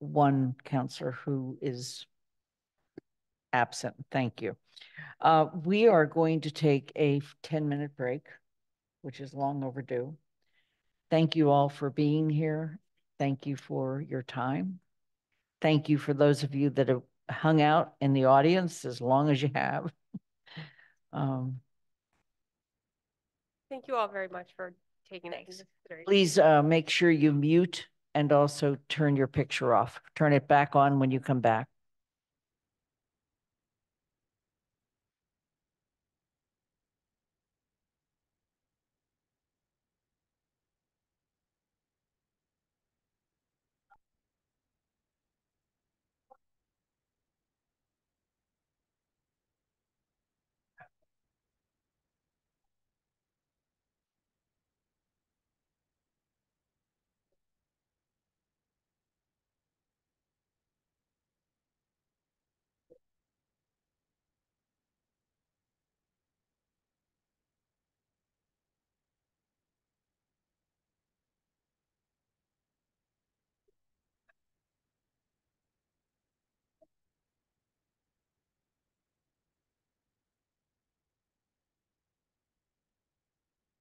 one councillor who is absent. Thank you. Uh, we are going to take a 10-minute break, which is long overdue. Thank you all for being here. Thank you for your time. Thank you for those of you that have hung out in the audience as long as you have. Um, Thank you all very much for taking that into consideration. Please uh, make sure you mute and also turn your picture off. Turn it back on when you come back.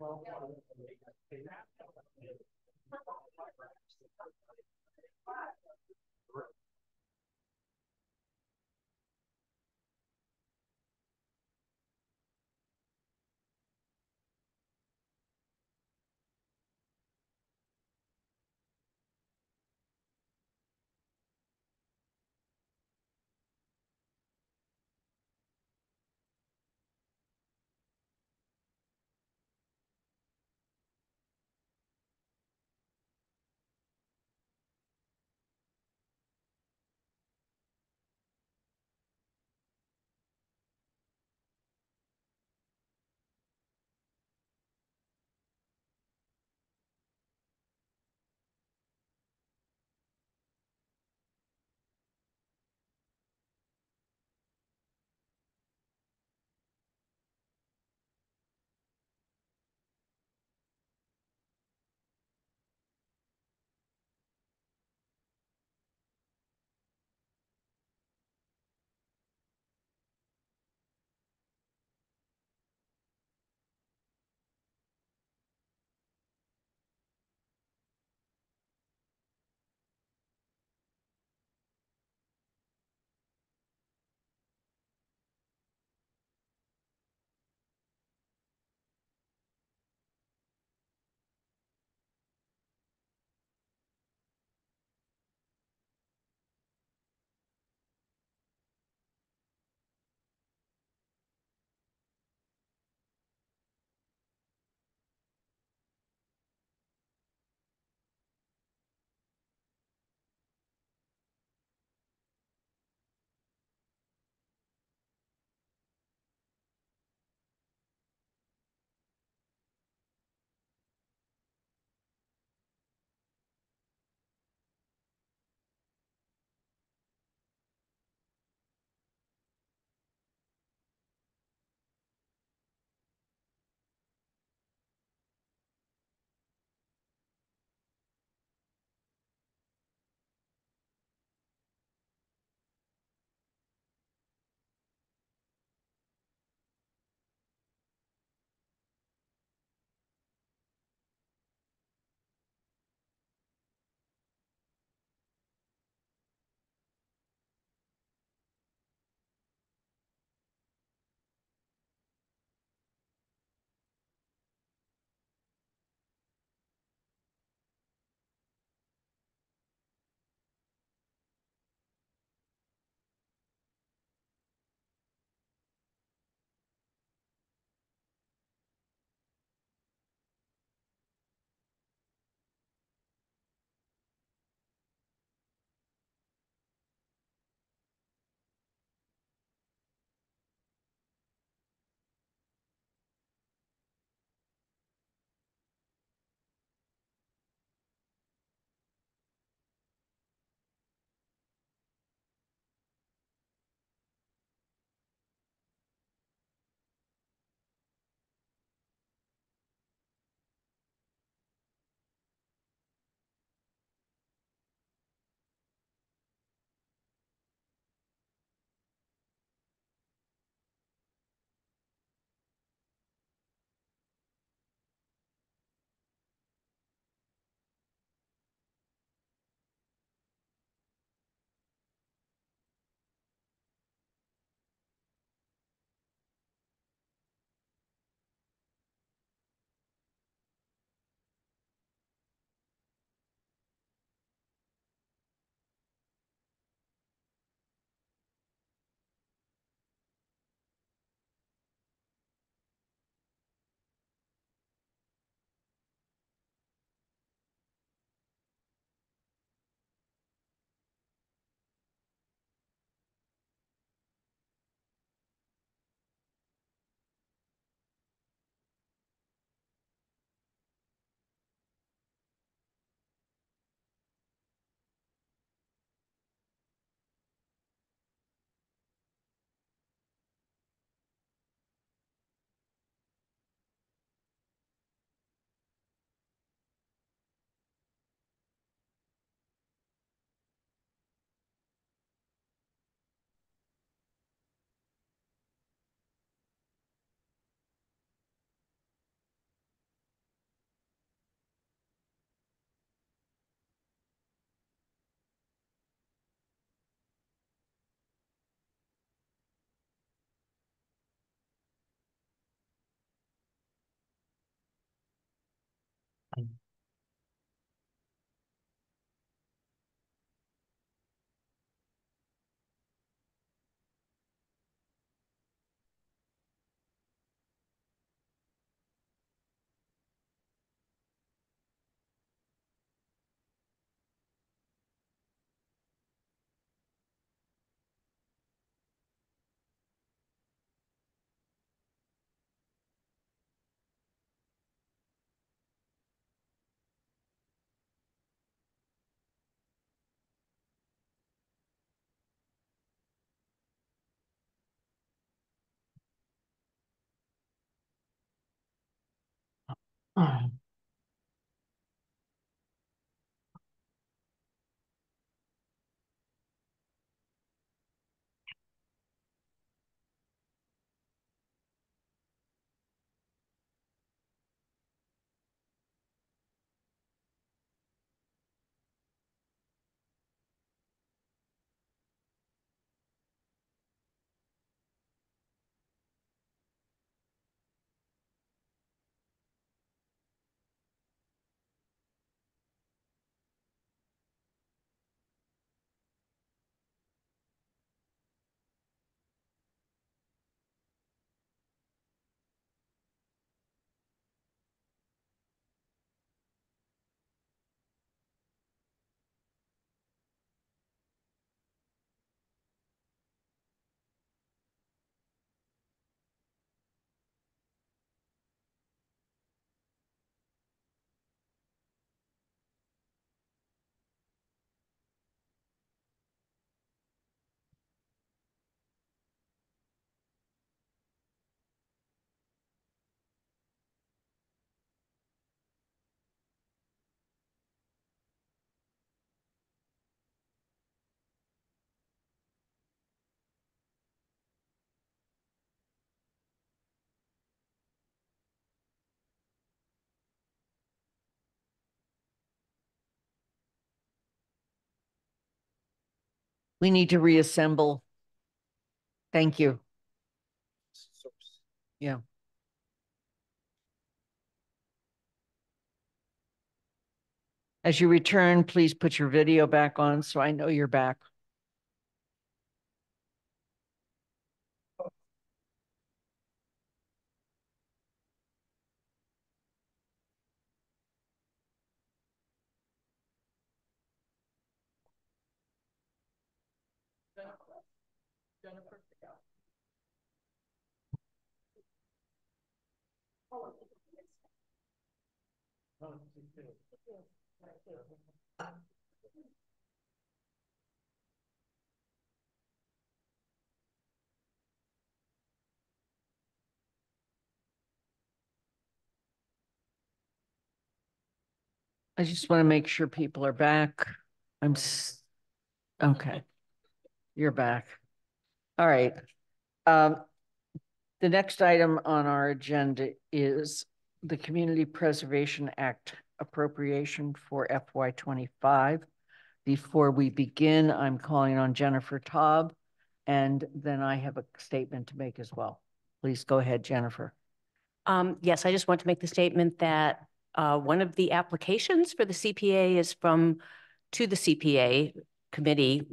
Well, time Um, We need to reassemble. Thank you. Yeah. As you return, please put your video back on so I know you're back. I just want to make sure people are back. I'm, okay. You're back. All right. Um, the next item on our agenda is the Community Preservation Act appropriation for FY twenty-five. Before we begin, I'm calling on Jennifer Taub, and then I have a statement to make as well. Please go ahead, Jennifer. Um, yes, I just want to make the statement that uh, one of the applications for the CPA is from, to the CPA committee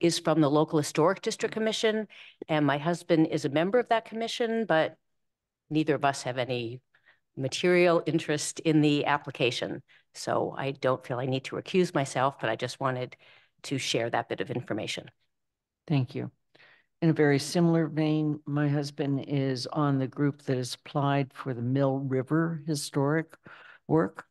is from the local historic district commission. And my husband is a member of that commission, but neither of us have any material interest in the application. So I don't feel I need to recuse myself, but I just wanted to share that bit of information. Thank you. In a very similar vein, my husband is on the group that has applied for the Mill River Historic work.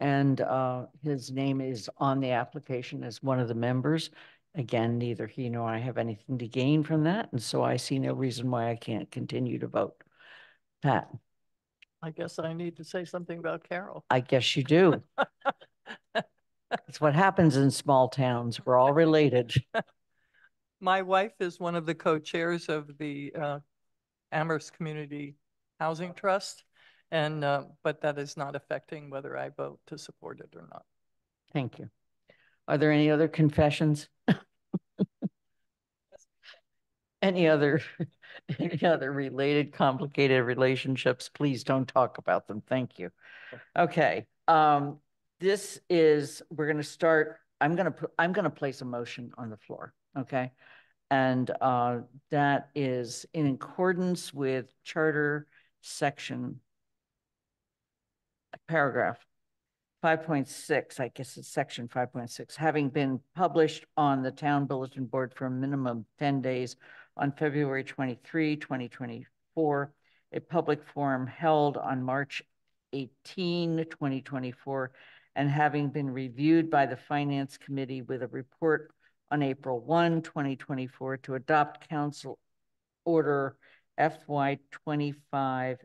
And uh, his name is on the application as one of the members. Again, neither he nor I have anything to gain from that, and so I see no reason why I can't continue to vote. Pat, I guess I need to say something about Carol. I guess you do. It's what happens in small towns. We're all related. My wife is one of the co-chairs of the uh, Amherst Community Housing Trust. And, uh, but that is not affecting whether I vote to support it or not. Thank you. Are there any other confessions? Any other, any other related complicated relationships? Please don't talk about them. Thank you. Okay, Um, this is, we're gonna start, I'm gonna, put. I'm gonna place a motion on the floor, okay? And uh, that is in accordance with charter section paragraph five point six, I guess it's section five point six, having been published on the town bulletin board for a minimum of ten days on February 23, 2024, a public forum held on March 18, 2024, and having been reviewed by the Finance Committee with a report on April 1, 2024, to adopt Council Order FY 25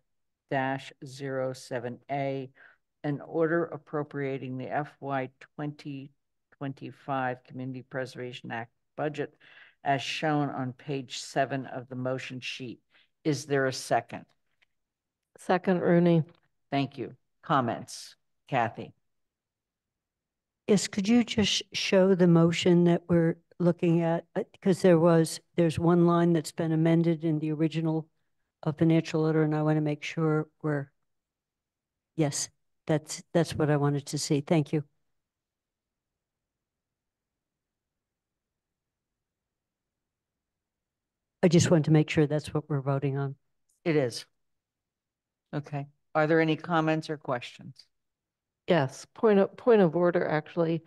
07A, an order appropriating the FY 2025 Community Preservation Act budget as shown on page seven of the motion sheet. Is there a second? Second, Rooney. Thank you. Comments? Kathy? Yes, could you just show the motion that we're looking at? Uh, because there was, there's one line that's been amended in the original uh, financial order, and I want to make sure we're, yes, that's, that's what I wanted to see. Thank you. I just want to make sure that's what we're voting on. It is. Okay. Are there any comments or questions? Yes, point of, point of order, actually.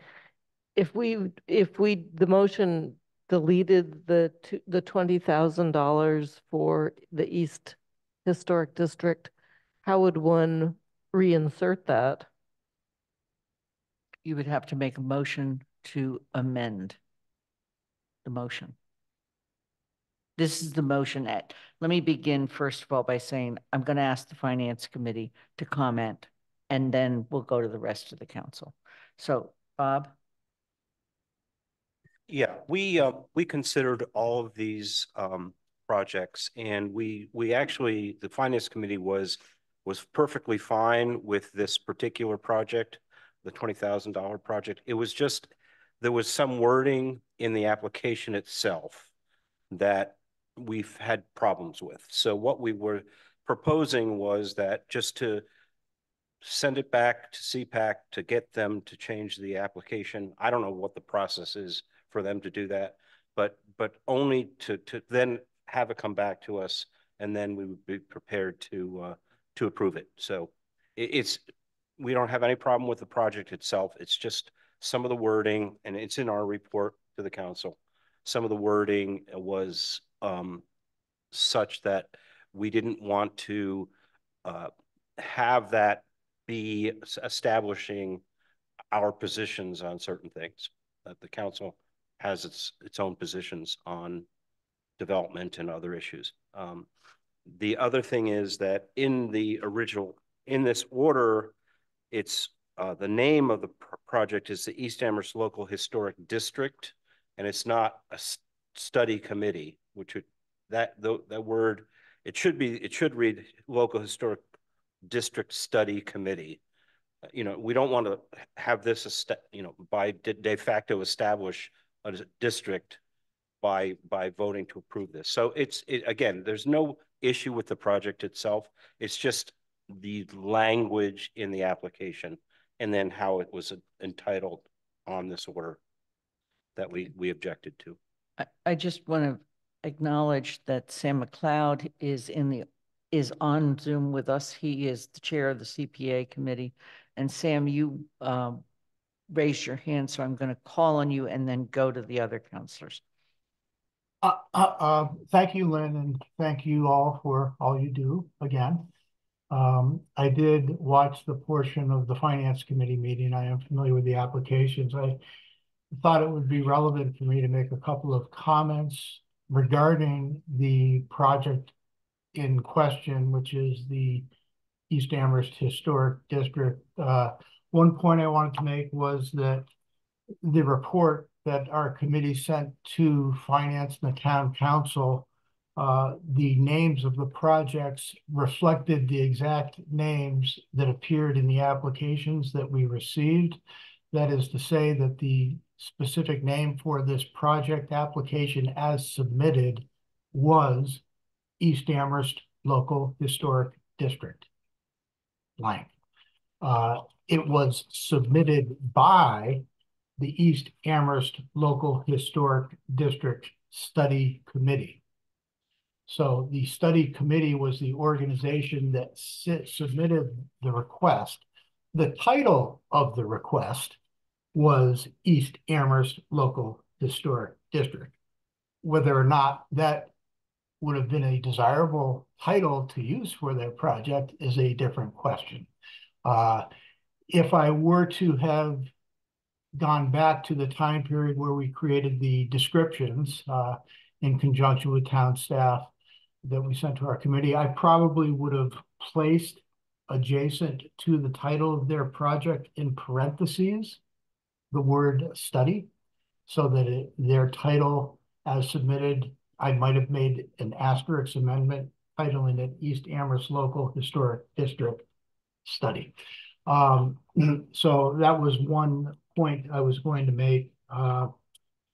If we, if we, the motion deleted the, the twenty thousand dollars for the East Historic District, how would one reinsert that? You would have to make a motion to amend the motion. This is the motion at, let me begin first of all by saying, I'm going to ask the Finance Committee to comment, and then we'll go to the rest of the council. So, Bob? Yeah, we, uh, we considered all of these, um, projects and we, we actually, the finance committee was, was perfectly fine with this particular project, the twenty thousand dollar project. It was just, there was some wording in the application itself that we've had problems with. So what we were proposing was that just to send it back to CPAC to get them to change the application. I don't know what the process is for them to do that, but but only to to then have it come back to us, and then we would be prepared to uh, to approve it. So it, it's we don't have any problem with the project itself. It's just some of the wording, and it's in our report to the council. Some of the wording was um, such that we didn't want to uh, have that be establishing our positions on certain things. That the council has its its own positions on development and other issues. Um, the other thing is that in the original, in this order, it's uh, the name of the pr project is the East Amherst Local Historic District, and it's not a study committee, which would that the, that word it should be it should read Local Historic District Study Committee. You know, we don't want to have this, you know, by de facto establish a district by by voting to approve this. So it's it, again, there's no issue with the project itself. It's just the language in the application and then how it was entitled on this order that we we objected to. I, I just want to acknowledge that Sam McLeod is in the is on Zoom with us. He is the chair of the CPA committee. And Sam, you um, raised your hand, so I'm going to call on you and then go to the other counselors. Uh, uh, uh, thank you, Lynn, and thank you all for all you do again. Um, I did watch the portion of the Finance Committee meeting. I am familiar with the applications. I thought it would be relevant for me to make a couple of comments regarding the project in question, which is the East Amherst Historic District. One point I wanted to make was that the report that our committee sent to Finance and the Town Council, uh, the names of the projects reflected the exact names that appeared in the applications that we received. That is to say that the specific name for this project application as submitted was East Amherst Local Historic District blank. Uh, it was submitted by the East Amherst Local Historic District Study Committee. So the study committee was the organization that submitted the request. The title of the request was East Amherst Local Historic District. Whether or not that would have been a desirable title to use for their project is a different question. Uh, if I were to have gone back to the time period where we created the descriptions uh, in conjunction with town staff that we sent to our committee, I probably would have placed adjacent to the title of their project in parentheses the word study so that it, their title as submitted, I might have made an asterisk amendment titling it East Amherst Local Historic District Study. Um, so that was one point I was going to make. Uh,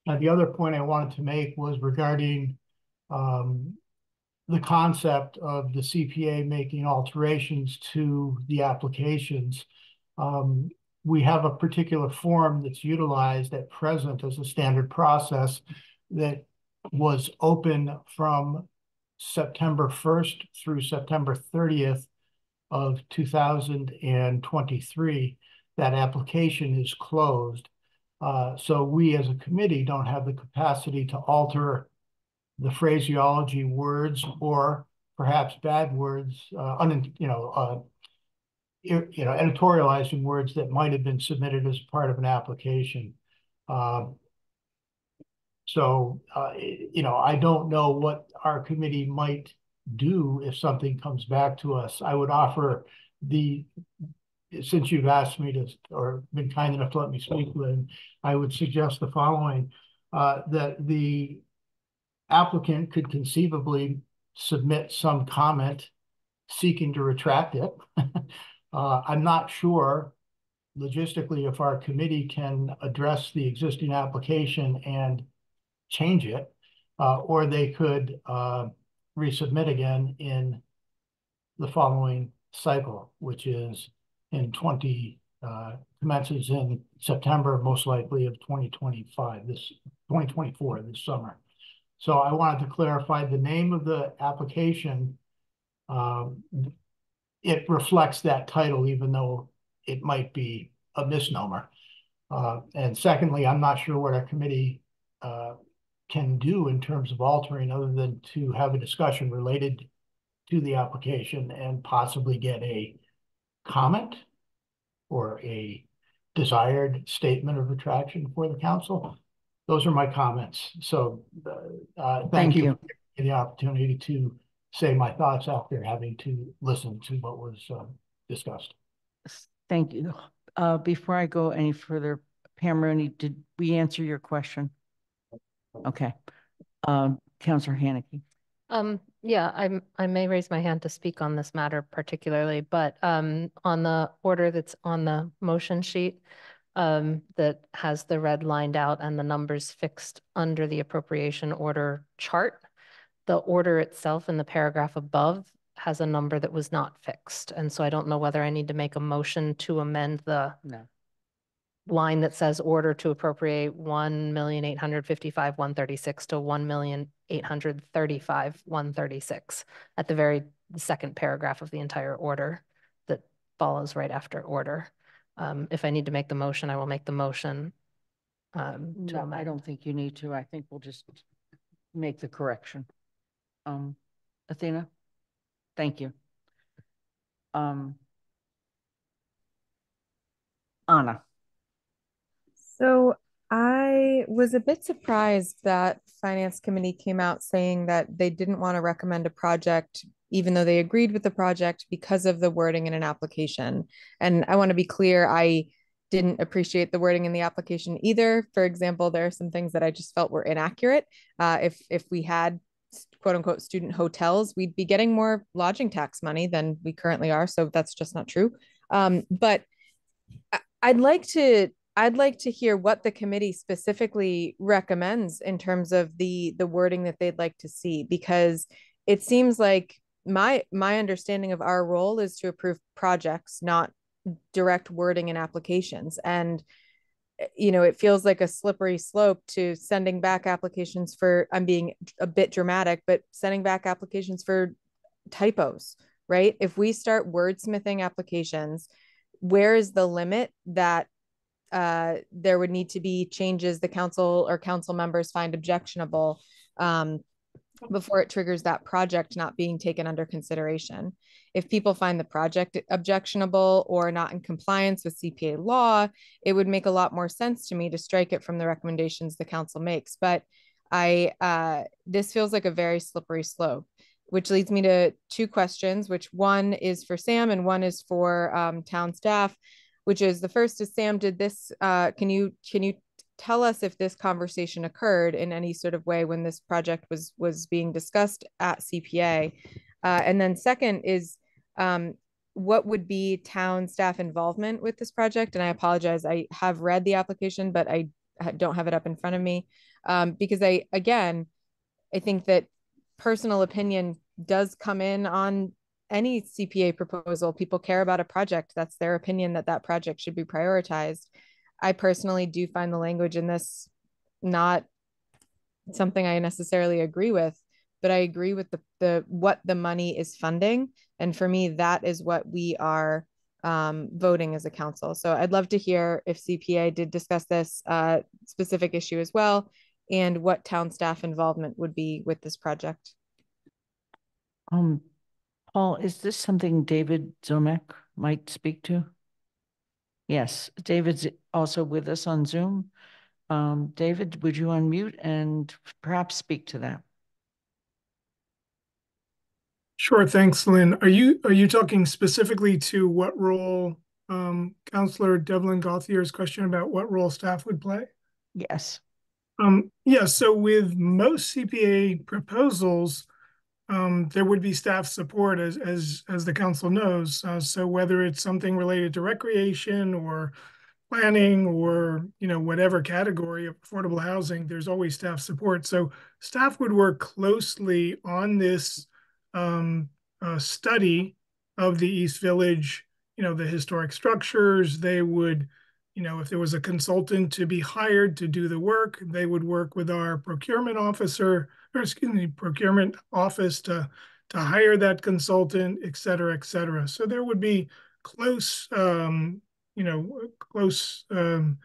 the other point I wanted to make was regarding um, the concept of the CPA making alterations to the applications. Um, we have a particular form that's utilized at present as a standard process that was open from September 1st through September 30th of 2023. That application is closed. Uh, so we as a committee don't have the capacity to alter the phraseology words or perhaps bad words, uh, un, you know, uh, you know, editorializing words that might have been submitted as part of an application. Um, so, uh, you know, I don't know what our committee might do if something comes back to us. I would offer the, since you've asked me to, or been kind enough to let me speak, Lynn, I would suggest the following, uh, that the applicant could conceivably submit some comment seeking to retract it. uh, I'm not sure logistically if our committee can address the existing application and change it, uh, or they could uh, resubmit again in the following cycle, which is in 20, uh, commences in September, most likely of 2025, this 2024, this summer. So I wanted to clarify the name of the application. Um, it reflects that title, even though it might be a misnomer. Uh, and secondly, I'm not sure what our committee uh, can do in terms of altering other than to have a discussion related to the application and possibly get a comment or a desired statement of retraction for the council. Those are my comments. So uh, uh thank, thank, you, you for the opportunity to say my thoughts after having to listen to what was uh, discussed. Thank you. Uh, before I go any further, Pam Rooney, did we answer your question? Okay. Um, Councillor Hanneke. Um, yeah, I'm, I may raise my hand to speak on this matter particularly, but um, on the order that's on the motion sheet um, that has the red lined out and the numbers fixed under the appropriation order chart, the order itself in the paragraph above has a number that was not fixed. And so I don't know whether I need to make a motion to amend the no line that says order to appropriate one million eight hundred fifty-five, one thirty-six to one million eight hundred thirty-five, one thirty-six at the very second paragraph of the entire order that follows right after order. Um, if I need to make the motion, I will make the motion. Um, no, I don't think you need to. I think we'll just make the correction. Um, Athena, thank you. Um, Anna. So I was a bit surprised that finance committee came out saying that they didn't want to recommend a project even though they agreed with the project because of the wording in an application. And I want to be clear, I didn't appreciate the wording in the application either. For example, there are some things that I just felt were inaccurate. Uh, if if we had quote unquote student hotels, we'd be getting more lodging tax money than we currently are. So that's just not true. Um, but I'd like to I'd like to hear what the committee specifically recommends in terms of the the wording that they'd like to see because it seems like my my understanding of our role is to approve projects not direct wording in applications. And eh, you know, it feels like a slippery slope to sending back applications for, I'm being a bit dramatic, but sending back applications for typos, right? If we start wordsmithing applications, where is the limit that uh, there would need to be changes the council or council members find objectionable um, before it triggers that project not being taken under consideration. If people find the project objectionable or not in compliance with CPA law, it would make a lot more sense to me to strike it from the recommendations the council makes. But I, uh, this feels like a very slippery slope, which leads me to two questions, which one is for Sam and one is for um, town staff, which is the first is Sam, did this, uh, can you, can you tell us if this conversation occurred in any sort of way when this project was was being discussed at CPA. Uh, and then second is um, what would be town staff involvement with this project? And I apologize, I have read the application, but I don't have it up in front of me um, because I, again, I think that personal opinion does come in on any CPA proposal. People care about a project. That's their opinion that that project should be prioritized. I personally do find the language in this not something I necessarily agree with, but I agree with the the what the money is funding, and for me, that is what we are um, voting as a council. So I'd love to hear if CPA did discuss this uh, specific issue as well, and what town staff involvement would be with this project. Um, Paul, is this something David Ziomek might speak to? Yes, David's also with us on Zoom. Um, David, would you unmute and perhaps speak to that? Sure, thanks, Lynn. Are you are you talking specifically to what role um, Councillor Devlin Gauthier's question about what role staff would play? Yes. Um, yeah, so with most CPA proposals, um, there would be staff support as as as the council knows. Uh, so whether it's something related to recreation or planning or you know whatever category of affordable housing, there's always staff support. So staff would work closely on this um, uh, study of the East Village. You know the historic structures. They would you know, if there was a consultant to be hired to do the work, they would work with our procurement officer, or excuse me, procurement office to to hire that consultant, et cetera, et cetera. So there would be close, um, you know, close, um,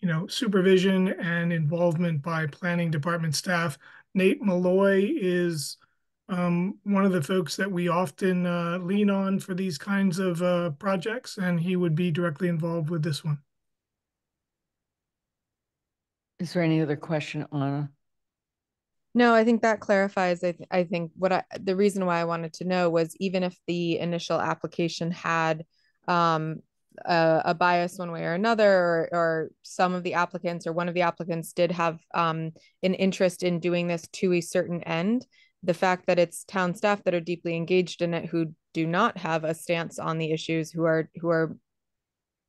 you know, supervision and involvement by planning department staff. Nate Malloy is um, one of the folks that we often uh, lean on for these kinds of uh, projects, and he would be directly involved with this one. Is there any other question, Anna? No, I think that clarifies. I, th- I think what I, the reason why I wanted to know was even if the initial application had um, a, a, bias one way or another, or, or, some of the applicants or one of the applicants did have um, an interest in doing this to a certain end, the fact that it's town staff that are deeply engaged in it who do not have a stance on the issues, who are who are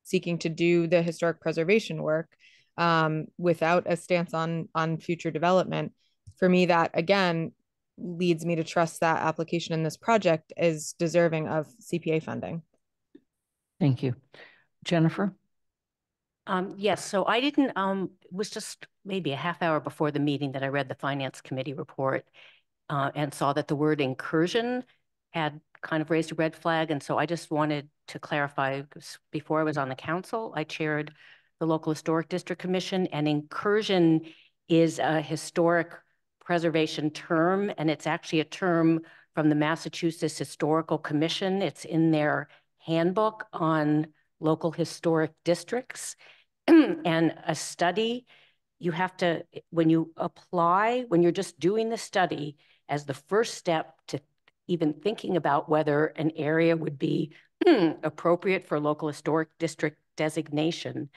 seeking to do the historic preservation work um, without a stance on on future development for me that again leads me to trust that application in this project is deserving of cpa funding. Thank you. Jennifer? Um, yes so i didn't um, it was just maybe a half hour before the meeting that i read the finance committee report uh, and saw that the word incursion had kind of raised a red flag and so i just wanted to clarify before i was on the council i chaired the local historic district commission and incursion is a historic preservation term and it's actually a term from the Massachusetts Historical Commission. It's in their handbook on local historic districts and a study you have to when you apply when you're just doing the study as the first step to even thinking about whether an area would be appropriate for local historic district designation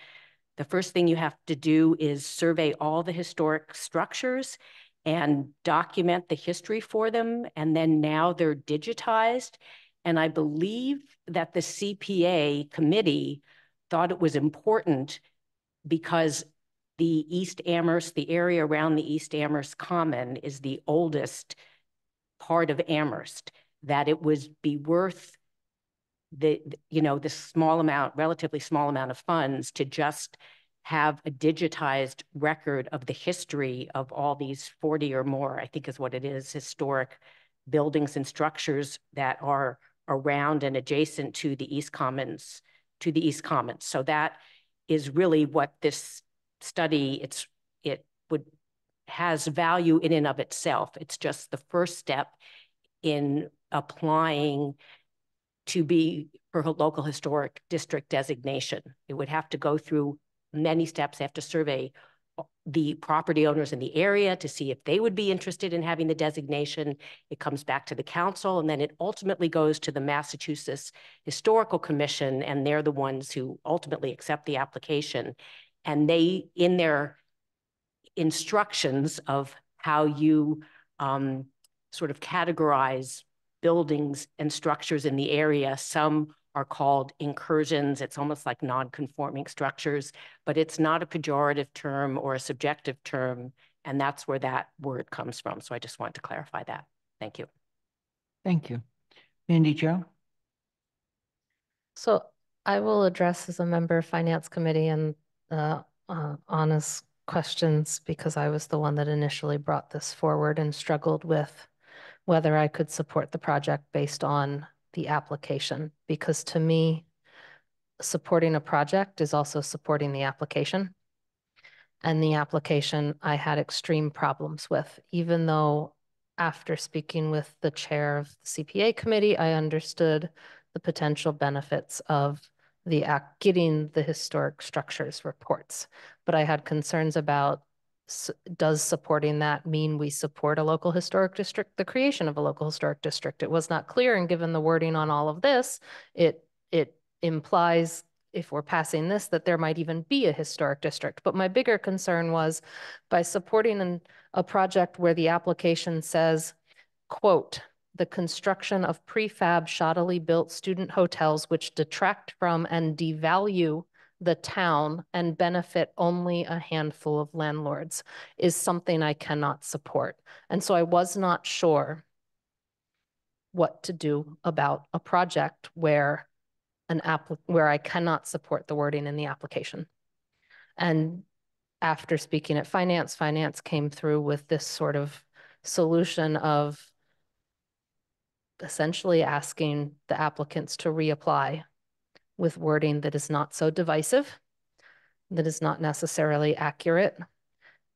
the first thing you have to do is survey all the historic structures and document the history for them. And then now they're digitized. And I believe that the CPA committee thought it was important because the East Amherst, the area around the East Amherst Common is the oldest part of Amherst, that it would be worth the, the- you know, this small amount, relatively small amount of funds to just have a digitized record of the history of all these 40 or more, I think is what it is, historic buildings and structures that are around and adjacent to the East Commons, to the East Commons. So that is really what this study, it's, it would, has value in and of itself. It's just the first step in applying to be for local historic district designation. It would have to go through many steps. They have to survey the property owners in the area to see if they would be interested in having the designation. It comes back to the council and then it ultimately goes to the Massachusetts Historical Commission and they're the ones who ultimately accept the application. And they, in their instructions of how you um, sort of categorize buildings and structures in the area, some are called incursions. It's almost like non-conforming structures, but it's not a pejorative term or a subjective term. And that's where that word comes from. So I just want to clarify that. Thank you. Thank you. Mandi Jo? So I will address as a member of Finance Committee and uh, uh, Anna's questions because I was the one that initially brought this forward and struggled with whether I could support the project based on the application. Because to me, supporting a project is also supporting the application. And the application I had extreme problems with, even though after speaking with the chair of the CPA committee, I understood the potential benefits of the act getting the historic structures reports. But I had concerns about does supporting that mean we support a local historic district, the creation of a local historic district? It was not clear, and given the wording on all of this, it it implies if we're passing this that there might even be a historic district. But my bigger concern was by supporting an, a project where the application says, quote, the construction of prefab shoddily built student hotels which detract from and devalue the town and benefit only a handful of landlords is something I cannot support. And so I was not sure what to do about a project where an app where I cannot support the wording in the application. And after speaking at finance, finance came through with this sort of solution of essentially asking the applicants to reapply with wording that is not so divisive, that is not necessarily accurate,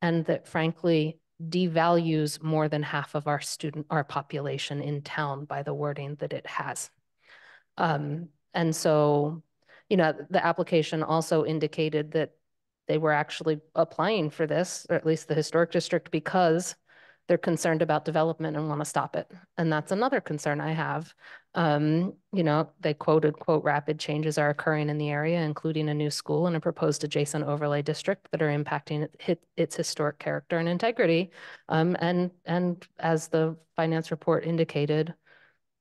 and that frankly devalues more than half of our student, our population in town by the wording that it has. Um, and so, you know, the application also indicated that they were actually applying for this, or at least the historic district, because they're concerned about development and want to stop it. And that's another concern I have. Um, you know, they quoted, quote, rapid changes are occurring in the area, including a new school and a proposed adjacent overlay district that are impacting it, its historic character and integrity. Um, and, and as the finance report indicated,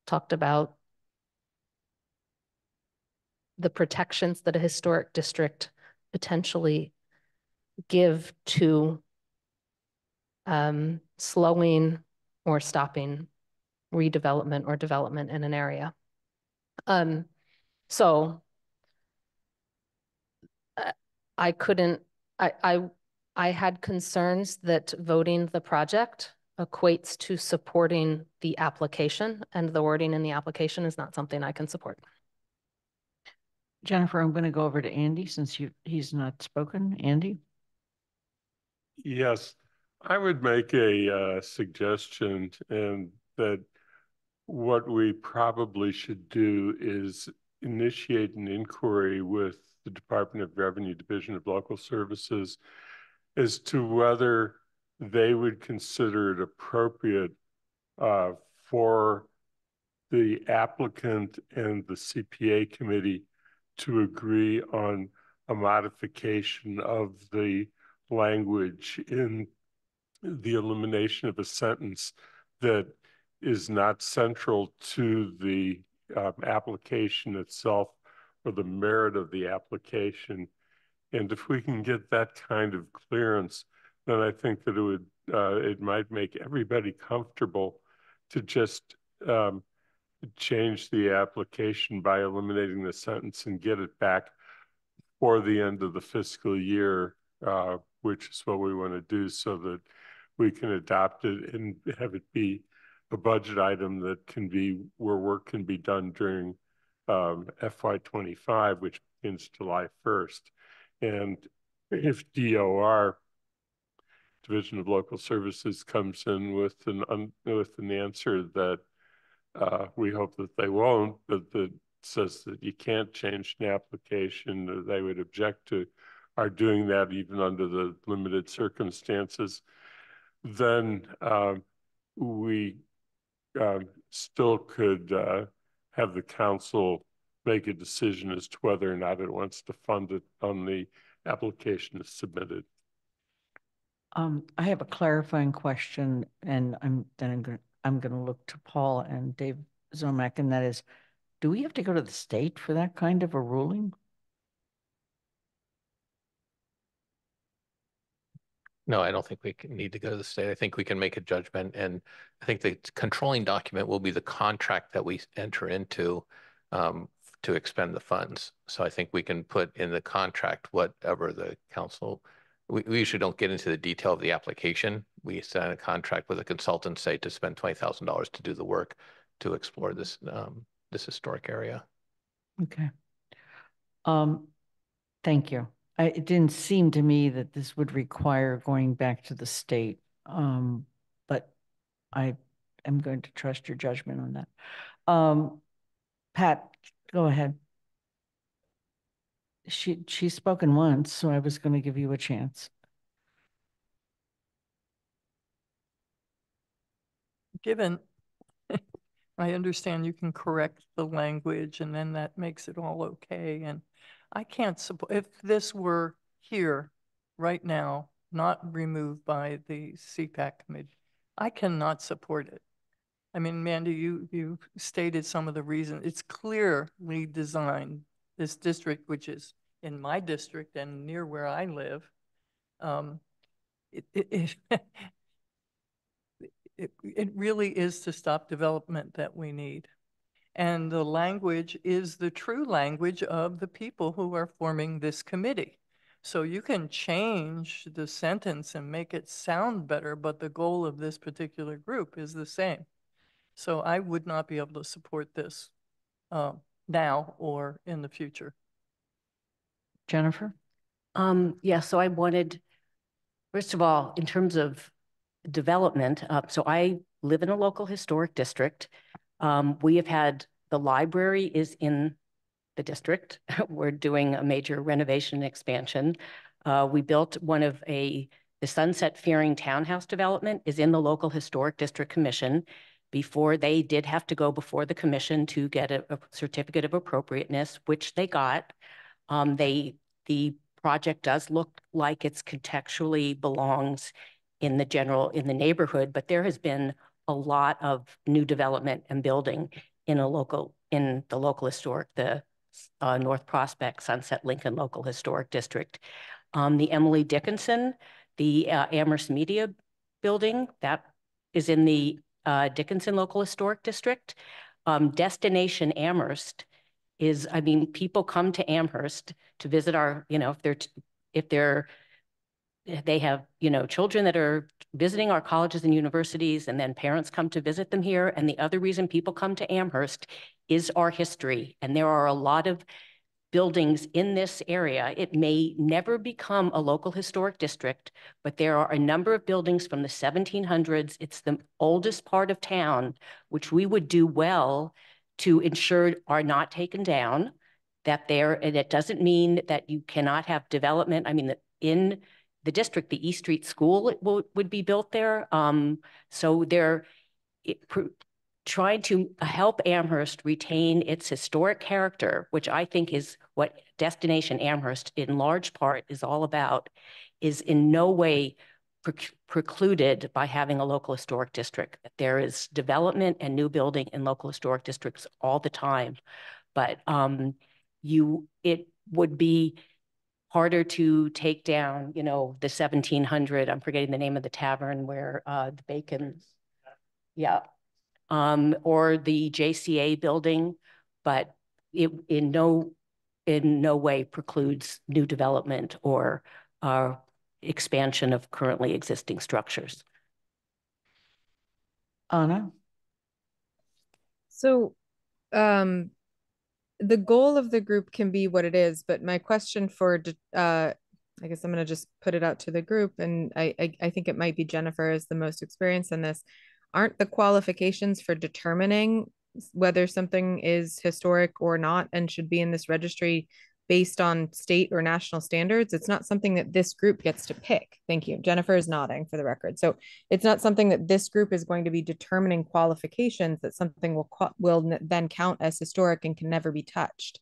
talked about the protections that a historic district potentially give to um, slowing or stopping redevelopment or development in an area. Um, so uh, I couldn't, I, I, I had concerns that voting the project equates to supporting the application and the wording in the application is not something I can support. Jennifer, I'm going to go over to Andy since you, he's not spoken. Andy? Yes, I would make a uh, suggestion and that what we probably should do is initiate an inquiry with the Department of Revenue Division of Local Services as to whether they would consider it appropriate uh, for the applicant and the CPA committee to agree on a modification of the language in the elimination of a sentence that is not central to the um, application itself or the merit of the application. And if we can get that kind of clearance, then I think that it would, uh, it might make everybody comfortable to just um, change the application by eliminating the sentence and get it back for the end of the fiscal year, uh, which is what we want to do so that we can adopt it and have it be a budget item that can be where work can be done during um, FY25, which begins July 1st. And if DOR, Division of Local Services, comes in with an with an answer that uh, we hope that they won't, but that says that you can't change an application, or they would object to are doing that even under the limited circumstances, then uh, we uh, still could uh, have the council make a decision as to whether or not it wants to fund it on the application is submitted. Um, I have a clarifying question, and I'm then I'm going I'm going to look to Paul and Dave Ziomek, and that is, do we have to go to the state for that kind of a ruling? No, I don't think we need to go to the state. I think we can make a judgment, and I think the controlling document will be the contract that we enter into um, to expend the funds. So I think we can put in the contract whatever the council. We, we usually don't get into the detail of the application. We sign a contract with a consultant, say, to spend twenty thousand dollars to do the work to explore this um, this historic area. Okay. Um, thank you. I, it didn't seem to me that this would require going back to the state. Um, but I am going to trust your judgment on that. Um, Pat, go ahead. She, she's spoken once, so I was going to give you a chance. Given, I understand you can correct the language and then that makes it all okay. And I can't support, if this were here right now, not removed by the CPAC committee, I cannot support it. I mean, Mandi, you, you stated some of the reasons. It's clearly designed, this district, which is in my district and near where I live. Um, it, it, it, it, it really is to stop development that we need. And the language is the true language of the people who are forming this committee. So you can change the sentence and make it sound better, but the goal of this particular group is the same. So I would not be able to support this uh, now or in the future. Jennifer? Um, yeah, so I wanted, first of all, in terms of development, uh, so I live in a local historic district. Um, we have had, the library is in the district. We're doing a major renovation expansion. Uh, we built one of a, the Sunset Fearing Townhouse development is in the local historic district commission. Before they did have to go before the commission to get a, a certificate of appropriateness, which they got. Um, they, the project does look like it's contextually belongs in the general, in the neighborhood, but there has been a lot of new development and building in a local, in the local historic, the uh, North Prospect Sunset Lincoln Local Historic District. Um, the Emily Dickinson, the uh, Amherst Media Building, that is in the uh, Dickinson Local Historic District. Um, Destination Amherst is, I mean, people come to Amherst to visit our, you know, if they're, if they're they have, you know, children that are visiting our colleges and universities, and then parents come to visit them here. And the other reason people come to Amherst is our history. And there are a lot of buildings in this area. It may never become a local historic district, but there are a number of buildings from the 1700s. It's the oldest part of town, which we would do well to ensure are not taken down, that there, and it doesn't mean that you cannot have development. I mean, in the district, the East Street School would be built there. Um, so they're trying to help Amherst retain its historic character, which I think is what Destination Amherst in large part is all about, is in no way pre precluded by having a local historic district. There is development and new building in local historic districts all the time, but um, you it would be harder to take down, you know, the 1700, I'm forgetting the name of the tavern where uh, the Bacons, yeah. um, or the JCA building, but it in no in no way precludes new development or uh, expansion of currently existing structures. Anna? So, um, the goal of the group can be what it is, but my question for, uh, I guess I'm going to just put it out to the group, and I, I, I think it might be Jennifer is the most experienced in this. Aren't the qualifications for determining whether something is historic or not and should be in this registry based on state or national standards. It's not something that this group gets to pick. Thank you. Jennifer is nodding for the record. So it's not something that this group is going to be determining qualifications that something will will then count as historic and can never be touched.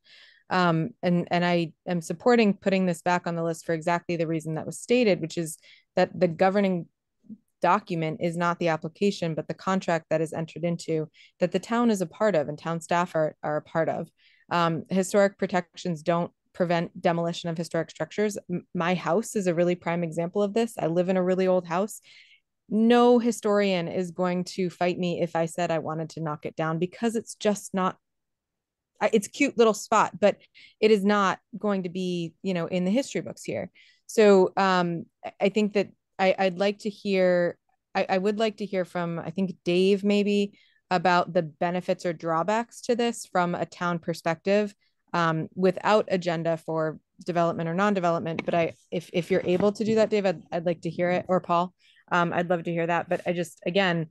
Um, and and I am supporting putting this back on the list for exactly the reason that was stated, which is that the governing document is not the application, but the contract that is entered into that the town is a part of and town staff are, are a part of. Um, historic protections don't prevent demolition of historic structures. M my house is a really prime example of this. I live in a really old house. No historian is going to fight me if I said I wanted to knock it down because it's just not it's cute little spot, but it is not going to be, you know, in the history books here. So um, I think that I, I'd like to hear, I, I would like to hear from, I think Dave maybe about the benefits or drawbacks to this from a town perspective um, without agenda for development or non-development. But I, if, if you're able to do that, Dave, I'd, I'd like to hear it or Paul, um, I'd love to hear that. But I just, again,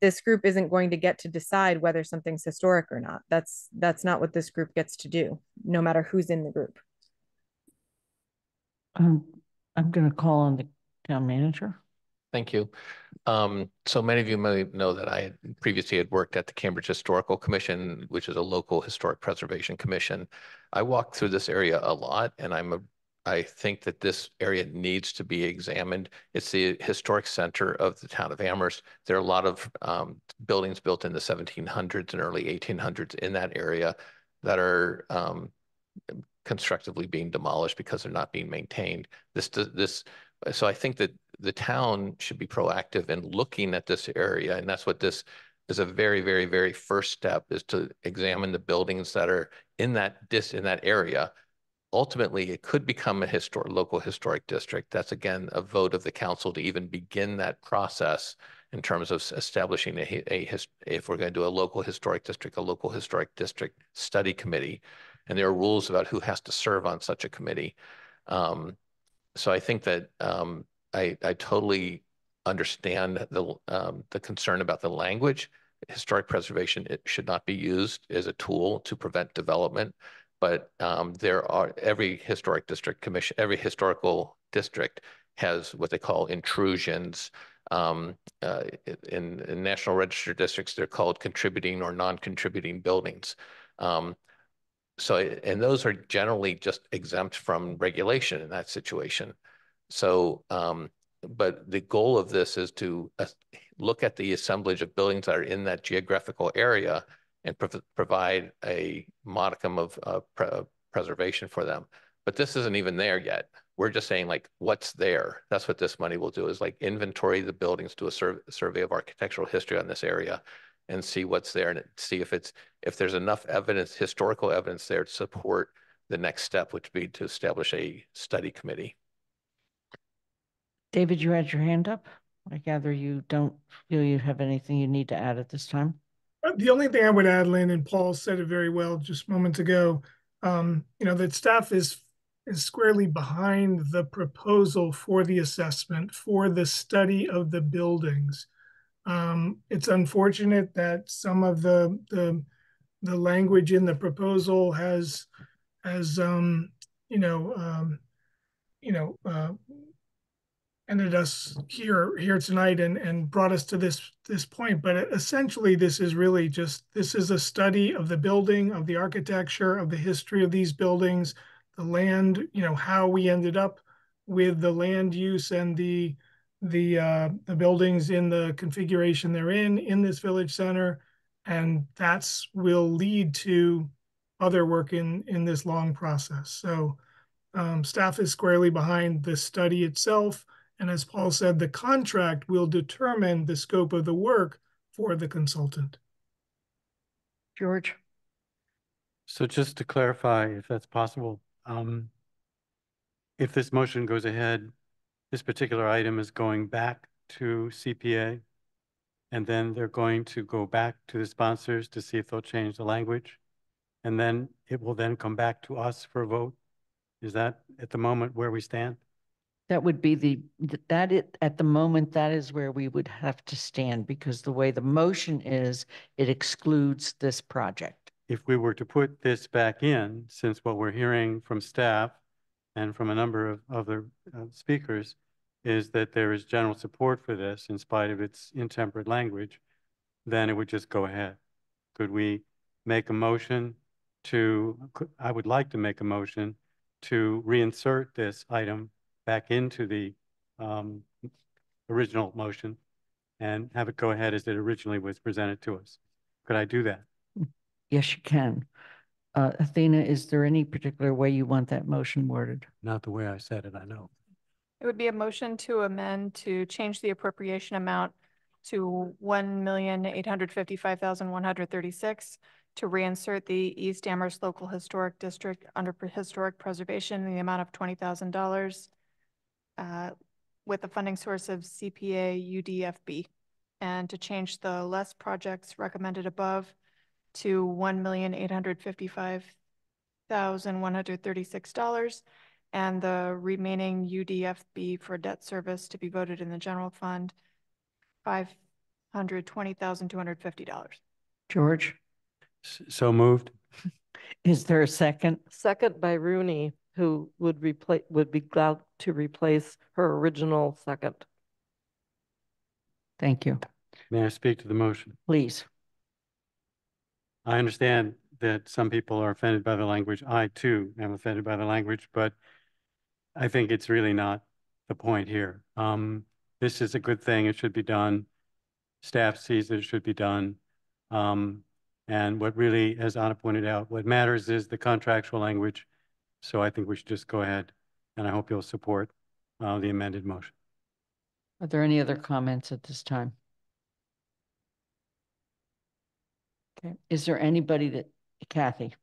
this group isn't going to get to decide whether something's historic or not. That's, that's not what this group gets to do, no matter who's in the group. Um, I'm going to call on the town manager. Thank you. Um, so many of you may know that I previously had worked at the Cambridge Historical Commission, which is a local historic preservation commission. I walk through this area a lot and I'm a I think that this area needs to be examined. It's the historic center of the town of Amherst. There are a lot of um, buildings built in the 1700s and early 1800s in that area that are um, constructively being demolished because they're not being maintained. This, this, so I think that the town should be proactive in looking at this area, and that's what this is a very, very, very first step is to examine the buildings that are in that dis in that area. Ultimately, it could become a historic local historic district. That's again a vote of the council to even begin that process in terms of establishing a, a, a if we're going to do a local historic district, a local historic district study committee and there are rules about who has to serve on such a committee. Um, so I think that um, I, I totally understand the um, the concern about the language. Historic preservation it should not be used as a tool to prevent development, but um, there are every historic district commission, every historical district has what they call intrusions. Um, uh, in, in, national register districts, they're called contributing or non-contributing buildings. Um, so, and those are generally just exempt from regulation in that situation. So, um, but the goal of this is to uh, look at the assemblage of buildings that are in that geographical area and provide a modicum of uh, pre preservation for them. But this isn't even there yet. We're just saying like, what's there? That's what this money will do is like inventory the buildings, do a sur survey of architectural history on this area and see what's there and see if it's if there's enough evidence, historical evidence there to support the next step, which would be to establish a study committee. David, you had your hand up. I gather you don't feel you have anything you need to add at this time. Uh, the only thing I would add, Lynn and Paul said it very well just moments ago. Um, you know that staff is is squarely behind the proposal for the assessment for the study of the buildings. Um, it's unfortunate that some of the, the, the language in the proposal has, has, um, you know, um, you know, uh, ended us here here tonight and and brought us to this this point. But essentially this is really just this is a study of the building of the architecture of the history of these buildings the land you know how we ended up with the land use and the the uh, the buildings in the configuration they're in in this village center, and that's will lead to other work in in this long process. So um, staff is squarely behind the study itself, and as Paul said, the contract will determine the scope of the work for the consultant. George? So just to clarify, if that's possible, um, if this motion goes ahead, this particular item is going back to CPA, and then they're going to go back to the sponsors to see if they'll change the language, and then it will then come back to us for a vote. Is that at the moment where we stand? That would be the, that it, at the moment, that is where we would have to stand because the way the motion is, it excludes this project. If we were to put this back in, since what we're hearing from staff and from a number of other uh, speakers is that there is general support for this in spite of its intemperate language, then it would just go ahead. Could we make a motion to, I would like to make a motion to reinsert this item back into the um, original motion and have it go ahead as it originally was presented to us. Could I do that? Yes, you can. Uh, Athena, is there any particular way you want that motion worded? Not the way I said it, I know. It would be a motion to amend to change the appropriation amount to one million eight hundred fifty-five thousand one hundred thirty-six to reinsert the East Amherst Local Historic District under historic preservation in the amount of twenty thousand dollars uh, with the funding source of CPA UDFB and to change the less projects recommended above to one million eight hundred fifty-five thousand one hundred thirty-six dollars and the remaining UDFB for debt service to be voted in the general fund, five hundred twenty thousand two hundred fifty dollars. George, So moved? is there a second? Second by Rooney, who would replace, would be glad to replace her original second. Thank you. May I speak to the motion? Please. I understand that some people are offended by the language. I too am offended by the language, but I think it's really not the point here. Um, this is a good thing. It should be done. Staff sees that it should be done. Um, and what really, as Ana pointed out, what matters is the contractual language. So I think we should just go ahead and I hope you'll support uh, the amended motion. Are there any other comments at this time? Okay, is there anybody that, Kathy?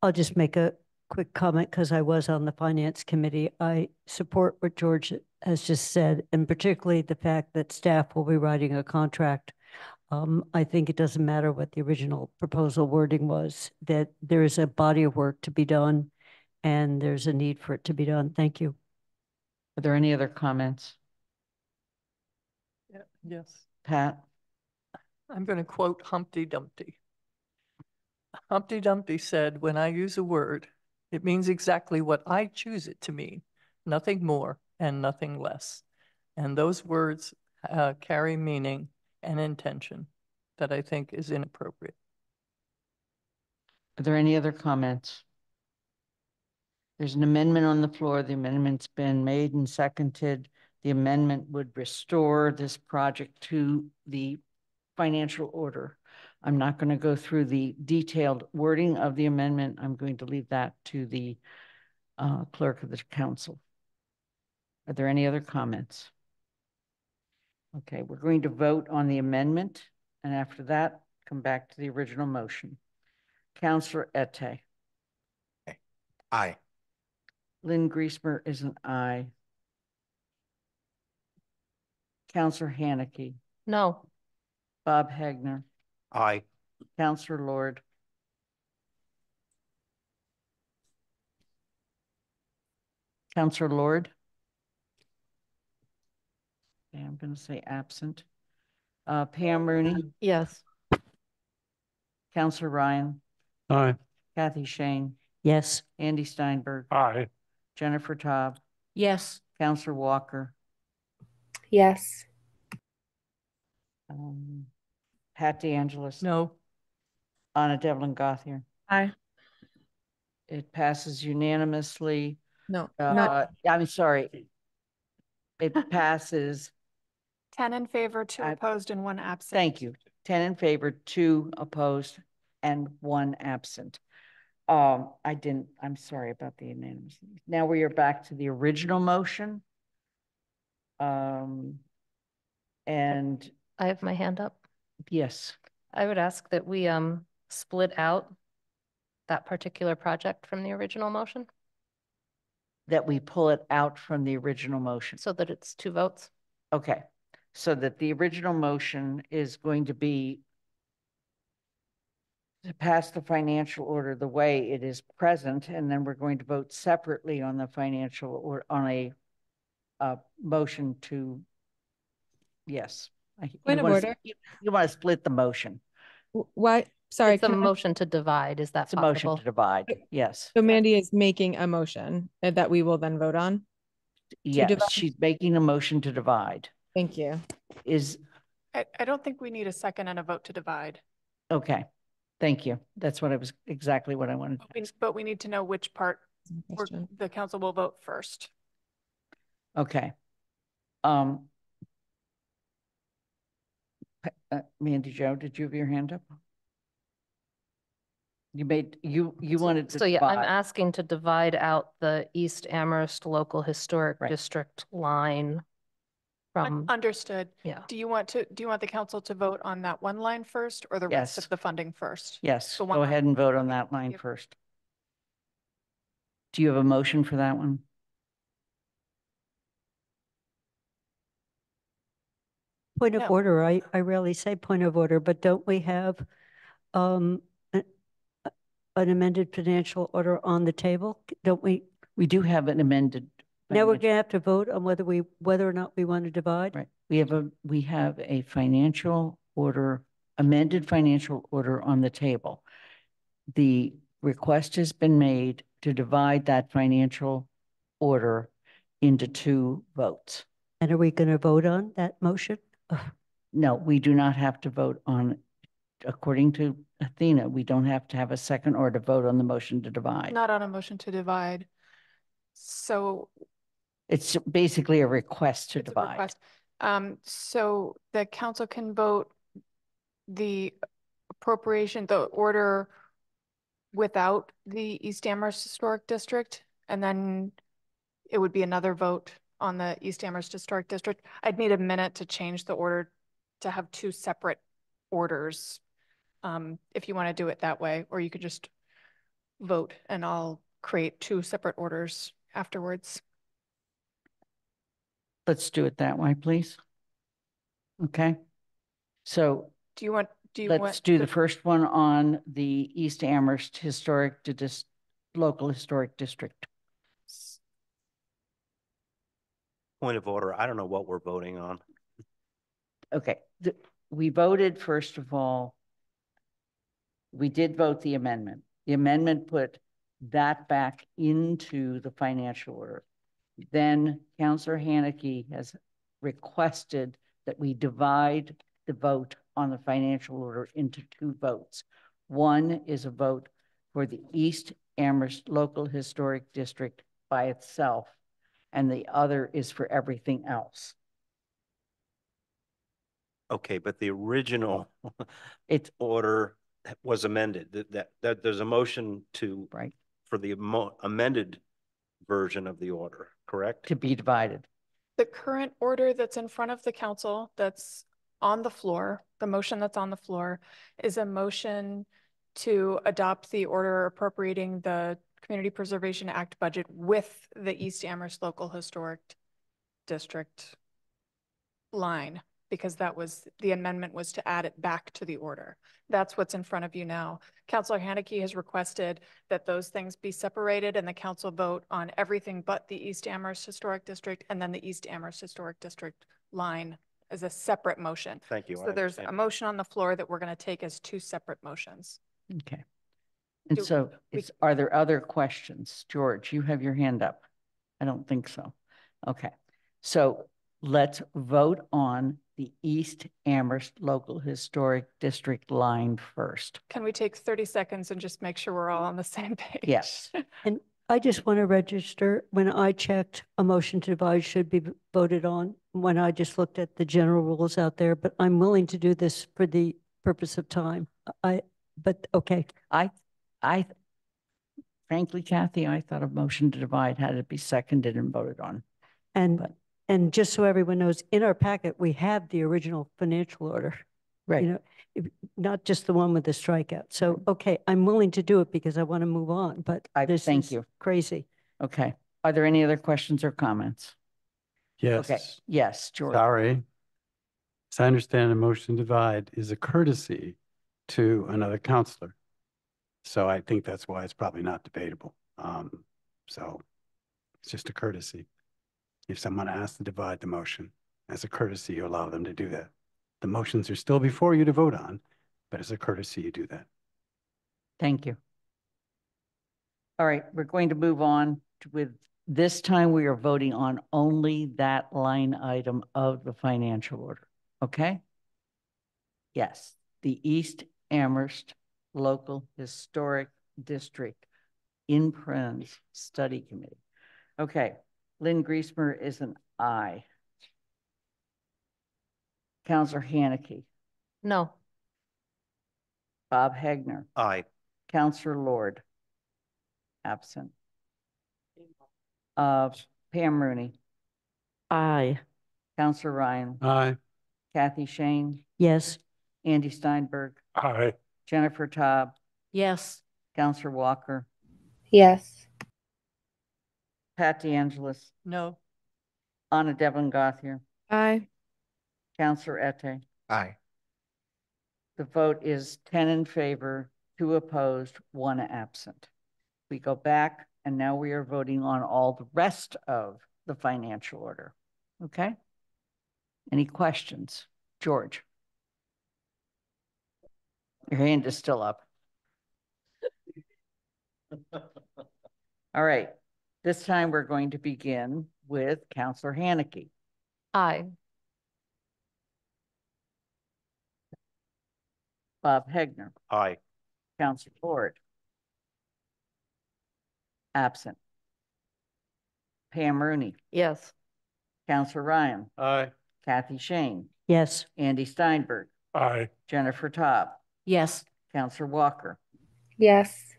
I'll just make a quick comment because I was on the finance committee. I support what George has just said, and particularly the fact that staff will be writing a contract. Um, I think it doesn't matter what the original proposal wording was, that there is a body of work to be done and there's a need for it to be done. Thank you. Are there any other comments? Yeah, Yes, Pat? I'm going to quote Humpty Dumpty. Humpty Dumpty said, when I use a word, it means exactly what I choose it to mean, nothing more and nothing less. And those words uh, carry meaning and intention that I think is inappropriate. Are there any other comments? There's an amendment on the floor. The amendment's been made and seconded. The amendment would restore this project to the financial order. I'm not going to go through the detailed wording of the amendment. I'm going to leave that to the uh, clerk of the council. Are there any other comments? Okay, we're going to vote on the amendment, and after that, come back to the original motion. Councillor Ette. Aye. Lynn Griesemer is an aye. Councillor Hanneke, No. Bob Hegner, Aye. Councillor Lord. Councillor Lord. Okay, I'm gonna say absent. Uh, Pam Rooney, Yes. Councillor Ryan, Aye. Kathy Shain, Yes. Andy Steinberg, Aye. Jennifer Taub, Yes. Councillor Walker, Yes. um, Pat DeAngelis. No. Ana Devlin Gauthier. Aye. It passes unanimously. No, Uh, not, I'm sorry. It passes, Ten in favor, two I- opposed, and one absent. thank you, ten in favor, two opposed, and one absent. Um, I didn't, I'm sorry about the unanimous. Now we are back to the original motion. Um, and I have my hand up. Yes. I would ask that we um split out that particular project from the original motion That we pull it out from the original motion. so that it's two votes. Okay, so that the original motion is going to be to pass the financial order the way it is present, and then we're going to vote separately on the financial or on a uh, motion to, yes. I- you Point of wanna order. You you want to split the motion. W- Why, sorry. It's a can I- motion to divide. Is that It's a motion to divide, yes. So Mandi is making a motion uh, that we will then vote on. Yes, divide. she's making a motion to divide. Thank you. Is, I, I don't think we need a second and a vote to divide, okay, thank you. That's what I was, exactly what I wanted. to We- ask. but we need to know which part the council will vote first. Okay. Um. Uh, Mandi Jo, did you have your hand up? You made, you, you wanted to So yeah, I'm asking to divide out the East Amherst Local Historic Right. District line Un- from, Understood. yeah. Do you want to, do you want the council to vote on that one line first or the rest Yes. of the funding first? Yes, the one go line. ahead and vote on that line you. first. Do you have a motion for that one? Point of No. order, I, I rarely say point of order, but don't we have um, a- a- an amended financial order on the table? Don't we? We do have an amended. Now we're gonna have to vote on whether we, whether or not we want to divide? Right, we have a, we have a financial order, amended financial order on the table. The request has been made to divide that financial order into two votes. And are we going to vote on that motion? Ugh. No, we do not have to vote on, according to Athena, we don't have to have a second or to vote on the motion to divide. Not on a motion to divide. So It's basically a request to it's a divide. request. Um, so the council can vote the appropriation, the order without the East Amherst Historic District, and then it would be another vote on the East Amherst Historic District. I'd need a minute to change the order to have two separate orders. Um, if you want to do it that way, or you could just vote and I'll create two separate orders afterwards. Let's do it that way, please. Okay? So Do you want, do you let's want? do the first one on the East Amherst Historic to Dis, Local Historic District. Point of order, I don't know what we're voting on. Okay, the, we voted, first of all, we did vote the amendment. The amendment put that back into the financial order. Then Councillor Hanneke has requested that we divide the vote on the financial order into two votes. One is a vote for the East Amherst Local Historic District by itself, and the other is for everything else. Okay, but the original It's order was amended, that, that, that there's a motion to, right for the amended version of the order, correct? to be divided. The current order that's in front of the council, that's on the floor, the motion that's on the floor is a motion to adopt the order appropriating the Community Preservation Act budget with the East Amherst Local Historic District line, because that was, the amendment was to add it back to the order. That's what's in front of you now. Councillor Hanneke has requested that those things be separated and the council vote on everything but the East Amherst Historic District and then the East Amherst Historic District line as a separate motion. Thank you. I So there's a motion on the floor that we're going to take as two separate motions. Okay. And Do- so we- it's, are there other questions? George, you have your hand up. I don't think so. Okay. So let's vote on the East Amherst Local Historic District line first. Can we take 30 seconds and just make sure we're all on the same page? Yes. And I just want to register, when I checked, a motion to divide should be voted on, when I just looked at the general rules out there, but I'm willing to do this for the purpose of time. I, but, okay. I, I, frankly, Kathy, I thought a motion to divide had to be seconded and voted on. And, But- And just so everyone knows, in our packet, we have the original financial order. Right. You know, not just the one with the strikeout. So, okay, I'm willing to do it because I want to move on, but I, this thank is you. crazy. Okay. Are there any other questions or comments? Yes. Okay, Yes, yes, George. sorry. As I understand, a motion to divide is a courtesy to another councillor. So I think that's why it's probably not debatable. Um, so it's just a courtesy. If someone asks to divide the motion, as a courtesy, you allow them to do that. The motions are still before you to vote on, but as a courtesy, you do that. Thank you. All right, we're going to move on to- with, this time we are voting on only that line item of the financial order, okay? Yes, the East Amherst Local Historic District in Prince Study Committee. Okay, Lynn Griesemer is an aye. Councillor Hanneke, No. Bob Hegner, Aye. Councillor Lord. Absent. Uh, Pam Rooney, Aye. Councillor Ryan, Aye. Kathy Shain, Yes. Andy Steinberg, Aye. Jennifer Taub, Yes. Councillor Walker, Yes. Pat DeAngelis, No. Ana Devlin Gauthier, Aye. Councillor Ette. Aye. The vote is ten in favor, two opposed, one absent. We go back and now we are voting on all the rest of the financial order. Okay? Any questions? George? Your hand is still up. All right, this time we're going to begin with Councillor Hanneke. Aye. Bob Hegner, Aye. Councillor Ford. Absent. Pam Rooney, Yes. Councillor Ryan, Aye. Kathy Shain, Yes. Andy Steinberg, Aye. Jennifer Taub, Yes. Councillor Walker, Yes.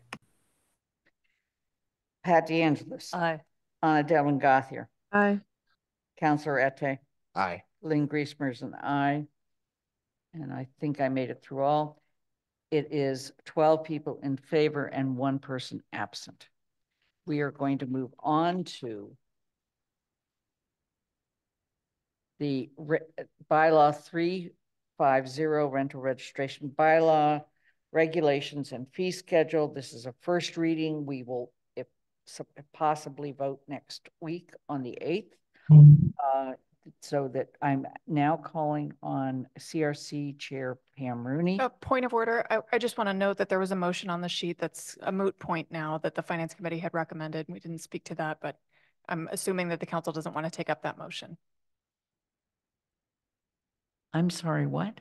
Pat DeAngelis, Aye. Ana Devlin Gauthier, Aye. Councillor Ette, Aye. Lynn Griesemer's an aye. And I think I made it through all. It is twelve people in favor and one person absent. We are going to move on to the re- bylaw three five zero rental registration bylaw, regulations and fee schedule. This is a first reading. We will, if so- possibly, vote next week on the eighth. Uh, so that I'm now calling on CRC Chair Pam Rooney. A point of order, I, I just want to note that there was a motion on the sheet that's a moot point now that the Finance Committee had recommended. We didn't speak to that, but I'm assuming that the council doesn't want to take up that motion. I'm sorry, what?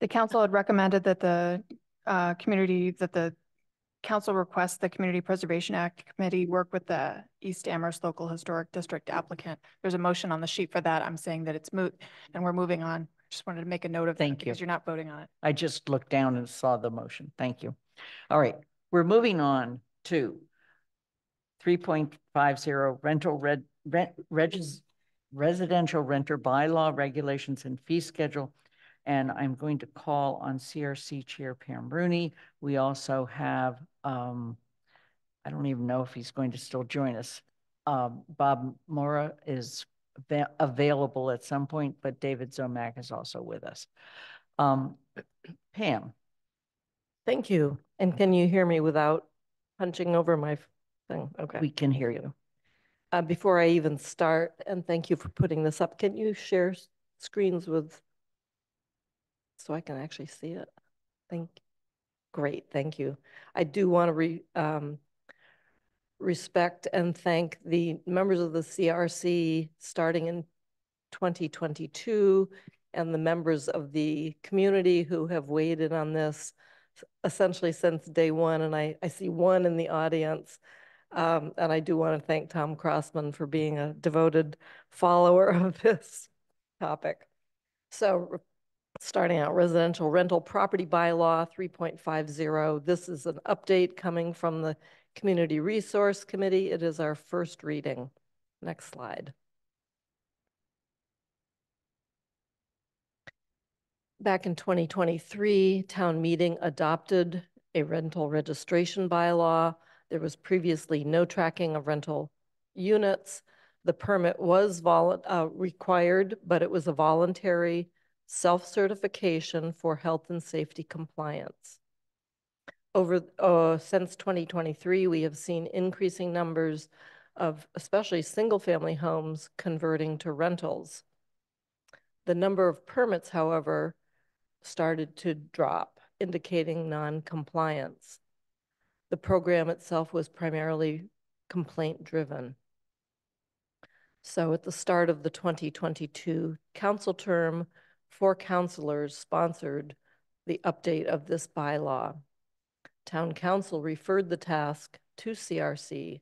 The council had recommended that the uh, community, that the council requests the Community Preservation Act Committee work with the East Amherst Local Historic District applicant. There's a motion on the sheet for that. I'm saying that it's moot and we're moving on. Just wanted to make a note of that Thank you. because you're not voting on it. I just looked down and saw the motion. Thank you. All right, we're moving on to three point five zero rental red, rent, regis, residential renter bylaw regulations and fee schedule. And I'm going to call on CRC Chair Pam Rooney. We also have, um, I don't even know if he's going to still join us. Um, Bob Morra is ava- available at some point, but David Ziomek is also with us. Um, Pam, Thank you. And can you hear me without punching over my thing? Okay. we can hear you. Uh, before I even start, and thank you for putting this up, can you share screens with, so I can actually see it? Thank, great, thank you. I do want to re, um, respect and thank the members of the CRC starting in 2022 and the members of the community who have weighed in on this essentially since day one. And I, I see one in the audience. Um, and I do want to thank Tom Crossman for being a devoted follower of this topic. So starting out residential rental property bylaw 3.50. This is an update coming from the Community Resource Committee. It is our first reading. Next slide. Back in 2023, town meeting adopted a rental registration bylaw. There was previously no tracking of rental units. The permit was uh, required, but it was a voluntary self-certification for health and safety compliance. Over, uh, since 2023, we have seen increasing numbers of especially single-family homes converting to rentals. The number of permits, however, started to drop, indicating non-compliance. The program itself was primarily complaint-driven. So at the start of the 2022 council term, four councilors sponsored the update of this bylaw. Town council referred the task to CRC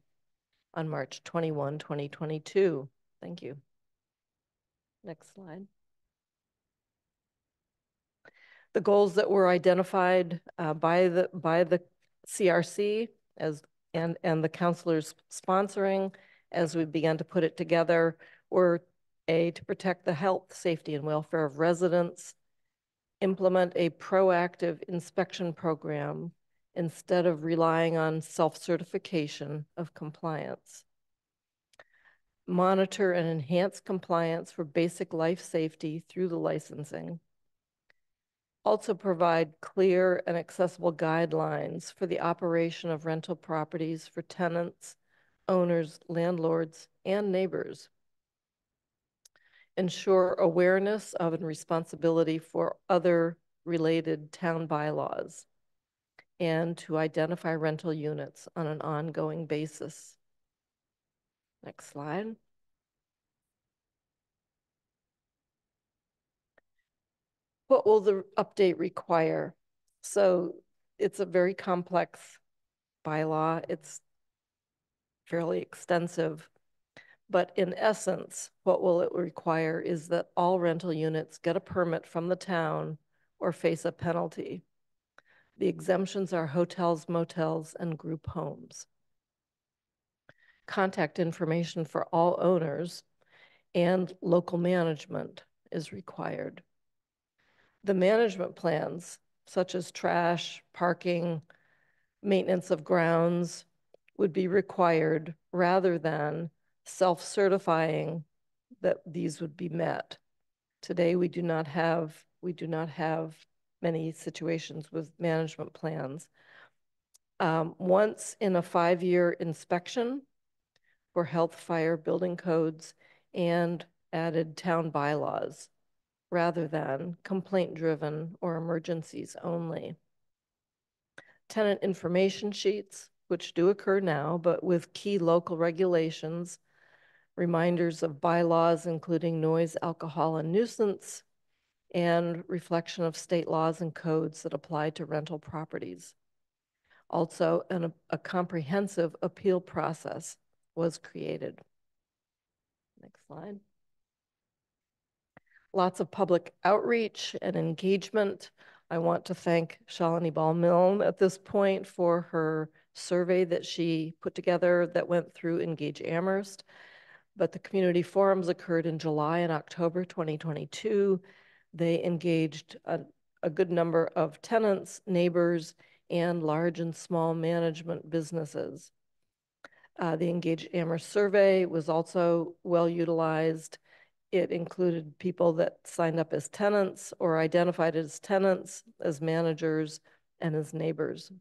on March 21, 2022. Thank you. Next slide. The goals that were identified uh, by the by the CRC as and and the councillors sponsoring as we began to put it together were a to protect the health, safety, and welfare of residents, implement a proactive inspection program instead of relying on self-certification of compliance. Monitor and enhance compliance for basic life safety through the licensing. Also provide clear and accessible guidelines for the operation of rental properties for tenants, owners, landlords, and neighbors. Ensure awareness of and responsibility for other related town bylaws and to identify rental units on an ongoing basis. Next slide. What will the update require? So it's a very complex bylaw. It's fairly extensive. But in essence, what will it require is that all rental units get a permit from the town or face a penalty. The exemptions are hotels, motels, and group homes. Contact information for all owners and local management is required. The management plans, such as trash, parking, maintenance of grounds, would be required rather than self-certifying that these would be met. Today, we do not have we do not have many situations with management plans. Um, once in a five-year inspection for health, fire, building codes, and added town bylaws rather than complaint-driven or emergencies only. Tenant information sheets, which do occur now, but with key local regulations, reminders of bylaws including noise, alcohol, and nuisance, and reflection of state laws and codes that apply to rental properties. Also, an, a comprehensive appeal process was created. Next slide. Lots of public outreach and engagement. I want to thank Shalini Bahl-Milne at this point for her survey that she put together that went through Engage Amherst. But the community forums occurred in July and October 2022 they engaged a, a good number of tenants, neighbors, and large and small management businesses. Uh, the Engage Amherst survey was also well utilized. It included people that signed up as tenants or identified as tenants, as managers, and as neighbors.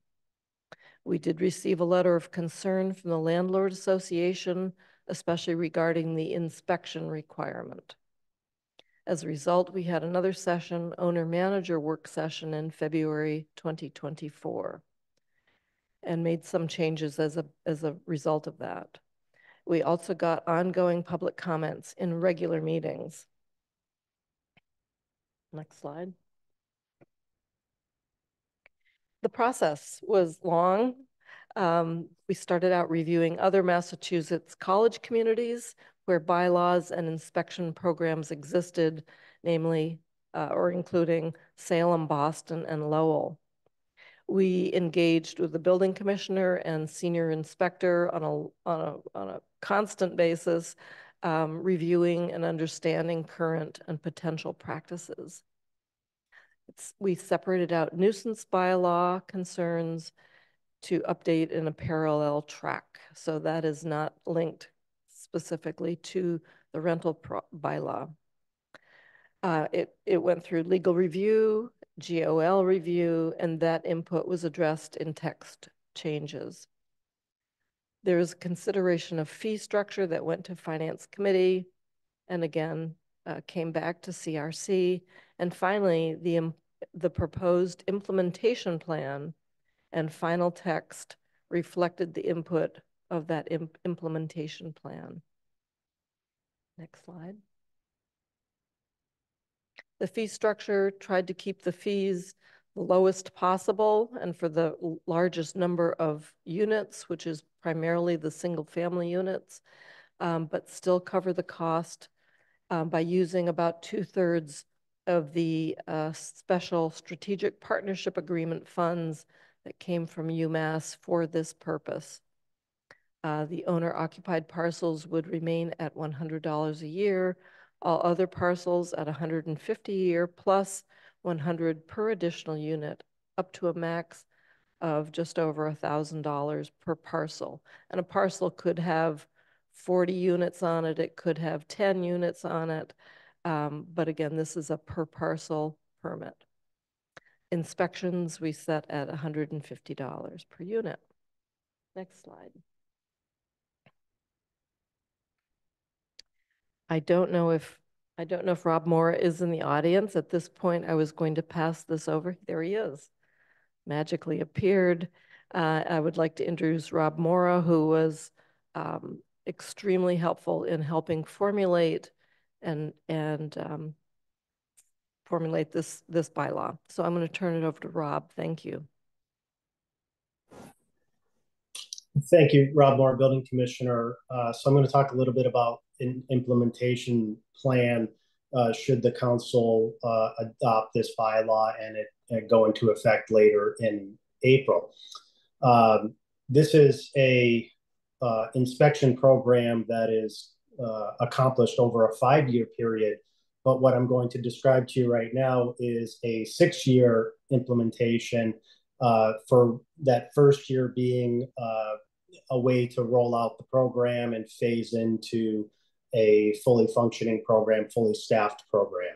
We did receive a letter of concern from the Landlord Association, especially regarding the inspection requirement. As a result, we had another session, owner manager work session in February 2024 and made some changes as a, as a result of that. We also got ongoing public comments in regular meetings. Next slide. The process was long. Um, we started out reviewing other Massachusetts college communities where bylaws and inspection programs existed, namely, uh, or including Salem, Boston, and Lowell. We engaged with the building commissioner and senior inspector on a, on a, on a constant basis, um, reviewing and understanding current and potential practices. it's, we separated out nuisance bylaw concerns to update in a parallel track. So that is not linked specifically to the rental bylaw. Uh, it, it went through legal review, GOL review, and that input was addressed in text changes. There is consideration of fee structure that went to finance committee and again, uh, came back to CRC. And finally, the, the proposed implementation plan and final text reflected the input of that im- implementation plan. Next slide. The fee structure tried to keep the fees the lowest possible and for the largest number of units, which is primarily the single-family units, um, but still cover the cost um, by using about two-thirds of the uh, special strategic partnership agreement funds that came from UMass for this purpose. Uh, the owner occupied parcels would remain at $100 a year, all other parcels at 150 a year plus 100 per additional unit, up to a max of just over $1,000 per parcel. And a parcel could have 40 units on it, it could have 10 units on it. Um, but again, this is a per parcel permit. Inspections, we set at $150 per unit. Next slide. I don't know if, I don't know if Rob Morra is in the audience. At this point, I was going to pass this over. There he is. Magically appeared. Uh, I would like to introduce Rob Morra, who was um, extremely helpful in helping formulate and, and um, formulate this, this bylaw. So I'm going to turn it over to Rob. Thank you. Thank you, Rob Morra, Building Commissioner. Uh, so I'm going to talk a little bit about an implementation plan uh, should the council uh, adopt this bylaw and it, it go into effect later in April. Um, this is a uh, inspection program that is uh, accomplished over a five-year period. But what I'm going to describe to you right now is a six-year implementation uh, for that first year being uh, a way to roll out the program and phase into a fully functioning program, fully staffed program.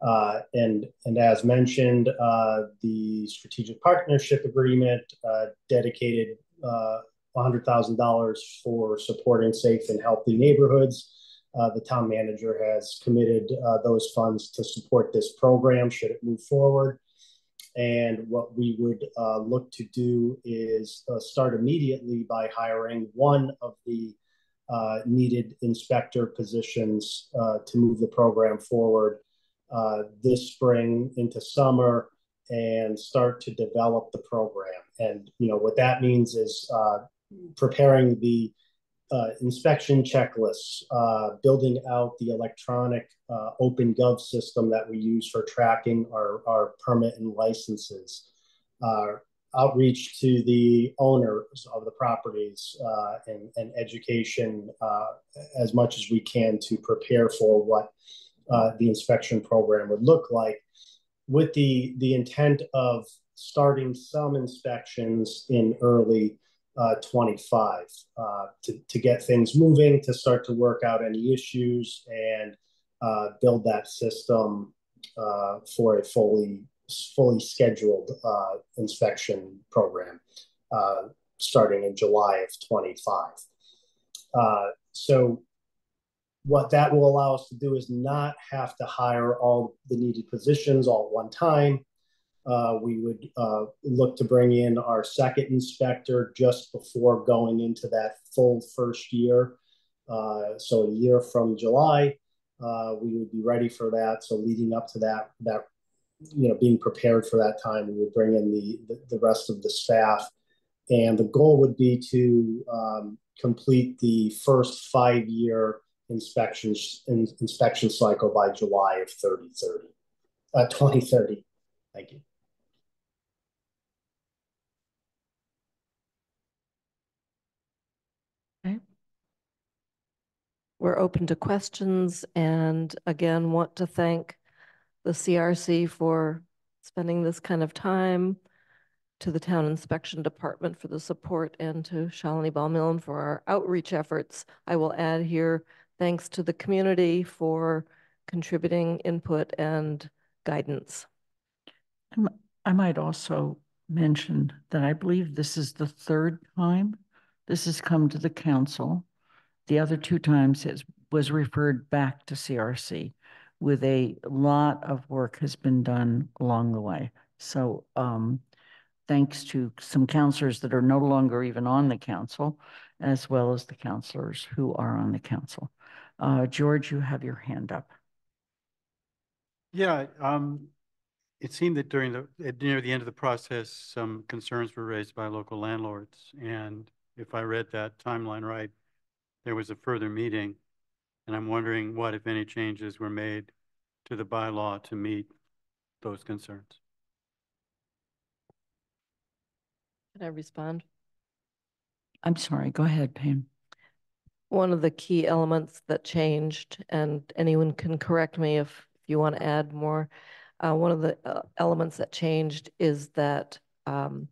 Uh, and, and as mentioned, uh, the strategic partnership agreement uh, dedicated $100,000 for supporting safe and healthy neighborhoods. Uh, the town manager has committed uh, those funds to support this program should it move forward. And what we would uh, look to do is uh, start immediately by hiring one of the uh, needed inspector positions uh, to move the program forward this spring into summer and start to develop the program. And you know what that means is preparing the uh, inspection checklists, uh, building out the electronic uh, open gov system that we use for tracking our, our permit and licenses, uh, outreach to the owners of the properties uh, and, and education uh, as much as we can to prepare for what the inspection program would look like. With the, the intent of starting some inspections in early 25 uh, to, to get things moving, to start to work out any issues and uh, build that system uh, for a fully fully scheduled uh, inspection program uh, starting in July of 25. so what that will allow us to do is not have to hire all the needed positions all at one time uh, we would uh, look to bring in our second inspector just before going into that full first year. Uh, so a year from July, uh, we would be ready for that. So leading up to that, that you know, being prepared for that time, we would bring in the the, the rest of the staff, and the goal would be to um, complete the first five year inspection in, inspection cycle by July of 3030, uh, 2030. Thank you. We're open to questions and again, want to thank the CRC for spending this kind of time, to the Town Inspection Department for the support, and to Shalini Bahl-Milne for our outreach efforts. I will add here, thanks to the community for contributing input and guidance. I might also mention that I believe this is the third time this has come to the council. The other two times it was referred back to CRC with a lot of work has been done along the way. So um, thanks to some councillors that are no longer even on the council, as well as the councillors who are on the council. Uh, George, you have your hand up. Yeah, um, it seemed that during the, near the end of the process, some concerns were raised by local landlords. And if I read that timeline right, there was a further meeting. And I'm wondering what, if any, changes were made to the bylaw to meet those concerns. Can I respond? I'm sorry, go ahead, Pam. One of the key elements that changed, and anyone can correct me if you want to add more. Uh, one of the uh, elements that changed is that um,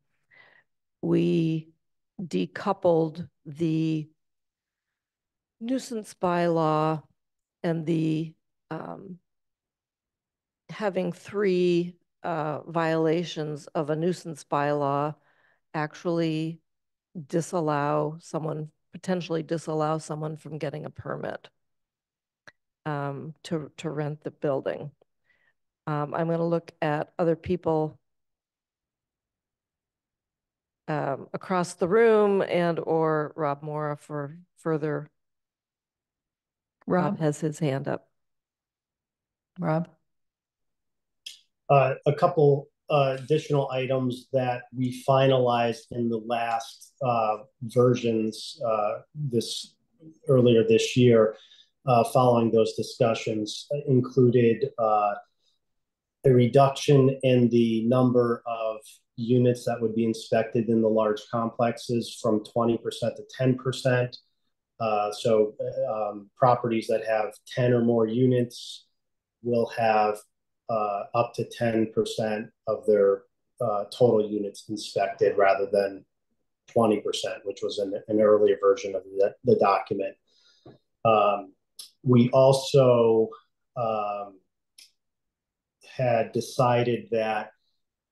we decoupled the nuisance bylaw and the um, having three uh, violations of a nuisance bylaw actually disallow someone, potentially disallow someone from getting a permit um, to, to rent the building. Um, I'm going to look at other people um, across the room and or Rob Morra for further. Rob has his hand up. Rob? Uh, a couple uh, additional items that we finalized in the last uh, versions uh, this earlier this year, uh, following those discussions, included uh, a reduction in the number of units that would be inspected in the large complexes from 20% to 10%. Uh, so um, properties that have 10 or more units will have uh, up to 10% of their uh, total units inspected rather than 20%, which was an, an earlier version of the, the document. Um, we also um, had decided that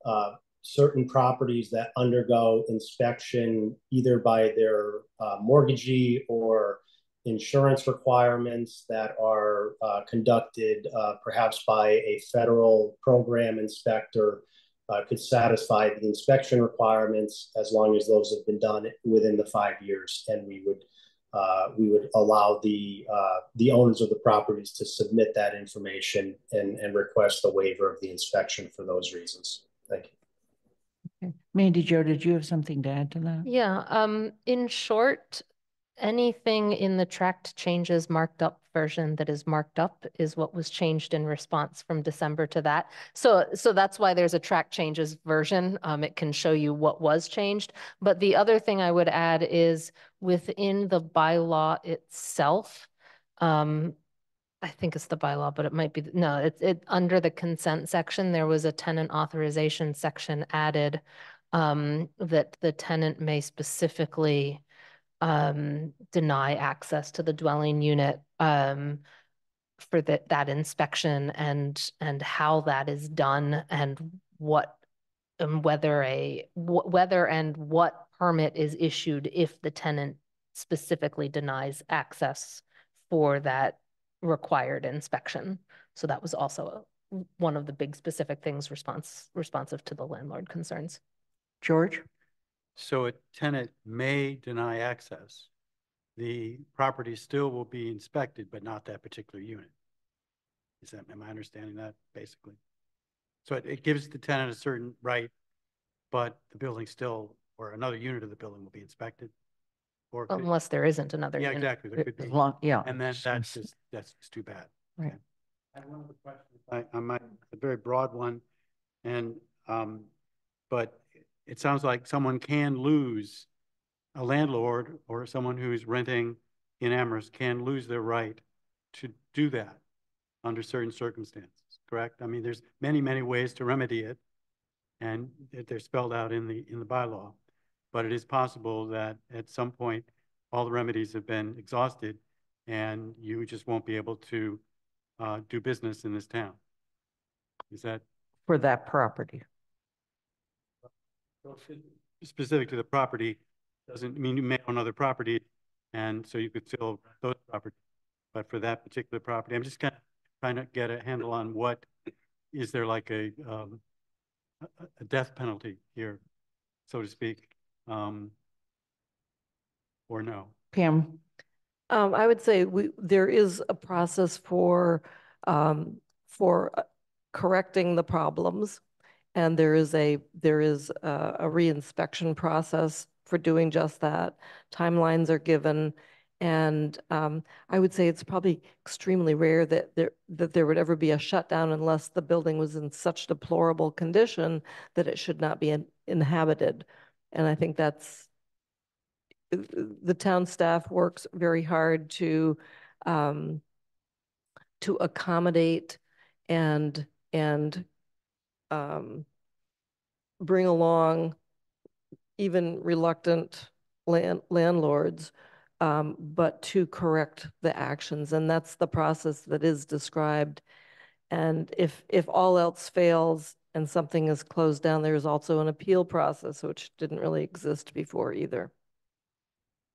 uh, certain properties that undergo inspection either by their uh, mortgagee or insurance requirements that are uh, conducted uh, perhaps by a federal program inspector uh, could satisfy the inspection requirements as long as those have been done within the five years and we would uh, we would allow the uh, the owners of the properties to submit that information and, and request the waiver of the inspection for those reasons. Thank you. Mandi Jo, did you have something to add to that? Yeah, um, in short, anything in the tracked changes marked up version that is marked up is what was changed in response from December to that. So, so that's why there's a track changes version. Um, it can show you what was changed. But the other thing I would add is within the bylaw itself, um, I think it's the bylaw, but it might be, no, it's it, under the consent section, there was a tenant authorization section added um, that the tenant may specifically um, deny access to the dwelling unit um, for that that inspection and and how that is done and what and whether a wh whether and what permit is issued if the tenant specifically denies access for that required inspection. So that was also a, one of the big specific things response responsive to the landlord concerns. George? So a tenant may deny access. The property still will be inspected, but not that particular unit. Is that, am I understanding that basically? So it, it gives the tenant a certain right, but the building still, or another unit of the building will be inspected? Or could- Unless there isn't another Yeah, unit. exactly, there could be. As long- yeah. And then that's just, that's just too bad. Right. Okay. I have one other question. I, I might, a very broad one, and, um, but it sounds like someone can lose, a landlord or someone who's renting in Amherst can lose their right to do that under certain circumstances, correct? I mean, there's many, many ways to remedy it. and they're spelled out in the, in the bylaw. But it is possible that at some point, all the remedies have been exhausted and you just won't be able to uh, do business in this town. Is that? For that property. Specific to the property, doesn't mean you may own other property, and so you could still those properties. But for that particular property, I'm just kind of trying to get a handle on what, is there like a, um, a, a death penalty here, so to speak? Um, or no? Pam? Um, I would say we, there is a process for, um, for uh, correcting the problems. And there is a, there is a, a reinspection process for doing just that. Timelines are given. And um, I would say it's probably extremely rare that there, that there would ever be a shutdown unless the building was in such deplorable condition that it should not be in, inhabited. And I think that's, the town staff works very hard to, um, to accommodate and, and um, bring along even reluctant land, landlords, um, but to correct the actions. And that's the process that is described. And if, if all else fails and something is closed down, there's also an appeal process, which didn't really exist before either.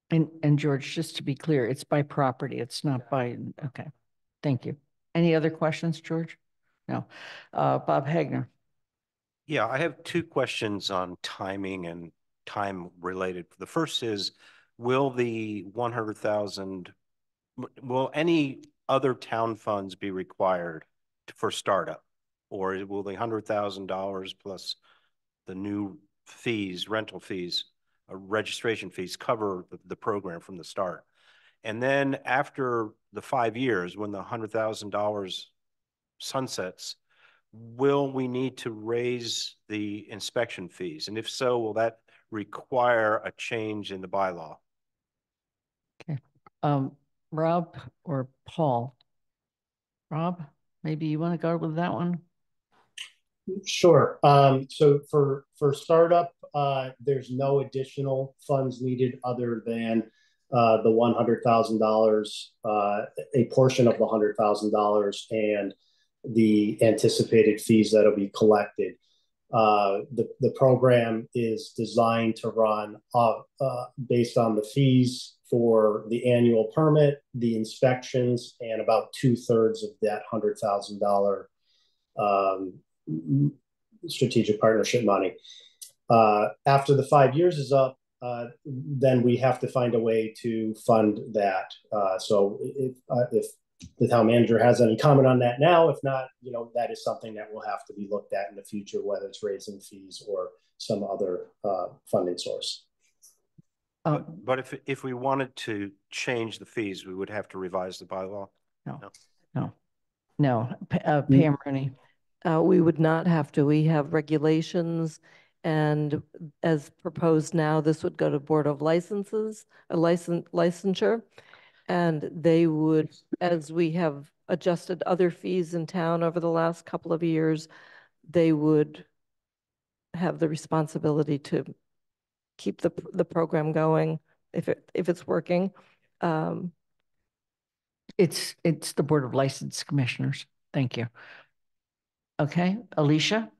And, and George, just to be clear, it's by property. It's not by, okay. Thank you. Any other questions, George? No. Uh, Bob Hegner. Yeah, I have two questions on timing and time related. The first is, will the 100,000, will any other town funds be required for startup? Or will the $100,000 plus the new fees, rental fees, uh, registration fees cover the, the program from the start? And then after the five years, when the $100,000 sunsets, will we need to raise the inspection fees? And if so, will that require a change in the bylaw? Okay. Um, Rob or Paul? Rob, maybe you want to go with that one? Sure. Um, so for for startup, uh, there's no additional funds needed other than uh, the one hundred thousand uh, dollars, a portion of the hundred thousand dollars, and the anticipated fees that'll be collected. Uh, the the program is designed to run uh, based on the fees for the annual permit, the inspections, and about two thirds of that hundred thousand dollar um, strategic partnership money. Uh, after the five years is up, uh, then we have to find a way to fund that. Uh, so if, if the town manager has any comment on that now, if not, you know, that is something that will have to be looked at in the future, whether it's raising fees or some other uh, funding source. But, but if, if we wanted to change the fees, we would have to revise the bylaw? No, no, no. Uh, Pam Rooney. Uh, we would not have to. We have regulations and as proposed now, this would go to Board of Licenses, a license, licensure. And they would, as we have adjusted other fees in town over the last couple of years, they would have the responsibility to keep the, the program going if it, if it's working. Um, It's, it's the Board of License Commissioners. Thank you. Okay, Alicia?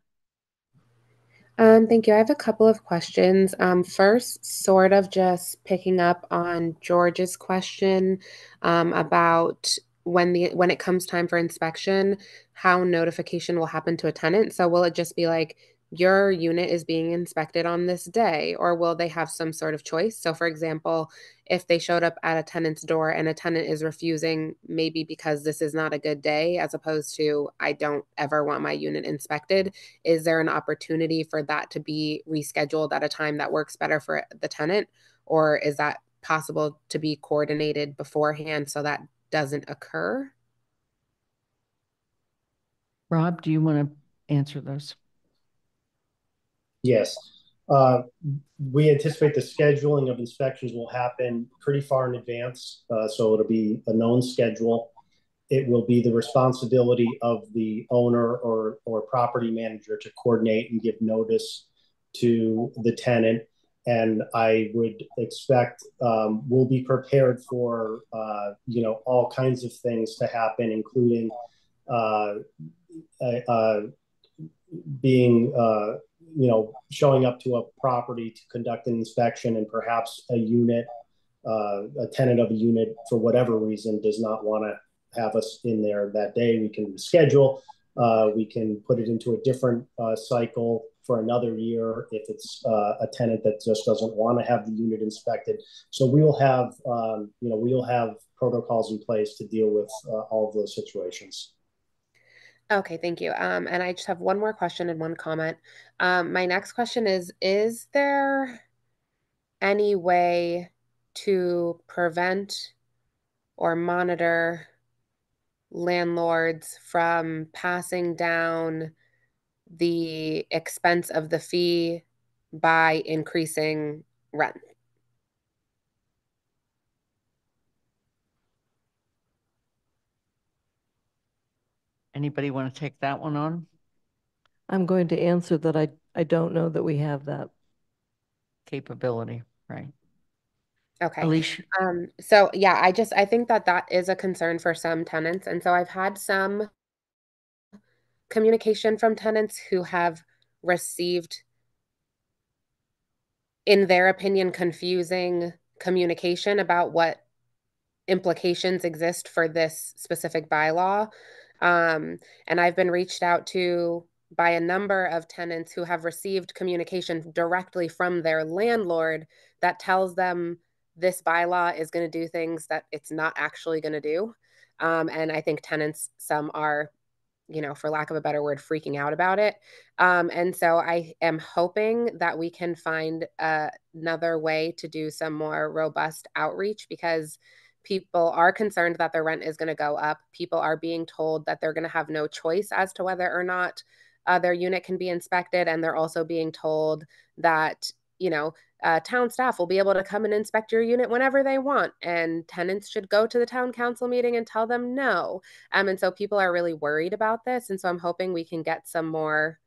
Um, thank you. I have a couple of questions. Um, first, sort of just picking up on George's question um, about when the when it comes time for inspection, how notification will happen to a tenant. So will it just be like your unit is being inspected on this day or will they have some sort of choice? So for example if they showed up at a tenant's door and a tenant is refusing maybe because this is not a good day as opposed to i don't ever want my unit inspected is there an opportunity for that to be rescheduled at a time that works better for the tenant? Or is that possible to be coordinated beforehand so that doesn't occur? Rob do you want to answer those Yes. Uh, we anticipate the scheduling of inspections will happen pretty far in advance. Uh, so it'll be a known schedule. it will be the responsibility of the owner or, or property manager to coordinate and give notice to the tenant. And I would expect um, we'll be prepared for, uh, you know, all kinds of things to happen, including uh, uh, being, uh, you know, showing up to a property to conduct an inspection and perhaps a unit, uh, a tenant of a unit for whatever reason does not want to have us in there that day. We can schedule, uh, we can put it into a different uh, cycle for another year if it's uh, a tenant that just doesn't want to have the unit inspected. So we will have, um, you know, we will have protocols in place to deal with uh, all of those situations. Okay, thank you. Um, and I just have one more question and one comment. Um, my next question is, is there any way to prevent or monitor landlords from passing down the expense of the fee by increasing rent? Anybody want to take that one on? I'm going to answer that I, I don't know that we have that. Capability, right? Okay. Alicia? Um, so yeah, I just, I think that that is a concern for some tenants. And so I've had some communication from tenants who have received, in their opinion, confusing communication about what implications exist for this specific bylaw. Um, and I've been reached out to by a number of tenants who have received communication directly from their landlord that tells them this bylaw is going to do things that it's not actually going to do. Um, and I think tenants, some are, you know, for lack of a better word, freaking out about it. Um, and so I am hoping that we can find uh, another way to do some more robust outreach because people are concerned that their rent is going to go up. People are being told that they're going to have no choice as to whether or not uh, their unit can be inspected. And they're also being told that, you know, uh, town staff will be able to come and inspect your unit whenever they want. And tenants should go to the town council meeting and tell them no. Um, and so people are really worried about this. And so I'm hoping we can get some more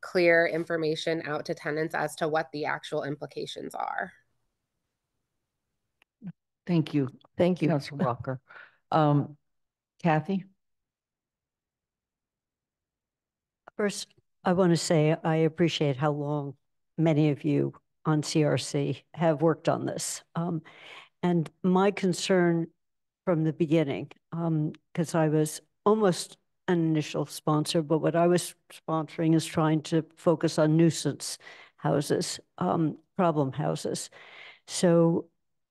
clear information out to tenants as to what the actual implications are. Thank you. Thank you. Councilor Walker. Um, Kathy? First, I want to say I appreciate how long many of you on CRC have worked on this. Um, and my concern from the beginning, because um, I was almost an initial sponsor, but what I was sponsoring is trying to focus on nuisance houses, um, problem houses. So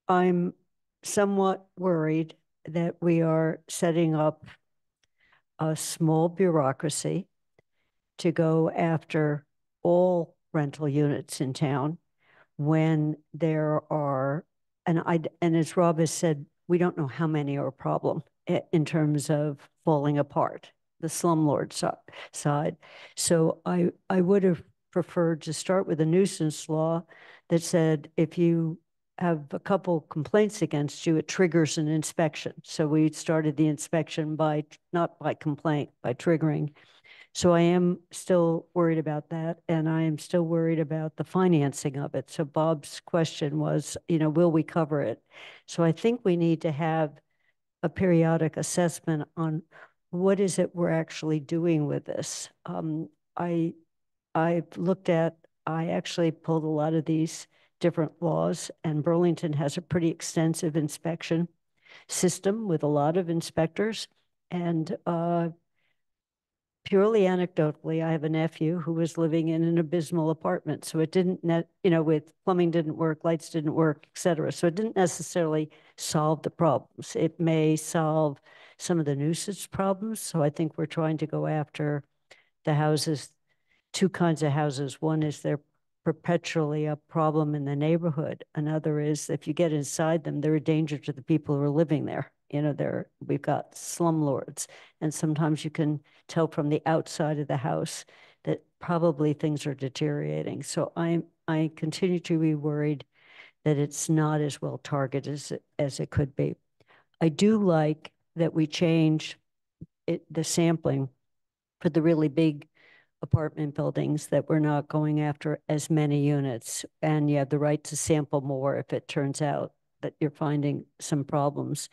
I'm somewhat worried that we are setting up a small bureaucracy to go after all rental units in town when there are, and I, and as Rob has said, we don't know how many are a problem in terms of falling apart, the slumlord side. So I, I would have preferred to start with a nuisance law that said if you have a couple complaints against you, it triggers an inspection. So we started the inspection by, not by complaint, by triggering. So I am still worried about that. And I am still worried about the financing of it. So Bob's question was, you know, will we cover it? So I think we need to have a periodic assessment on what is it we're actually doing with this. Um, I, I've looked at, I actually pulled a lot of these different laws, and Burlington has a pretty extensive inspection system with a lot of inspectors. And uh, purely anecdotally, I have a nephew who was living in an abysmal apartment. So it didn't, you know, with plumbing didn't work, lights didn't work, et cetera. So it didn't necessarily solve the problems. It may solve some of the nuisance problems. So I think we're trying to go after the houses, two kinds of houses. One is they're perpetually a problem in the neighborhood. Another is if you get inside them, they're a danger to the people who are living there. You know, there we've got slumlords, and sometimes you can tell from the outside of the house that probably things are deteriorating. So I I continue to be worried that it's not as well targeted as it, as it could be. I do like that we change it, the sampling for the really big apartment buildings that we're not going after as many units. And you have the right to sample more if it turns out that you're finding some problems.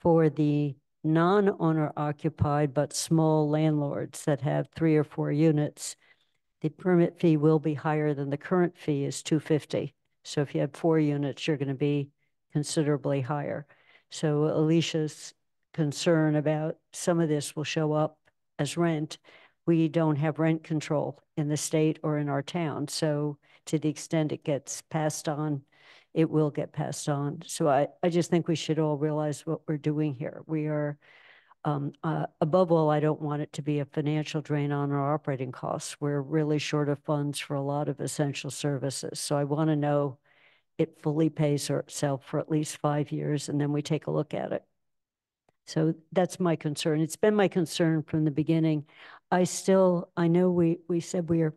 For the non-owner occupied but small landlords that have three or four units, the permit fee will be higher than the current fee is 250. So if you have four units, you're going to be considerably higher. So Alicia's concern about some of this will show up as rent. We don't have rent control in the state or in our town. So to the extent it gets passed on, it will get passed on. So I, I just think we should all realize what we're doing here. We are, um, uh, above all, I don't want it to be a financial drain on our operating costs. We're really short of funds for a lot of essential services. So I want to know it fully pays itself for at least five years, and then we take a look at it. So that's my concern. It's been my concern from the beginning. I still, I know we, we said we are,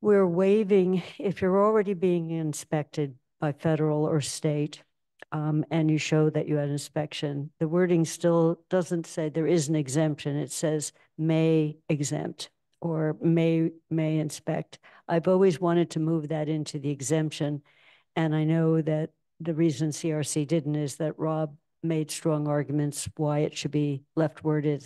we're waiving, if you're already being inspected by federal or state, um, and you show that you had inspection, the wording still doesn't say there is an exemption. It says may exempt or may, may inspect. I've always wanted to move that into the exemption. And I know that the reason CRC didn't is that Rob made strong arguments why it should be left worded.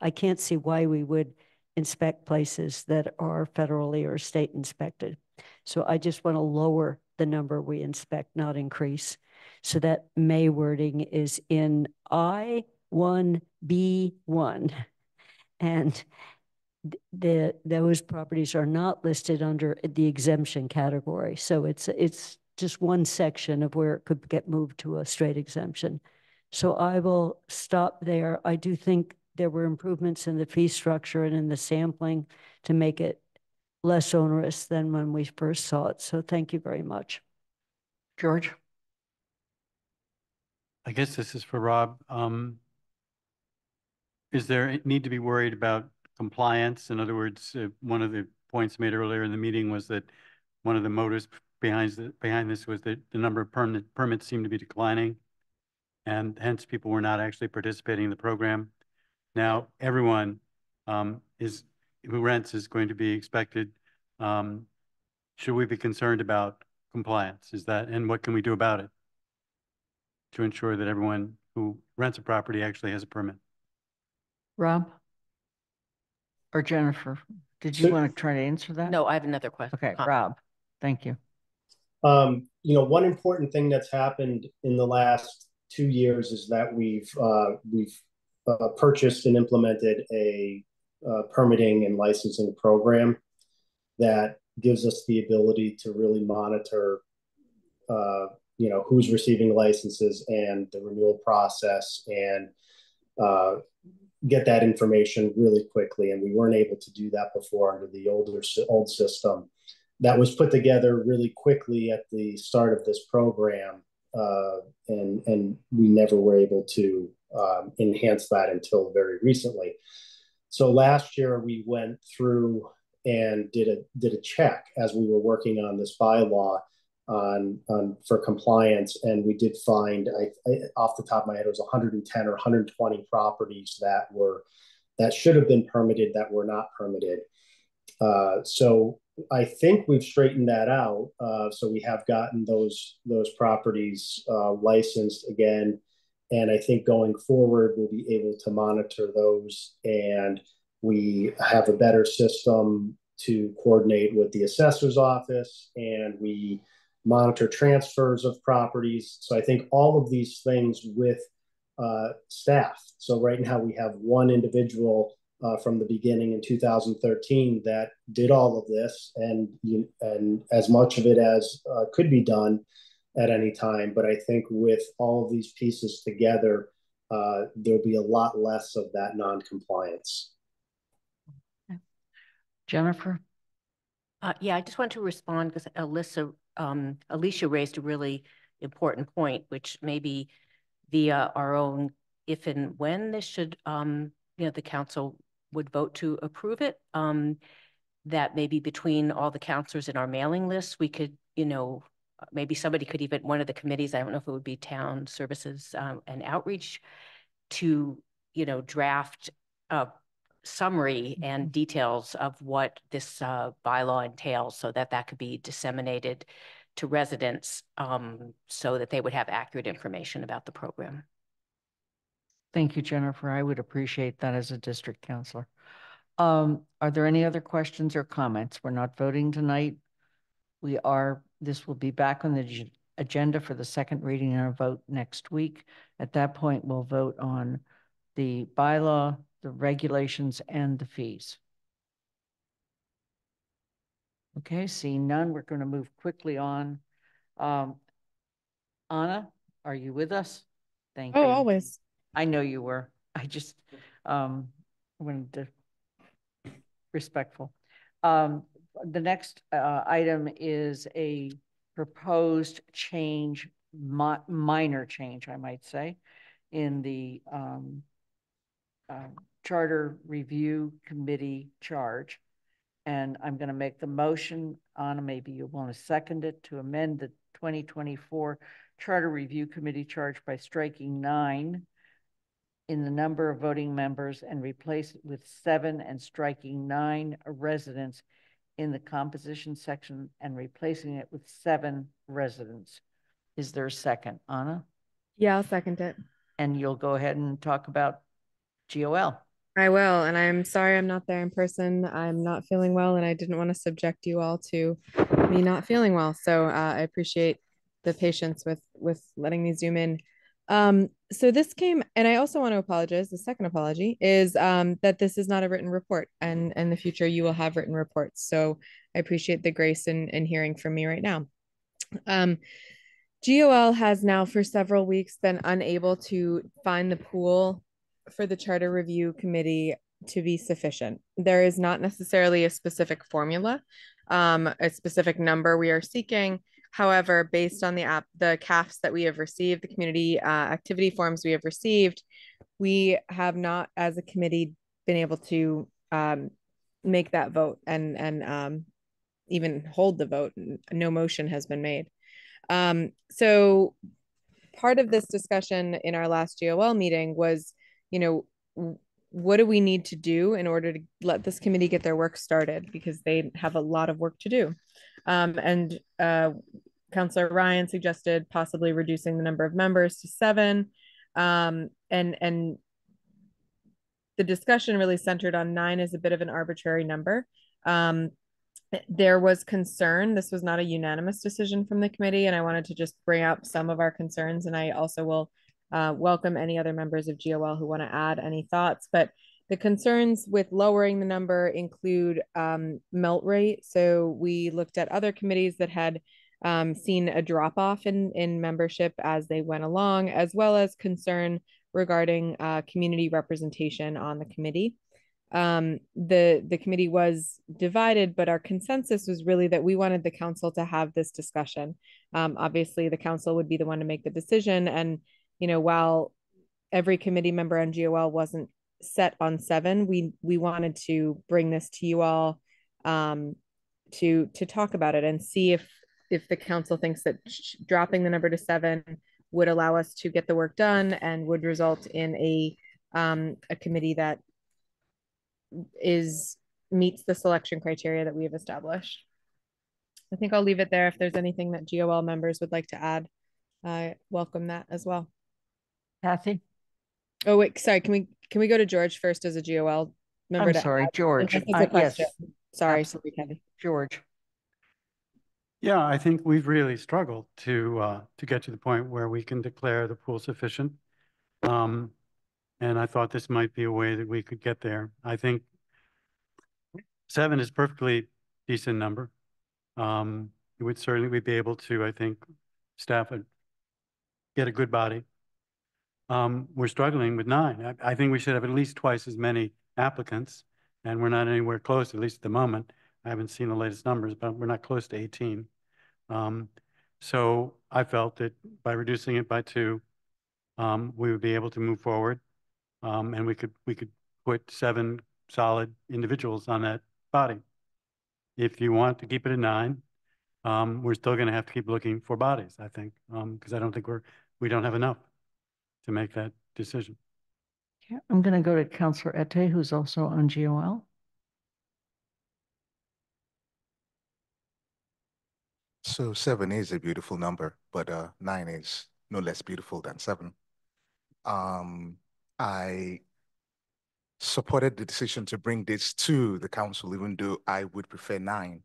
I can't see why we would inspect places that are federally or state inspected. So I just want to lower the number we inspect, not increase. So that may wording is in I1B1. And the those properties are not listed under the exemption category. So it's it's just one section of where it could get moved to a straight exemption. So I will stop there. I do think there were improvements in the fee structure and in the sampling to make it less onerous than when we first saw it. So thank you very much. George? I guess this is for Rob. Um, is there need to be worried about compliance? In other words, uh, one of the points made earlier in the meeting was that one of the motives behind, the, behind this was that the number of permit, permits seemed to be declining and hence people were not actually participating in the program. Now, everyone um, is who rents is going to be expected. Um, should we be concerned about compliance? Is that, and what can we do about it to ensure that everyone who rents a property actually has a permit? Rob? Or Jennifer, did you want to try to answer that? No, I have another question. Okay, Rob, thank you. Um, you know, one important thing that's happened in the last two years is that we've uh, we've uh, purchased and implemented a uh, permitting and licensing program that gives us the ability to really monitor, uh, you know, who's receiving licenses and the renewal process and uh, get that information really quickly. And we weren't able to do that before under the older old system. That was put together really quickly at the start of this program uh, and and we never were able to um, enhance that until very recently. So last year we went through and did a did a check as we were working on this bylaw on, on for compliance, and we did find I, I, off the top of my head it was 110 or 120 properties that were that should have been permitted that were not permitted. Uh, so I think we've straightened that out. Uh, so we have gotten those those properties uh, licensed again, and I think going forward we'll be able to monitor those, and we have a better system to coordinate with the assessor's office, and we monitor transfers of properties. So I think all of these things with uh, staff. So right now we have one individual uh, from the beginning in 2013 that did all of this and and as much of it as uh, could be done at any time. But I think with all of these pieces together, uh, there'll be a lot less of that non-compliance. Jennifer? Uh, yeah, I just want to respond because Alyssa, um, Alicia raised a really important point, which maybe via our own, if and when this should, um, you know, the council would vote to approve it. Um, that maybe between all the counselors in our mailing list, we could, you know, maybe somebody could even, one of the committees, I don't know if it would be town services um, and outreach, to you know, draft a summary and details of what this uh, bylaw entails so that that could be disseminated to residents um, so that they would have accurate information about the program. Thank you, Jennifer. I would appreciate that as a district counselor. Um, are there any other questions or comments? We're not voting tonight. We are, this will be back on the agenda for the second reading and a vote next week. At that point, we'll vote on the bylaw, the regulations, and the fees. Okay, seeing none, we're going to move quickly on. Um, Ana, are you with us? Thank you. Oh, always. I know you were. I just um wanted to respectful. Um, the next uh item is a proposed change, mi- minor change, I might say, in the um um, Charter Review Committee charge. And I'm going to make the motion, Ana, maybe you want to second it, to amend the 2024 Charter Review Committee charge by striking nine in the number of voting members and replace it with seven and striking nine residents in the composition section and replacing it with seven residents. Is there a second? Ana? Yeah, I'll second it. And you'll go ahead and talk about GOL. I will, and I'm sorry I'm not there in person. I'm not feeling well, and I didn't want to subject you all to me not feeling well. So uh, I appreciate the patience with with letting me zoom in. Um, so this came, and I also want to apologize. The second apology is um, that this is not a written report, and in the future you will have written reports. So I appreciate the grace in in hearing from me right now. Um, GOL has now for several weeks been unable to find the pool for the charter review committee to be sufficient. There is not necessarily a specific formula, um, a specific number we are seeking. However, based on the app, the CAFs that we have received, the community uh, activity forms we have received, we have not, as a committee, been able to um, make that vote and and um, even hold the vote. No motion has been made. Um, so part of this discussion in our last GOL meeting was you know, what do we need to do in order to let this committee get their work started because they have a lot of work to do. Um, and uh, Councillor Ryan suggested possibly reducing the number of members to seven. Um, and and the discussion really centered on nine as a bit of an arbitrary number. Um, there was concern. This was not a unanimous decision from the committee, and I wanted to just bring up some of our concerns. And I also will uh, welcome any other members of GOL who want to add any thoughts. But the concerns with lowering the number include um, melt rate. So we looked at other committees that had um, seen a drop off in, in membership as they went along, as well as concern regarding uh, community representation on the committee. Um, the the committee was divided, but our consensus was really that we wanted the council to have this discussion. Um, obviously, the council would be the one to make the decision, and you know, while every committee member on GOL wasn't set on seven, we we wanted to bring this to you all um, to to talk about it and see if if the council thinks that dropping the number to seven would allow us to get the work done and would result in a um, a committee that is meets the selection criteria that we have established. I think I'll leave it there. If there's anything that GOL members would like to add, I welcome that as well. Kathy? Oh, wait, sorry. Can we, can we go to George first as a GOL member? I'm sorry, add? George. This is a Uh, yes. Sorry, absolutely. sorry, Kathy. George. Yeah, I think we've really struggled to, uh, to get to the point where we can declare the pool sufficient. Um, and I thought this might be a way that we could get there. I think seven is perfectly decent number. Um, it would certainly we'd be able to, I think, staff would get a good body. Um, we're struggling with nine. I, I think we should have at least twice as many applicants, and we're not anywhere close, at least at the moment. I haven't seen the latest numbers, but we're not close to 18. Um, so I felt that by reducing it by two, um, we would be able to move forward. Um, and we could, we could put seven solid individuals on that body. If you want to keep it at nine, um, we're still gonna have to keep looking for bodies, I think, um, because I don't think we're, we don't have enough to make that decision. Okay, I'm going to go to Counselor Ette, who's also on GOL. So seven is a beautiful number, but uh, nine is no less beautiful than seven. Um, I supported the decision to bring this to the council, even though I would prefer nine.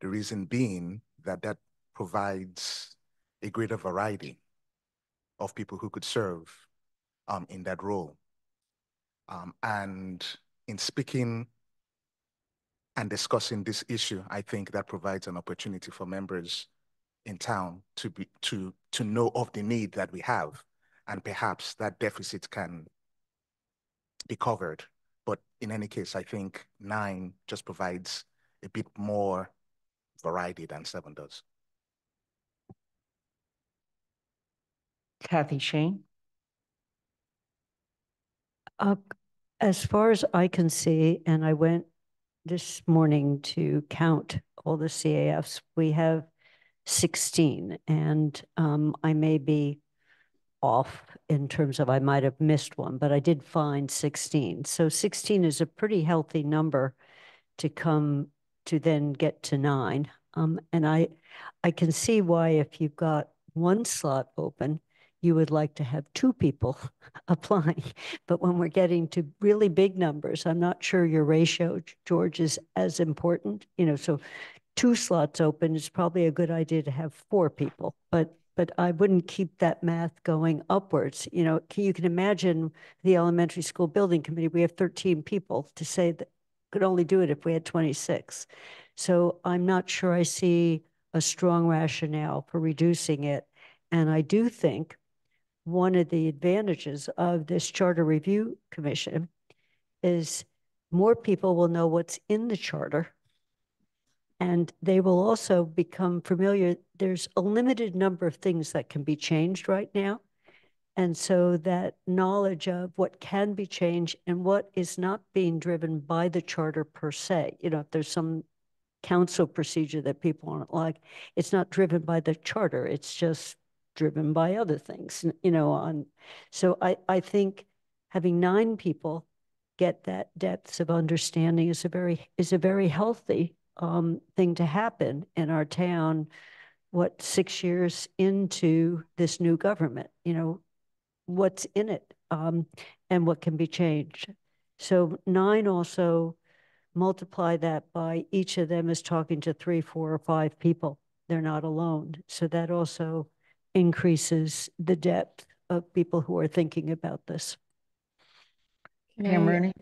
The reason being that that provides a greater variety of people who could serve um, in that role. Um, and in speaking and discussing this issue, I think that provides an opportunity for members in town to be to to know of the need that we have, and perhaps that deficit can be covered. But in any case, I think nine just provides a bit more variety than seven does. Kathy Shain. Uh, as far as I can see, and I went this morning to count all the CAFs, we have 16, and um, I may be off in terms of I might have missed one, but I did find 16. So 16 is a pretty healthy number to come to then get to nine. Um, and I, I can see why if you've got one slot open, you would like to have two people applying. But when we're getting to really big numbers, I'm not sure your ratio, George, is as important. You know, so two slots open, is probably a good idea to have four people. But but I wouldn't keep that math going upwards. You know, you can imagine the elementary school building committee, we have 13 people to say that could only do it if we had 26. So I'm not sure I see a strong rationale for reducing it. And I do think one of the advantages of this Charter Review Commission is more people will know what's in the charter and they will also become familiar. There's a limited number of things that can be changed right now. And so that knowledge of what can be changed and what is not being driven by the charter per se, you know, if there's some council procedure that people don't like, it's not driven by the charter. It's just driven by other things, you know, on. So I, I think having nine people get that depths of understanding is a very, is a very healthy um, thing to happen in our town, what, six years into this new government, you know, what's in it um, and what can be changed. So nine also multiply that by each of them is talking to three, four, or five people. They're not alone. So that also increases the depth of people who are thinking about this. Can I-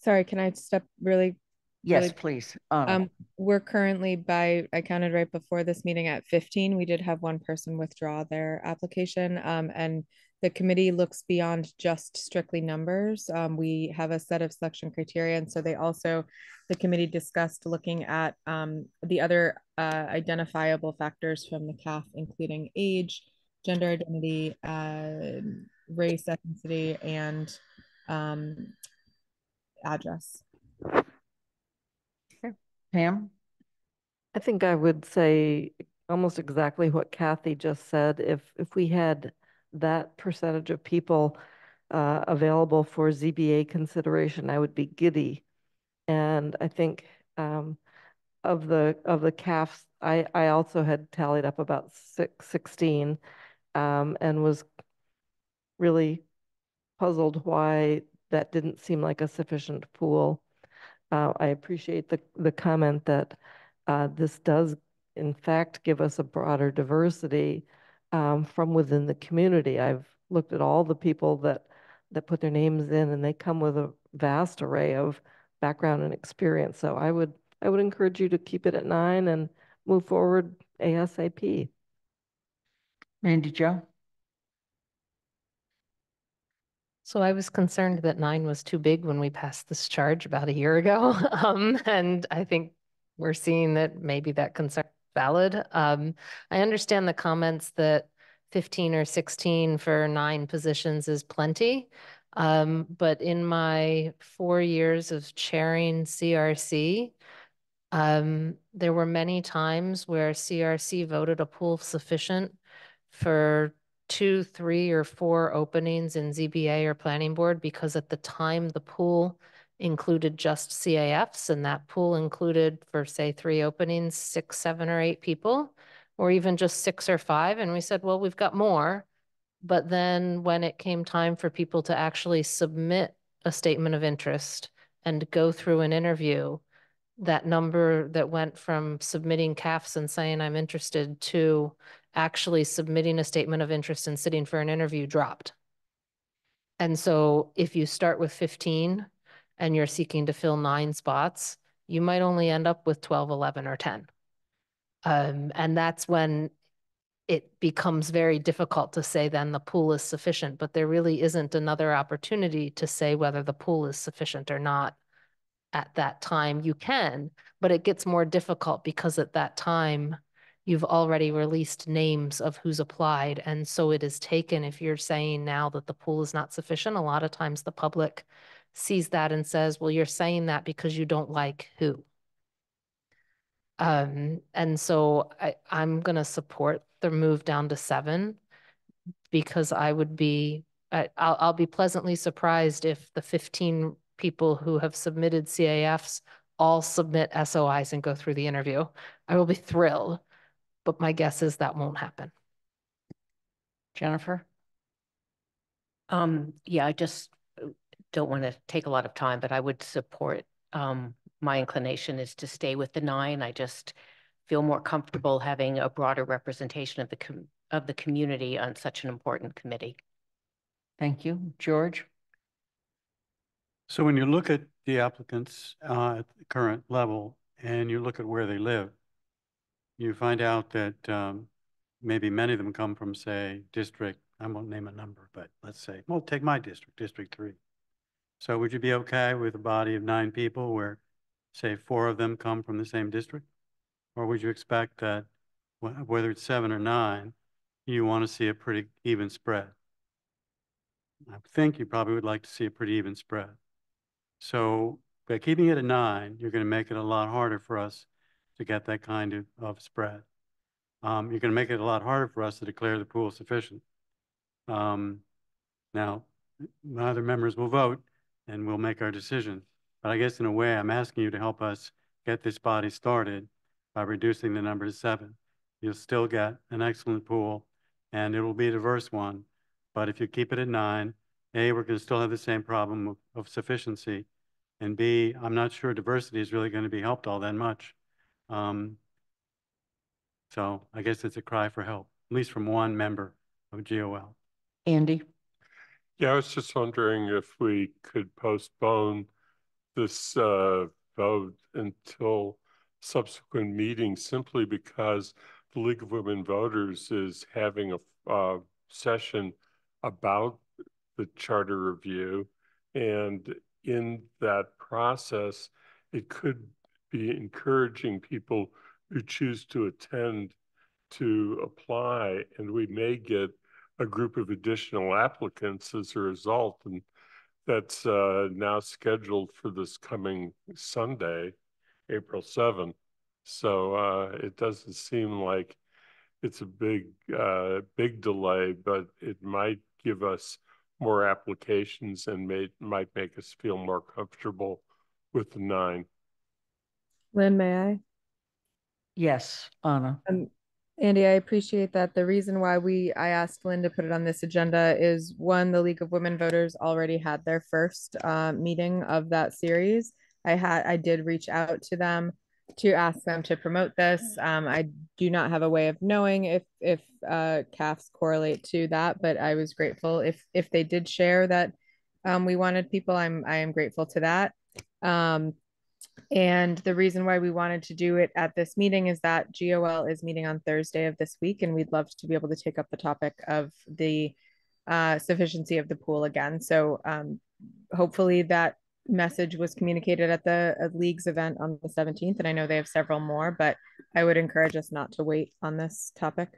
Sorry, can I step really? Yes, really- please. Um, we're currently by, I counted right before this meeting at fifteen. We did have one person withdraw their application. Um, and the committee looks beyond just strictly numbers. Um, we have a set of selection criteria. And so they also, the committee discussed looking at um, the other uh, identifiable factors from the CAF, including age, gender identity, uh, race, ethnicity, and um, address. Okay. Pam? I think I would say almost exactly what Kathy just said. If if we had that percentage of people uh, available for ZBA consideration, I would be giddy. And I think um, of the of the CAFs, I I also had tallied up about six, 16 um, and was really puzzled why that didn't seem like a sufficient pool. Uh, I appreciate the, the comment that uh, this does, in fact, give us a broader diversity um, from within the community. I've looked at all the people that that put their names in, and they come with a vast array of background and experience. So I would I would encourage you to keep it at nine and move forward ASAP. Mandi Jo. So I was concerned that nine was too big when we passed this charge about a year ago. Um, and I think we're seeing that maybe that concern is valid. Um, I understand the comments that 15 or 16 for nine positions is plenty. Um, but in my four years of chairing CRC, um, there were many times where CRC voted a pool sufficient for two, three, or four openings in ZBA or planning board because at the time the pool included just CAFs and that pool included for say three openings, six, seven or eight people, or even just six or five. And we said, well, we've got more. But then when it came time for people to actually submit a statement of interest and go through an interview, that number that went from submitting CAFs and saying I'm interested to actually submitting a statement of interest and sitting for an interview dropped. And so if you start with 15 and you're seeking to fill nine spots, you might only end up with 12, 11, or 10. Um, and that's when it becomes very difficult to say then the pool is sufficient, but there really isn't another opportunity to say whether the pool is sufficient or not at that time. You can, but it gets more difficult because at that time, you've already released names of who's applied. And so it is taken, if you're saying now that the pool is not sufficient, a lot of times the public sees that and says, well, you're saying that because you don't like who. Um, and so I, I'm going to support the move down to seven because I would be, I, I'll, I'll be pleasantly surprised if the 15 people who have submitted CAFs all submit SOIs and go through the interview. I will be thrilled, but my guess is that won't happen. Jennifer? Um, yeah, I just don't want to take a lot of time, but I would support, um, my inclination is to stay with the nine. I just feel more comfortable having a broader representation of the com- of the community on such an important committee. Thank you. George? So when you look at the applicants uh, at the current level and you look at where they live, you find out that um, maybe many of them come from, say, district, I won't name a number, but let's say, well, take my district, District Three. So would you be okay with a body of nine people where, say, four of them come from the same district? Or would you expect that whether it's seven or nine, you want to see a pretty even spread? I think you probably would like to see a pretty even spread. So by keeping it at nine, you're going to make it a lot harder for us to get that kind of, of spread. Um, you're going to make it a lot harder for us to declare the pool sufficient. Um, now, other members will vote and we'll make our decision. But I guess in a way, I'm asking you to help us get this body started by reducing the number to seven. You'll still get an excellent pool and it will be a diverse one. But if you keep it at nine, A, we're going to still have the same problem of, of sufficiency. And B, I'm not sure diversity is really going to be helped all that much. Um, so I guess it's a cry for help, at least from one member of GOL. Andy? Yeah, I was just wondering if we could postpone this uh, vote until subsequent meetings simply because the League of Women Voters is having a uh, session about the charter review. And in that process, it could be encouraging people who choose to attend to apply, and we may get a group of additional applicants as a result. And that's uh, now scheduled for this coming Sunday, April 7th. So uh, it doesn't seem like it's a big, uh, big delay, but it might give us more applications and may, might make us feel more comfortable with the nine. Lynn, may I? Yes, Ana. Um, Andy, I appreciate that. The reason why we, I asked Lynn to put it on this agenda is one, the League of Women Voters already had their first uh, meeting of that series. I had, I did reach out to them to ask them to promote this. Um, I do not have a way of knowing if if uh, CAFs correlate to that, but I was grateful if if they did share that um, we wanted people. I'm I am grateful to that. Um, and the reason why we wanted to do it at this meeting is that GOL is meeting on Thursday of this week, and we'd love to be able to take up the topic of the uh, sufficiency of the pool again. So um, hopefully that message was communicated at the uh, league's event on the 17th, and I know they have several more, but I would encourage us not to wait on this topic.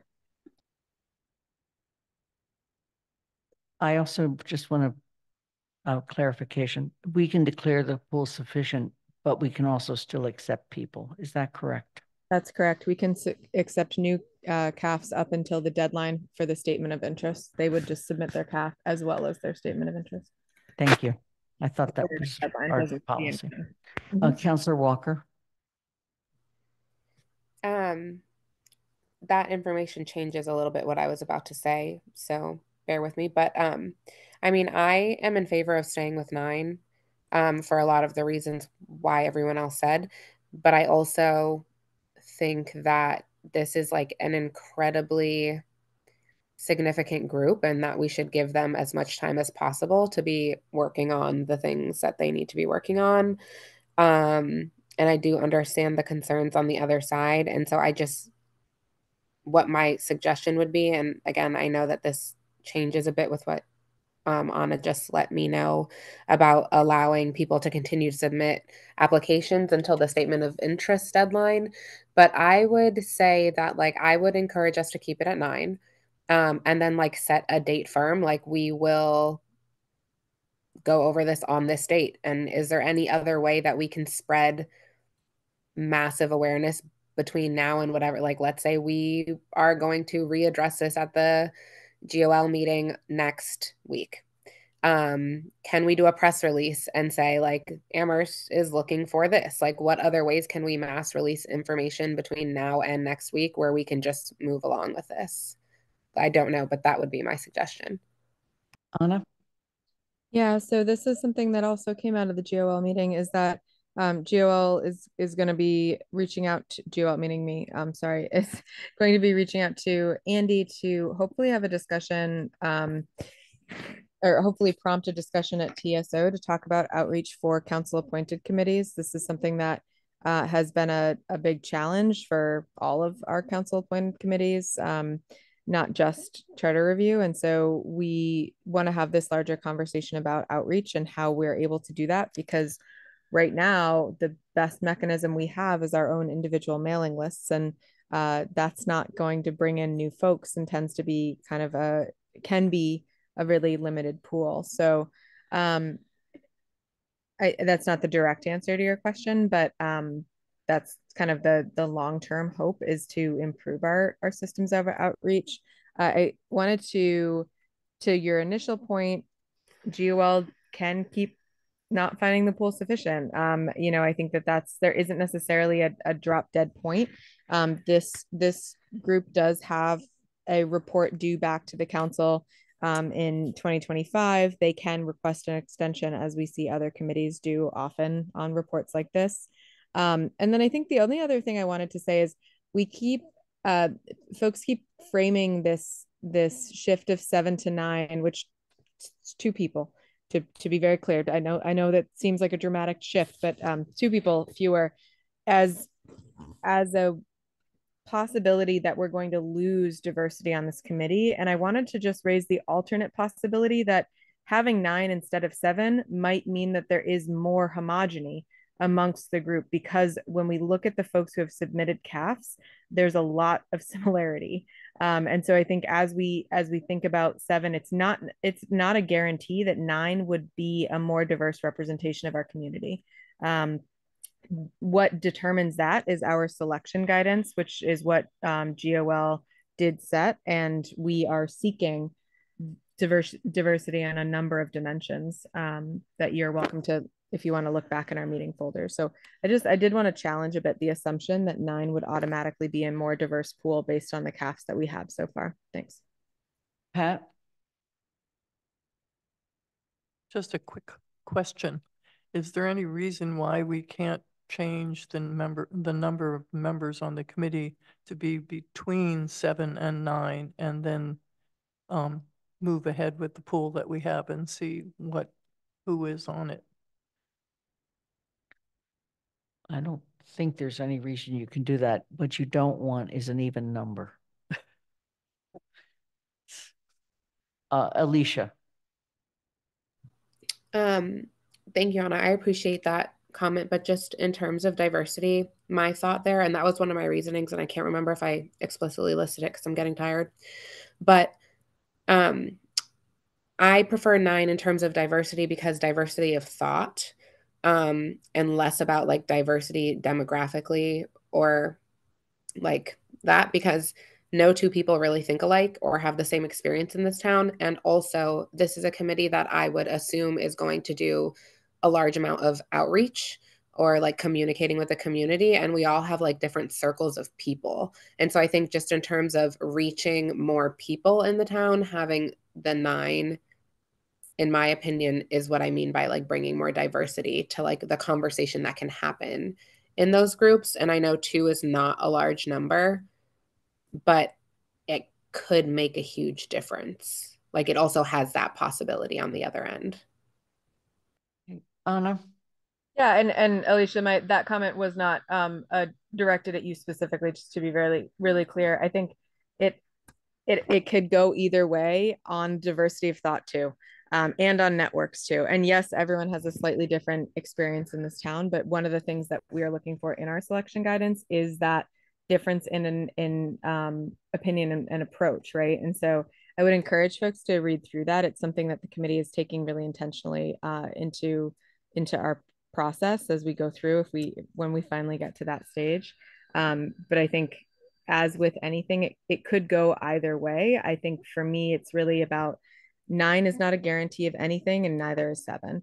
I also just want a, uh, clarification. We can declare the pool sufficient, but we can also still accept people. Is that correct? That's correct. We can accept new uh, CAFs up until the deadline for the statement of interest. They would just submit their CAF as well as their statement of interest. Thank you. I thought that Their was deadline our doesn't see policy. anything. Uh, Mhm. Councillor Walker? Um, that information changes a little bit what I was about to say, so bear with me. But um, I mean, I am in favor of staying with nine, um, for a lot of the reasons why everyone else said. But I also think that this is like an incredibly significant group and that we should give them as much time as possible to be working on the things that they need to be working on. Um, and I do understand the concerns on the other side. And so I just, what my suggestion would be, and again, I know that this changes a bit with what um, Ana just let me know about allowing people to continue to submit applications until the statement of interest deadline. But I would say that, like, I would encourage us to keep it at nine um, and then, like, set a date firm. Like, we will go over this on this date. And is there any other way that we can spread massive awareness between now and whatever? Like, let's say we are going to readdress this at the GOL meeting next week. Um, can we do a press release and say, like, Amherst is looking for this? Like, what other ways can we mass release information between now and next week where we can just move along with this? I don't know, but that would be my suggestion. Ana? Yeah, so this is something that also came out of the GOL meeting is that um, GOL is is going to be reaching out to GOL, meaning me. I'm sorry, is going to be reaching out to Andy to hopefully have a discussion, um, or hopefully prompt a discussion at TSO to talk about outreach for council appointed committees. This is something that uh, has been a, a big challenge for all of our council appointed committees. Um, not just charter review. And so we want to have this larger conversation about outreach and how we're able to do that because right now the best mechanism we have is our own individual mailing lists and uh, that's not going to bring in new folks and tends to be kind of a can be a really limited pool so um I, that's not the direct answer to your question but um that's kind of the the long term hope is to improve our our systems of outreach. Uh, I wanted to to your initial point, GOL can keep not finding the pool sufficient. Um, you know, I think that that's there isn't necessarily a, a drop dead point. Um, this this group does have a report due back to the council um, in 2025. They can request an extension, as we see other committees do often on reports like this. Um, and then I think the only other thing I wanted to say is we keep uh, folks keep framing this this shift of seven to nine, which two people to to be very clear. I know I know that seems like a dramatic shift, but um, two people fewer as as a possibility that we're going to lose diversity on this committee. And I wanted to just raise the alternate possibility that having nine instead of seven might mean that there is more homogeny amongst the group because when we look at the folks who have submitted CAFs, there's a lot of similarity. Um, and so I think as we as we think about seven, it's not it's not a guarantee that nine would be a more diverse representation of our community. Um, what determines that is our selection guidance, which is what um, GOL did set, and we are seeking diverse diversity on a number of dimensions um, that you're welcome to if you want to look back in our meeting folder. So I just I did want to challenge a bit the assumption that nine would automatically be a more diverse pool based on the CAFs that we have so far. Thanks. Pat? Just a quick question. Is there any reason why we can't change the member, the number of members on the committee to be between seven and nine and then um, move ahead with the pool that we have and see what, who is on it? I don't think there's any reason you can do that. What you don't want is an even number. uh, Ellisha. Um, thank you, Ana. I appreciate that comment, but just in terms of diversity, my thought there, and that was one of my reasonings, and I can't remember if I explicitly listed it because I'm getting tired, but um, I prefer nine in terms of diversity because diversity of thought um, and less about like diversity demographically or like that because no two people really think alike or have the same experience in this town. And also, this is a committee that I would assume is going to do a large amount of outreach or like communicating with the community. And we all have like different circles of people. And so I think just in terms of reaching more people in the town, having the nine, in my opinion, is what I mean by like bringing more diversity to like the conversation that can happen in those groups. And I know two is not a large number, but it could make a huge difference. Like it also has that possibility on the other end. Ana? Yeah, and and Ellisha, my that comment was not um uh directed at you specifically, just to be really really clear. I think it it it could go either way on diversity of thought too. Um, and on networks too. And yes, everyone has a slightly different experience in this town, but one of the things that we are looking for in our selection guidance is that difference in an in um, opinion and, and approach, right? And so I would encourage folks to read through that. It's something that the committee is taking really intentionally uh, into into our process as we go through if we when we finally get to that stage um, but i think as with anything it, it could go either way i think for me it's really about nine is not a guarantee of anything and neither is seven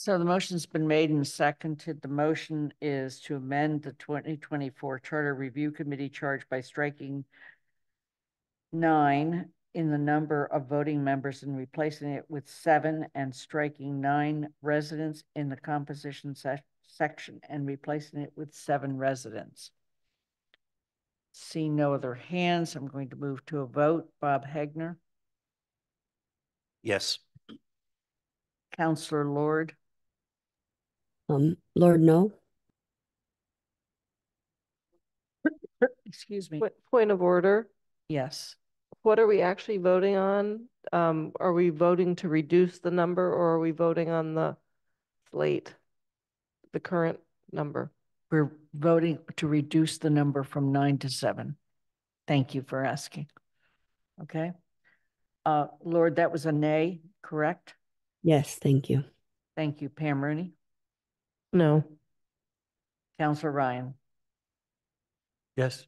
So the motion's been made and seconded. The motion is to amend the twenty twenty-four Charter Review Committee charge by striking nine in the number of voting members and replacing it with seven and striking nine residents in the composition se section and replacing it with seven residents. See no other hands. I'm going to move to a vote. Bob Hegner, Yes. Councillor Lord, Um, Lord, no. excuse me. Point of order. Yes. What are we actually voting on? Um, are we voting to reduce the number or are we voting on the slate? The current number? We're voting to reduce the number from nine to seven. Thank you for asking. Okay. Uh, Lord, that was a nay, correct? Yes, thank you. Thank you. Pam Rooney, No. Councillor Ryan, Yes.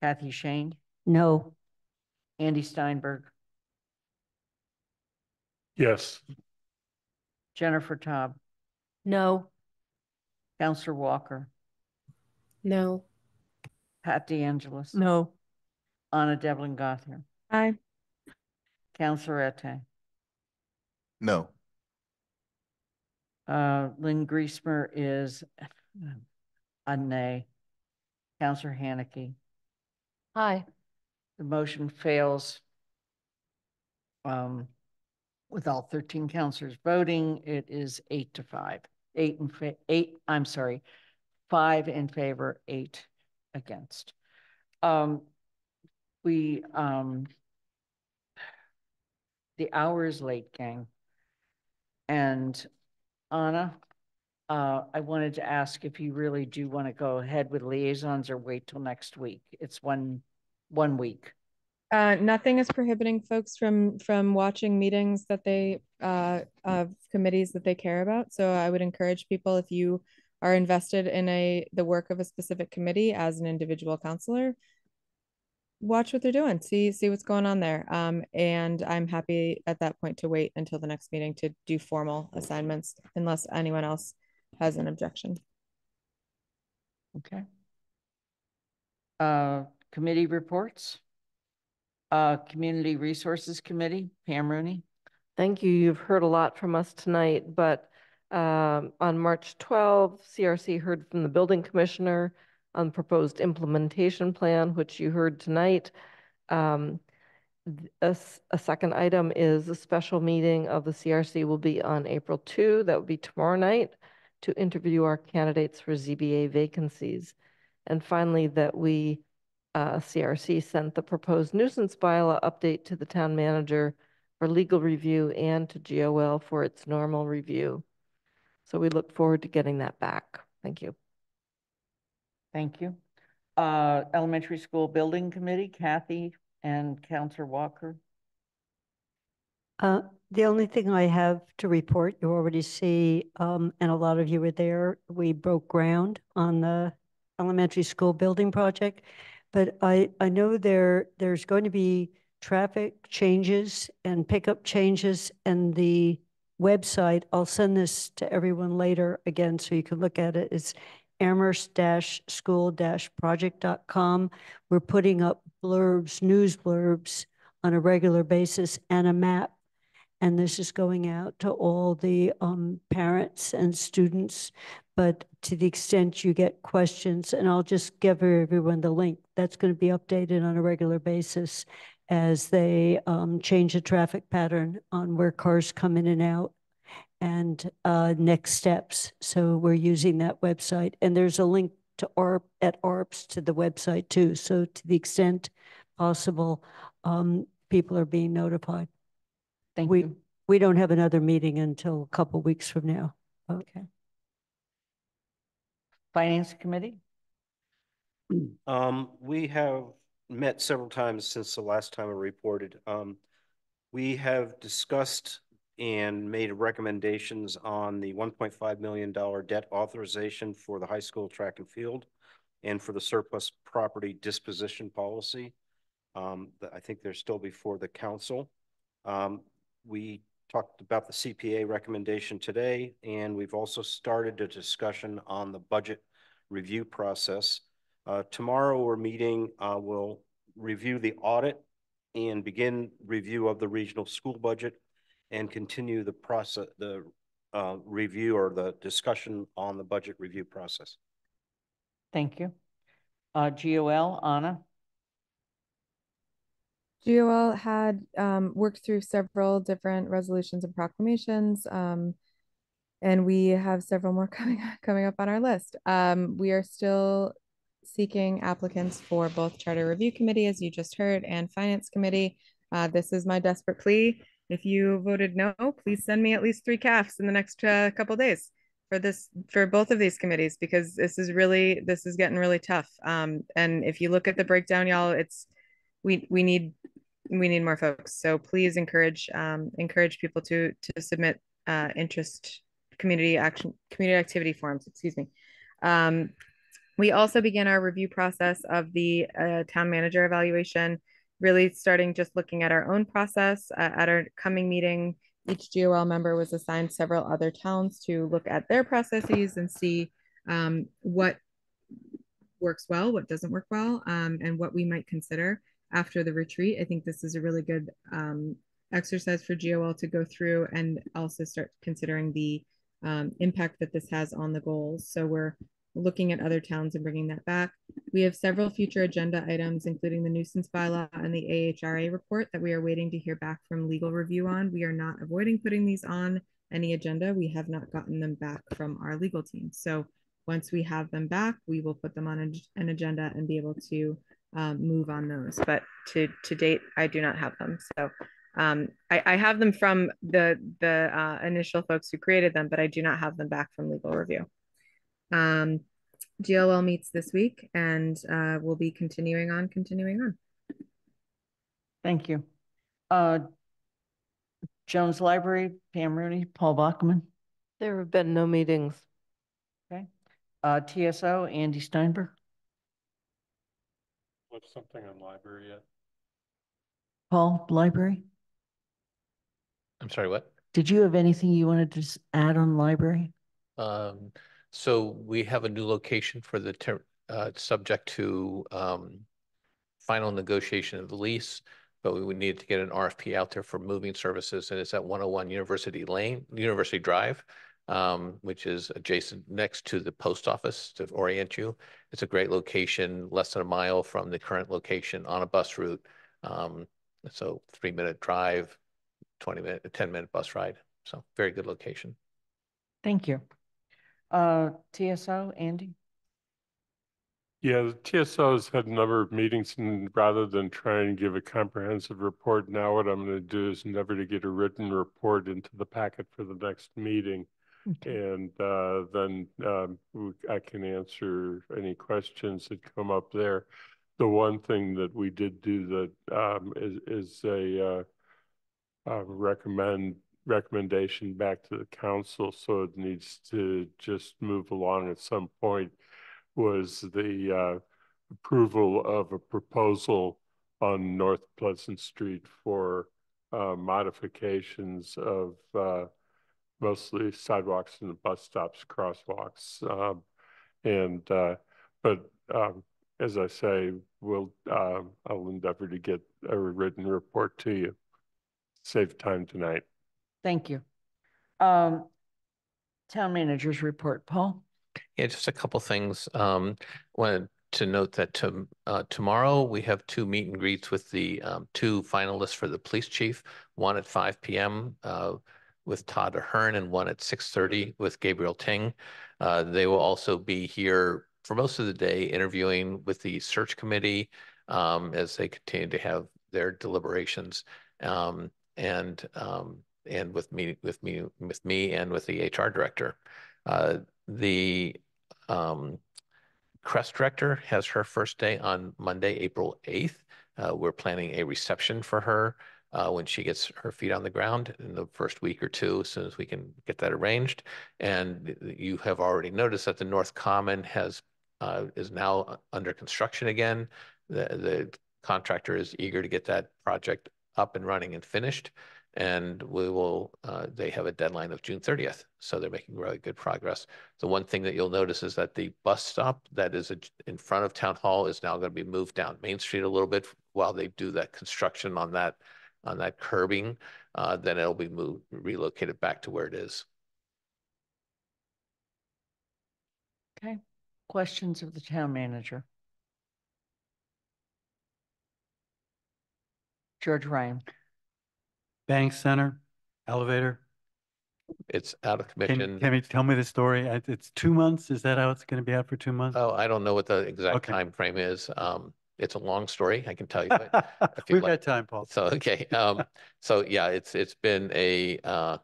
Kathy Shain, No. Andy Steinberg, Yes. Jennifer Taub, No. Councillor Walker, No. Pat DeAngelis. No. Ana Devlin Gauthier, Aye. Councillor Ette, No. uh, Lynn Griesemer is a nay. Councillor Hanneke, Hi. the motion fails. Um, with all thirteen councillors voting, it is eight to five, eight and fa- eight, I'm sorry, five in favor, eight against. Um, we, um, the hour is late, gang. And Ana, uh, I wanted to ask if you really do want to go ahead with liaisons or wait till next week. It's one, one week. Uh, nothing is prohibiting folks from from watching meetings that they uh of committees that they care about. So I would encourage people if you are invested in a the work of a specific committee as an individual councillor, watch what they're doing, see see what's going on there. Um, and I'm happy at that point to wait until the next meeting to do formal assignments unless anyone else has an objection. Okay. Uh, committee reports. Uh, Community Resources Committee, Pam Rooney. Thank you. You've heard a lot from us tonight, but um, on March 12, CRC heard from the building commissioner on the proposed implementation plan, which you heard tonight. Um, A, a second item is a special meeting of the CRC will be on April 2, that would be tomorrow night, to interview our candidates for ZBA vacancies. And finally, that we, uh, CRC sent the proposed nuisance bylaw update to the town manager for legal review and to GOL for its normal review. So we look forward to getting that back. Thank you. Thank you. Uh, Elementary School Building Committee, Kathy and Councillor Walker. Uh, the only thing I have to report, you already see, um, and a lot of you were there, we broke ground on the elementary school building project. But I, I know there, there's going to be traffic changes and pickup changes and the website, I'll send this to everyone later again so you can look at it. It's amherst-school-project.com. We're putting up blurbs, news blurbs on a regular basis and a map. And this is going out to all the um, parents and students. But to the extent you get questions, and I'll just give everyone the link, that's going to be updated on a regular basis as they um, change the traffic pattern on where cars come in and out and uh, next steps. So we're using that website. And there's a link to ARP at ARPS to the website too. So to the extent possible, um, people are being notified. Thank we, you. We don't have another meeting until a couple weeks from now. Okay. Finance Committee? Um, we have met several times since the last time I reported. Um, we have discussed and made recommendations on the $1.5 million debt authorization for the high school track and field and for the surplus property disposition policy. Um, I think they're still before the council. Um, we talked about the CPA recommendation today, and we've also started a discussion on the budget review process. Uh, tomorrow we're meeting, uh, we'll review the audit and begin review of the regional school budget and continue the process, the uh, review or the discussion on the budget review process. Thank you. Uh, GOL, Ana? GOL had um, worked through several different resolutions and proclamations, um, and we have several more coming coming up on our list. Um, we are still seeking applicants for both Charter Review Committee, as you just heard, and Finance Committee. Uh, this is my desperate plea. If you voted no, please send me at least three CAFs in the next uh, couple days for this for both of these committees because this is really this is getting really tough. Um, and if you look at the breakdown, y'all, it's we we need we need more folks. So please encourage um, encourage people to to submit uh, interest community action community activity forms. Excuse me. Um, we also began our review process of the uh, town manager evaluation, really starting just looking at our own process. Uh, at our coming meeting, each GOL member was assigned several other towns to look at their processes and see um, what works well, what doesn't work well, um, and what we might consider after the retreat. I think this is a really good um, exercise for GOL to go through and also start considering the um, impact that this has on the goals. So we're looking at other towns and bringing that back. We have several future agenda items, including the nuisance bylaw and the AHRA report that we are waiting to hear back from legal review on. We are not avoiding putting these on any agenda. We have not gotten them back from our legal team. So once we have them back, we will put them on an, agenda and be able to um, move on those. But to to date, I do not have them. So um, I, I have them from the the uh, initial folks who created them, but I do not have them back from legal review. Um, GOL meets this week, and uh, we'll be continuing on, continuing on. Thank you. Uh, Jones Library, Pam Rooney, Paul Bockelman. There have been no meetings. Okay. Uh, TSO, Andy Steinberg. What's something on library yet? Paul, library. I'm sorry, what? Did you have anything you wanted to add on library? Um, so we have a new location for the, ter- uh, subject to, um, final negotiation of the lease, but we would need to get an RFP out there for moving services, and it's at one oh one University Lane, University Drive, um, which is adjacent next to the post office to orient you. It's a great location, less than a mile from the current location on a bus route. Um, so three minute drive, 20 minute, 10 minute bus ride. So very good location. Thank you. Uh, TSO, Andy? Yeah, the TSO's had a number of meetings and rather than try and give a comprehensive report, now what I'm going to do is endeavor to get a written report into the packet for the next meeting. Okay. And uh, then um, I can answer any questions that come up there. The one thing that we did do that um, is, is a uh, uh, recommend recommendation back to the council, so it needs to just move along at some point. was the uh, approval of a proposal on North Pleasant Street for uh, modifications of uh, mostly sidewalks and bus stops, crosswalks. Um, and, uh, but um, as I say, we'll, um, I'll endeavor to get a written report to you. Save time tonight. Thank you. Um, town managers report, Paul? Yeah, just a couple things. Um, wanted to note that to, uh, tomorrow we have two meet and greets with the um, two finalists for the police chief. One at five p.m. Uh, with Todd Ahern and one at six thirty with Gabriel Ting. Uh, they will also be here for most of the day interviewing with the search committee um, as they continue to have their deliberations. Um, and um, and with me with me with me and with the HR director. Uh, the um, CRESS director has her first day on Monday, April 8th. Uh, we're planning a reception for her uh, when she gets her feet on the ground in the first week or two, as soon as we can get that arranged. And you have already noticed that the North Common has uh, is now under construction again. The, the contractor is eager to get that project up and running and finished and we will, uh, they have a deadline of June thirtieth. So they're making really good progress. The one thing that you'll notice is that the bus stop that is in front of Town Hall is now going to be moved down Main Street a little bit while they do that construction on that, on that curbing. Uh, then it'll be moved, relocated back to where it is. Okay, questions of the town manager? George Ryan. Bangs Center, elevator. It's out of Can, commission. can you tell me the story? I- It's two months? Is that how it's going to be out for two months? Oh, I don't know what the exact Okay. time frame is. Um, it's a long story, I can tell you. but if you'd We've like- got time, Paul. So, okay, um, so yeah, it's, it's been a, uh,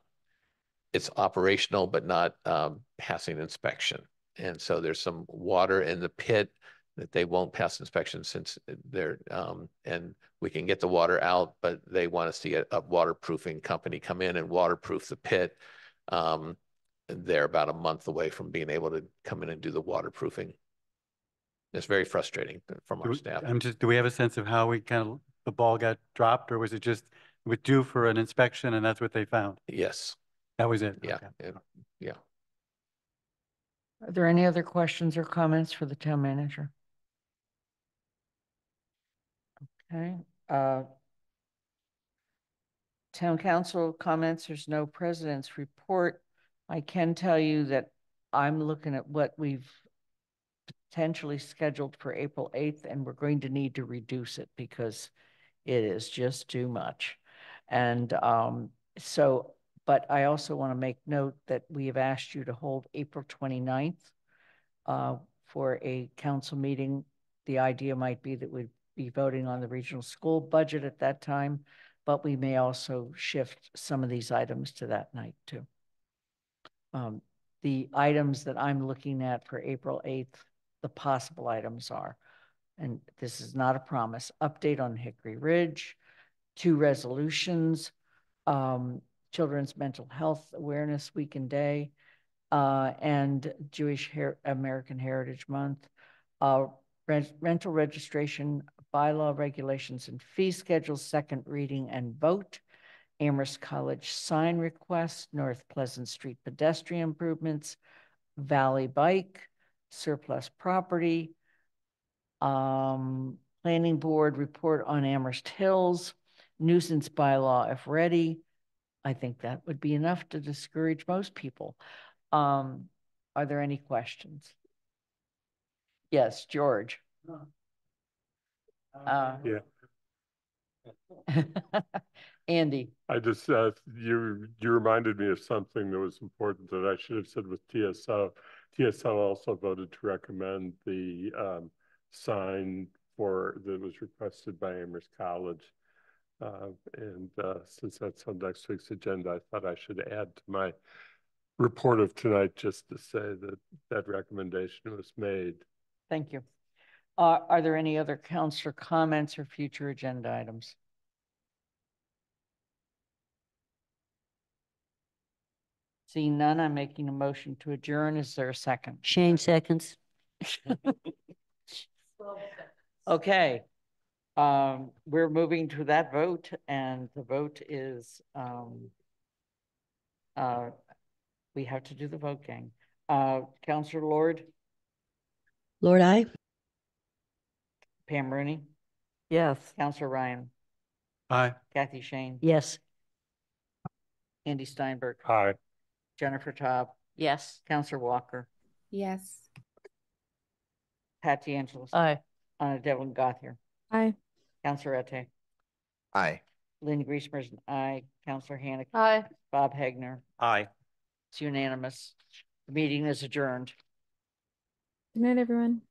it's operational, but not, um, passing inspection. And so there's some water in the pit that they won't pass inspection since they're, um, and we can get the water out, but they want to see a, a waterproofing company come in and waterproof the pit. Um, they're about a month away from being able to come in and do the waterproofing. It's very frustrating from Do our we- staff. I'm just, do we have a sense of how we kind of, the ball got dropped or was it just, it was due for an inspection and that's what they found? Yes, That was it? yeah, Okay. yeah, yeah. Are there any other questions or comments for the town manager? Okay, uh. Town council comments, there's no president's report. I can tell you that I'm looking at what we've potentially scheduled for April eighth, and we're going to need to reduce it because it is just too much. And um, so, but I also want to make note that we have asked you to hold April 29th uh, for a council meeting. The idea might be that we'd be voting on the regional school budget at that time, but we may also shift some of these items to that night too. Um, the items that I'm looking at for April 8th, the possible items are, and this is not a promise, update on Hickory Ridge, two resolutions, um, Children's Mental Health Awareness Week and Day, uh, and Jewish Her- American Heritage Month, uh, rent- rental registration, bylaw regulations and fee schedules, second reading and vote, Amherst College sign request, North Pleasant Street pedestrian improvements, Valley Bike, surplus property, um, planning board report on Amherst Hills, nuisance bylaw if ready. I think that would be enough to discourage most people. Um, are there any questions? Yes, George. Uh, Yeah. Andy, I just, uh, you, you reminded me of something that was important that I should have said with TSO. TSO also voted to recommend the, um, sign for, that was requested by Amherst College. Uh, and, uh, since that's on next week's agenda, I thought I should add to my report of tonight just to say that that recommendation was made. thank you. Uh, are there any other councillor comments or future agenda items? Seeing none, I'm making a motion to adjourn. Is there a second? Shain seconds. Okay. Um, we're moving to that vote and the vote is, um, uh, we have to do the vote, gang. Uh, Councillor Lord, Lord, I. Pam Rooney, Yes. Councillor Ryan, Aye. Kathy Shain, Yes. Andy Steinberg, Aye. Jennifer Taub, Yes. Councillor Walker, Yes. Pat DeAngelis. Aye. Uh, Devlin Gauthier, Aye. Councillor Ette, Aye. Lynn Griesemer's an aye, Councillor Hanneke, Aye. Bob Hegner. Aye. It's unanimous. The meeting is adjourned. Good night, everyone.